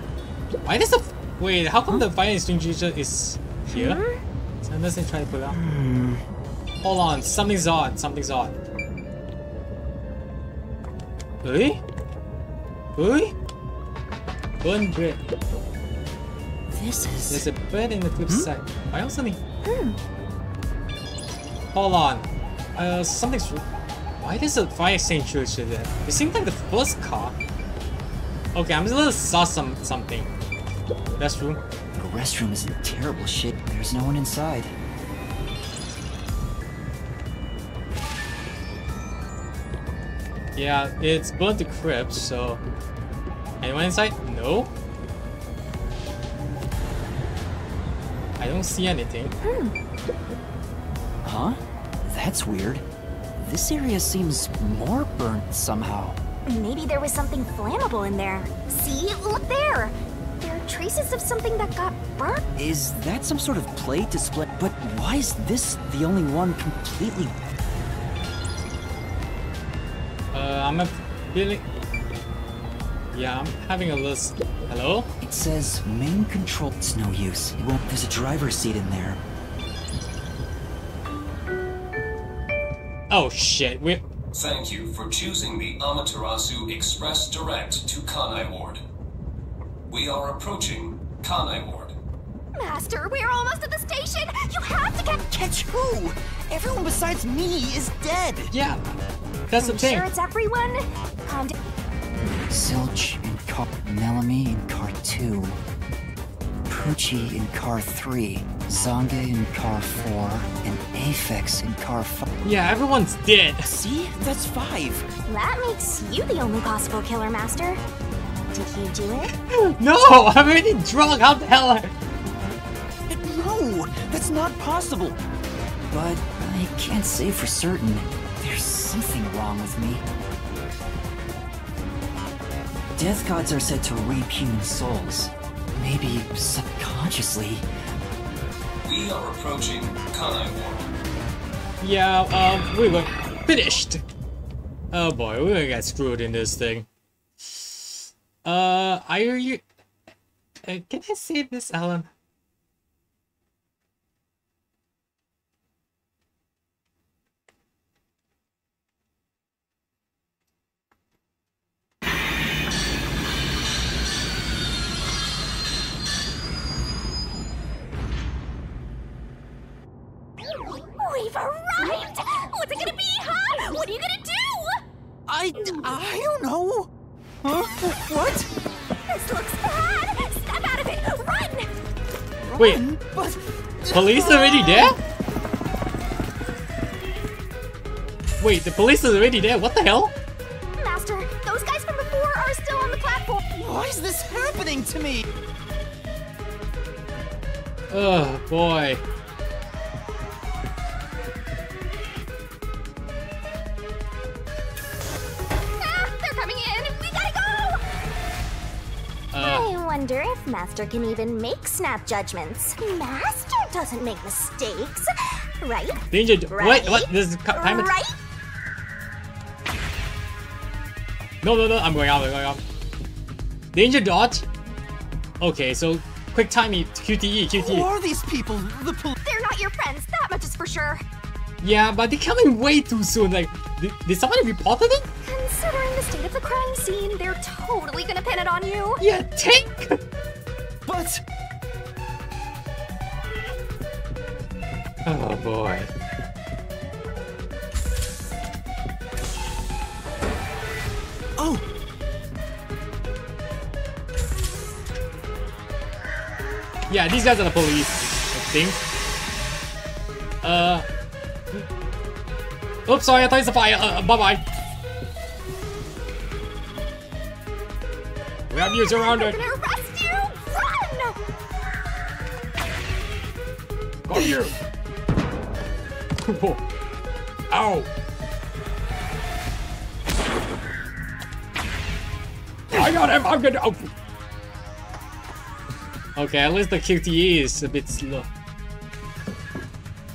S1: Why does the. f- Wait, how come the fire extinguisher is here? So let's try to put it out. Hmm. Hold on, something's odd. Something's odd. Hey? Hey? Burn bread.
S3: This is.
S1: There's a bed in the flip hmm? side. Why also need. Hmm. Hold on. Uh, something's. Why does the fire extinguisher there? It seems like the first car. Okay, I'm a little sus some something. That's true.
S3: The restroom is in terrible shape. There's no one inside.
S1: Yeah, it's burnt to crisp, so. Anyone inside? No. I don't see anything. Hmm.
S3: Huh? That's weird. This area seems more burnt somehow.
S2: Maybe there was something flammable in there. See, look there. There are traces of something that got burnt.
S3: Is that some sort of plate display? But why is this the only one completely.
S1: Uh, I'm a feeling. Yeah, I'm having a list. Hello?
S3: It says main control. It's no use. It won't. There's a driver's seat in there.
S1: Oh shit, we.
S6: Thank you for choosing the Amaterasu Express Direct to Kanai Ward. We are approaching Kanai Ward.
S2: Master, we're almost at the station. You have to get.
S11: Catch who? Everyone besides me is dead.
S1: Yeah, that's the thing.
S2: Sure, it's everyone. Um, Calm down.
S3: Zilch and car. Melamine in car 2. Pucci in car 3. Zange in car 4. And Apex in car 5.
S1: Yeah, everyone's dead.
S11: See? That's five.
S2: That makes you the only possible killer, Master. Did you do it?
S1: No, I'm already drunk. How the hell?
S11: No, that's not possible.
S3: But I can't say for certain. There's something wrong with me. Death gods are said to reap human souls. Maybe subconsciously.
S6: We are approaching Kanai Ward.
S1: Yeah, um, we were finished. Oh boy, we're gonna get screwed in this thing. Uh, are you... Uh, can I save this, Alan?
S2: We've arrived! What's it gonna be, huh? What are you gonna do?
S11: I. I don't know. Huh? What?
S2: This looks bad! Step out of it! Run!
S1: Wait,
S11: But.
S1: police already there? Wait, the police is already there? What the hell?
S2: Master, those guys from before are still on the platform.
S11: Why is this happening to me?
S1: Oh boy. Uh,
S2: I wonder if Master can even make snap judgments. Master doesn't make mistakes, right?
S1: danger.
S2: Right?
S1: Wait, what? This is cu- time.
S2: Right?
S1: No, no, no. I'm going out. I'm going out. Danger dodge. Okay, so quick timing. QTE, QTE.
S11: Who are these people? The police.
S2: They're not your friends, that much is for sure.
S1: Yeah, but they coming way too soon. Like, did, did somebody report it?
S2: Considering the state of the crime scene, they're totally gonna pin it on you.
S1: Yeah, tank.
S11: But.
S1: Oh boy.
S11: Oh,
S1: Yeah, these guys are the police. I think. Uh. Oops, sorry. I thought it's a fire. Uh, bye bye. We have you surrounded.
S2: They're gonna arrest you! Run!
S1: Come here. Ow. I got him. I'm gonna. Oh. Okay, at least the QTE is a bit slow.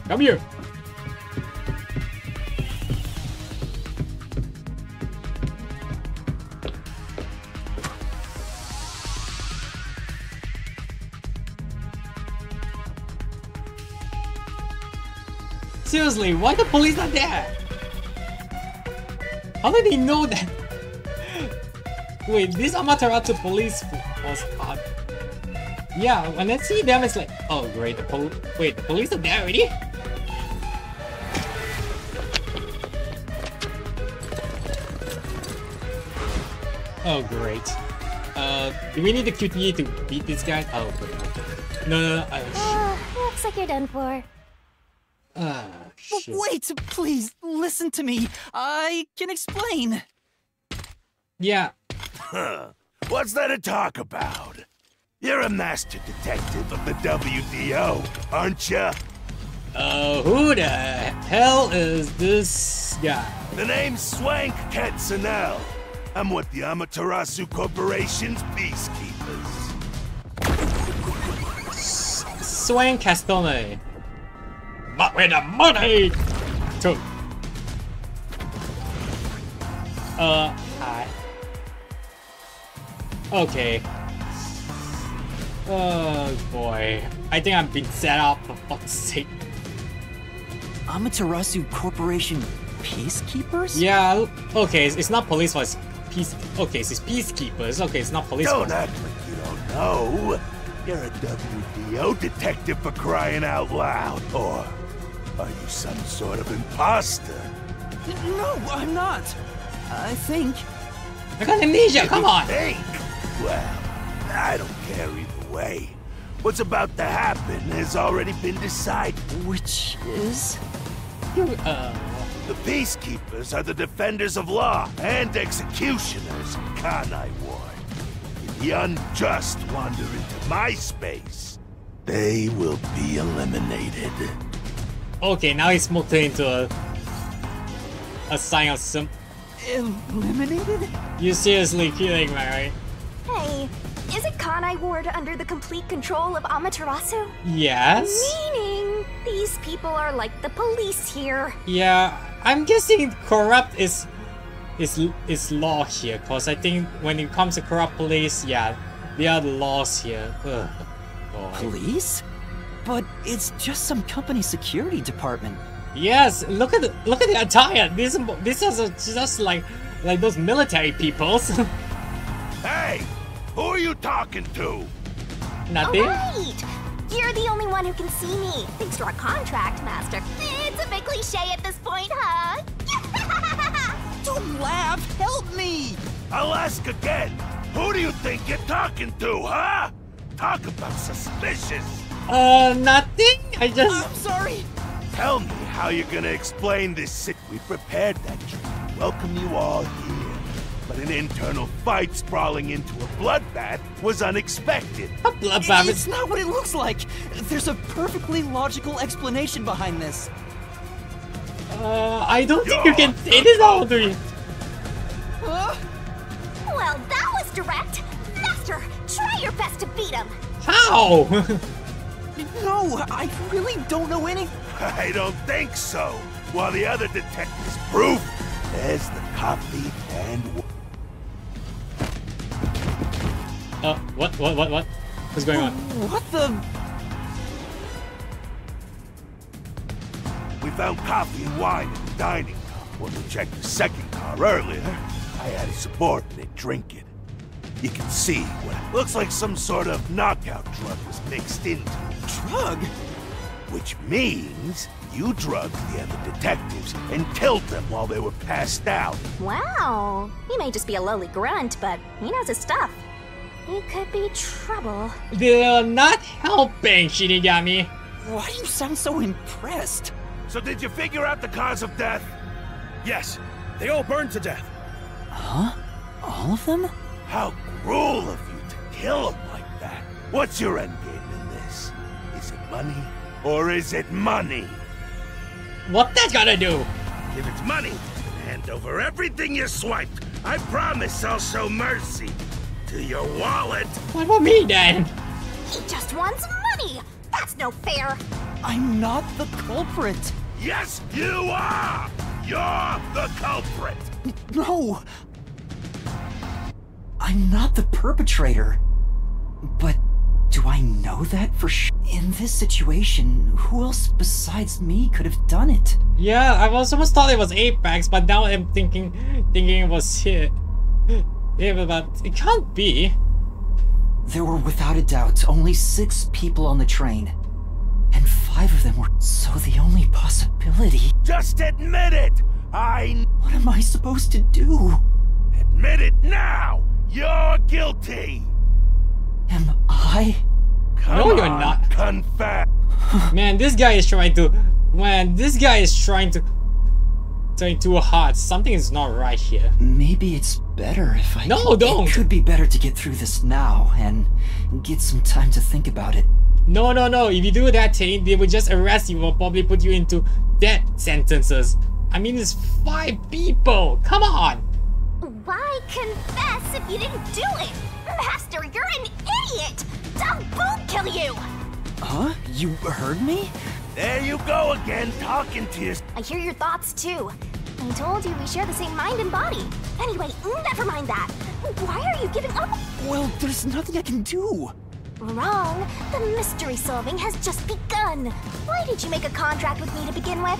S1: Come here. Seriously, why the police not there? How did they know that? Wait, this Amaterasu police was hard. Yeah, when I see them, it's like, oh great, the pol- wait, the police are there already? Oh great. Uh, do we need the QTE to beat this guy? Oh, great. No, no, no. Uh,
S2: Uh, looks like you're done for.
S1: Ah, shit.
S11: wait, please listen to me. I can explain.
S1: Yeah,
S12: Huh. What's there to talk about? You're a master detective of the WDO, aren't you?
S1: uh, who the hell is this guy?
S12: The name's Swank Katsunel. I'm with the Amaterasu Corporation's peacekeepers.
S1: Swank Castone. But with the money! Two. Uh, hi. Okay. Oh boy. I think I'm being set up for fuck's sake.
S3: Amaterasu Corporation peacekeepers?
S1: Yeah, okay, it's it's not police force. Peace. Okay, it's peacekeepers. Okay, it's not police
S12: Don't
S1: force.
S12: act like you don't know. You're a WDO detective for crying out loud. Or are you some sort of imposter?
S11: No, I'm not. I think.
S1: I got amnesia. Come on.
S12: Think? Well, I don't care either way. What's about to happen has already been decided.
S3: Which is?
S1: Uh,
S12: The peacekeepers are the defenders of law and executioners in Kanai Ward. If the unjust wander into my space, they will be eliminated.
S1: Okay, now he's moved into a a sign of some.
S11: Eliminated?
S1: You seriously kidding me, right?
S2: Hey, isn't Kanai Ward under the complete control of Amaterasu?
S1: Yes.
S2: Meaning, these people are like the police here.
S1: Yeah, I'm guessing corrupt is is is law here, cause I think when it comes to corrupt police, yeah, they are the laws here. Ugh. Oh, Boy.
S11: Police? But it's just some company security department.
S1: Yes, look at the, look at the attire. This this is just like like those military peoples.
S12: Hey, who are you talking to?
S1: Nothing.
S2: Alright! You're the only one who can see me, thanks to our contract, Master. It's a bit cliche at this point, huh?
S11: Don't laugh! Help me!
S12: I'll ask again. Who do you think you're talking to, huh? Talk about suspicious.
S1: Uh, nothing. I just.
S11: I'm sorry.
S12: Tell me how you're gonna explain this sit. We prepared that trip welcome you all here. But an internal fight sprawling into a bloodbath was unexpected.
S1: A bloodbath.
S11: It's not what it looks like. There's a perfectly logical explanation behind this.
S1: Uh, I don't think you can say this out to me.
S11: Huh?
S2: well, that was direct. Master, try your best to beat him.
S1: How?
S11: No, I really don't know any.
S12: I don't think so. While the other detectives proof, there's the coffee and.
S1: Uh, what, what, what, what? What's going on?
S11: What the?
S12: We found coffee and wine in the dining car. When we checked the second car earlier, I had a subordinate drink it. You can see what looks like some sort of knockout drug was mixed into it.
S11: Drug?
S12: Which means you drugged the other detectives and killed them while they were passed out.
S2: Wow. He may just be a lowly grunt, but he knows his stuff. He could be trouble.
S1: They're not helping, Shinigami.
S11: Why do you sound so impressed?
S12: So did you figure out the cause of death?
S13: Yes, they all burned to death.
S11: Huh? All of them?
S12: How cruel of you to kill him like that. What's your endgame in this? Is it money or is it money?
S1: What that gotta do?
S12: If it's money, hand over everything you swiped. I promise I'll show mercy to your wallet.
S1: What about me then?
S2: He just wants money. That's no fair.
S11: I'm not the culprit.
S12: Yes, you are. You're the culprit.
S11: No. I'm not the perpetrator. But do I know that for sure? In this situation, who else besides me could have done it?
S1: Yeah, I was almost thought it was Apex, but now I'm thinking, thinking it was here. Yeah, but it can't be.
S3: There were without a doubt only six people on the train. And five of them were. So the only possibility.
S12: Just admit it! I.
S3: What am I supposed to do?
S12: Admit it now! You're guilty!
S3: Am I?
S12: Come
S1: no, you're
S12: on,
S1: not.
S12: Confess.
S1: Man, this guy is trying to. Man, this guy is trying to. Trying too hard. Something is not right here.
S3: Maybe it's better if I.
S1: No, don't.
S3: It could be better to get through this now and get some time to think about it.
S1: No, no, no. If you do that thing, they will just arrest you or probably put you into death sentences. I mean, it's five people. Come on.
S2: Why confess if you didn't do it? Master, you're an idiot! Dumb boot kill you!
S11: Huh? You heard me?
S12: There you go again, talking to you.
S2: I hear your thoughts too. I told you we share the same mind and body. Anyway, never mind that. Why are you giving up?
S11: Well, there's nothing I can do.
S2: Wrong. The mystery solving has just begun. Why did you make a contract with me to begin with?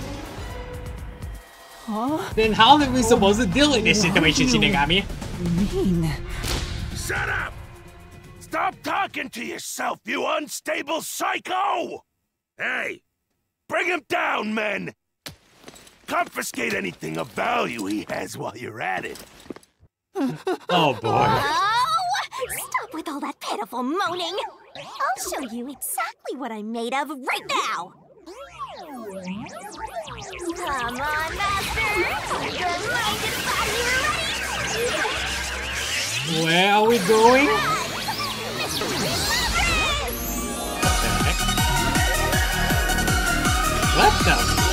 S11: Huh?
S1: Then how are we supposed to deal with this
S11: What
S1: situation,
S11: do you
S1: Shinigami?
S11: Mean?
S12: Shut up! Stop talking to yourself, you unstable psycho! Hey, bring him down, men! Confiscate anything of value he has while you're at it.
S1: Oh boy.
S2: Oh! Stop with all that pitiful moaning! I'll show you exactly what I'm made of right now! Come on, Master! The mind is finally ready!
S1: Where are we going? What the heck? What the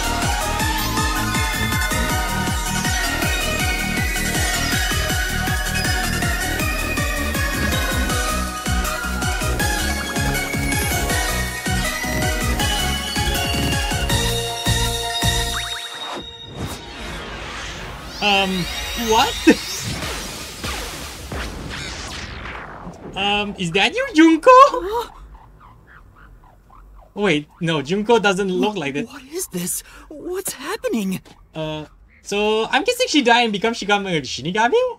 S1: Um, what? um, is that you, Junko? Wait, no, Junko doesn't look like that.
S3: What is this? What's happening?
S1: Uh, so I'm guessing she died and become Shigami Shinigami?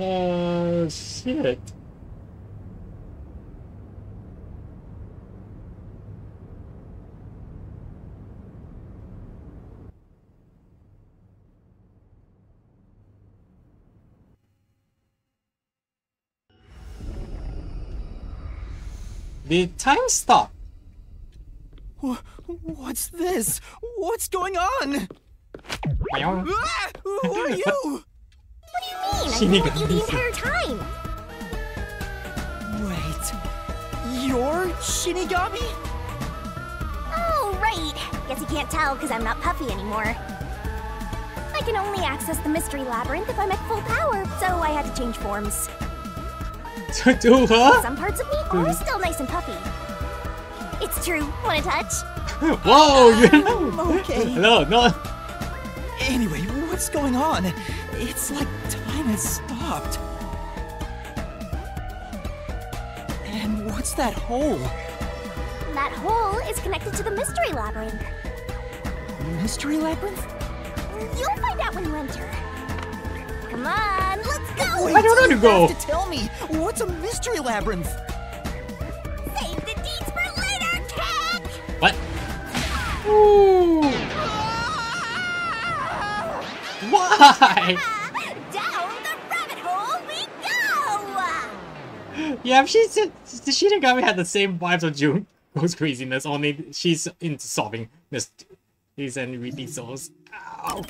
S1: Uh, shit. The time stop.
S3: What's this? What's going on? Ah, who are you?
S2: What do you mean? I've been with you the entire time.
S3: Wait, you're Shinigami?
S2: Oh, right. Guess you can't tell because I'm not Puffy anymore. I can only access the Mystery Labyrinth if I'm at full power, so I had to change forms.
S1: To do her?
S2: Some parts of me are hmm. still nice and puffy. It's true. Want to touch?
S1: Whoa, you know.
S3: Okay.
S1: No, no.
S3: Anyway, what's going on? It's like time has stopped. And what's that hole?
S2: That hole is connected to the Mystery Labyrinth.
S3: Mystery labyrinth?
S2: You'll find out when you enter. Come on, let's go!
S3: Wait,
S1: I don't know to
S3: you
S1: go.
S3: have to tell me. What's a mystery labyrinth?
S2: Save the deeds for later, kid!
S1: What? Ooh. Why?
S2: Down the rabbit hole we go!
S1: Yeah, she's the Shinigami had the same vibes of June. Goes craziness, only she's into solving mysteries and reading souls. Ow.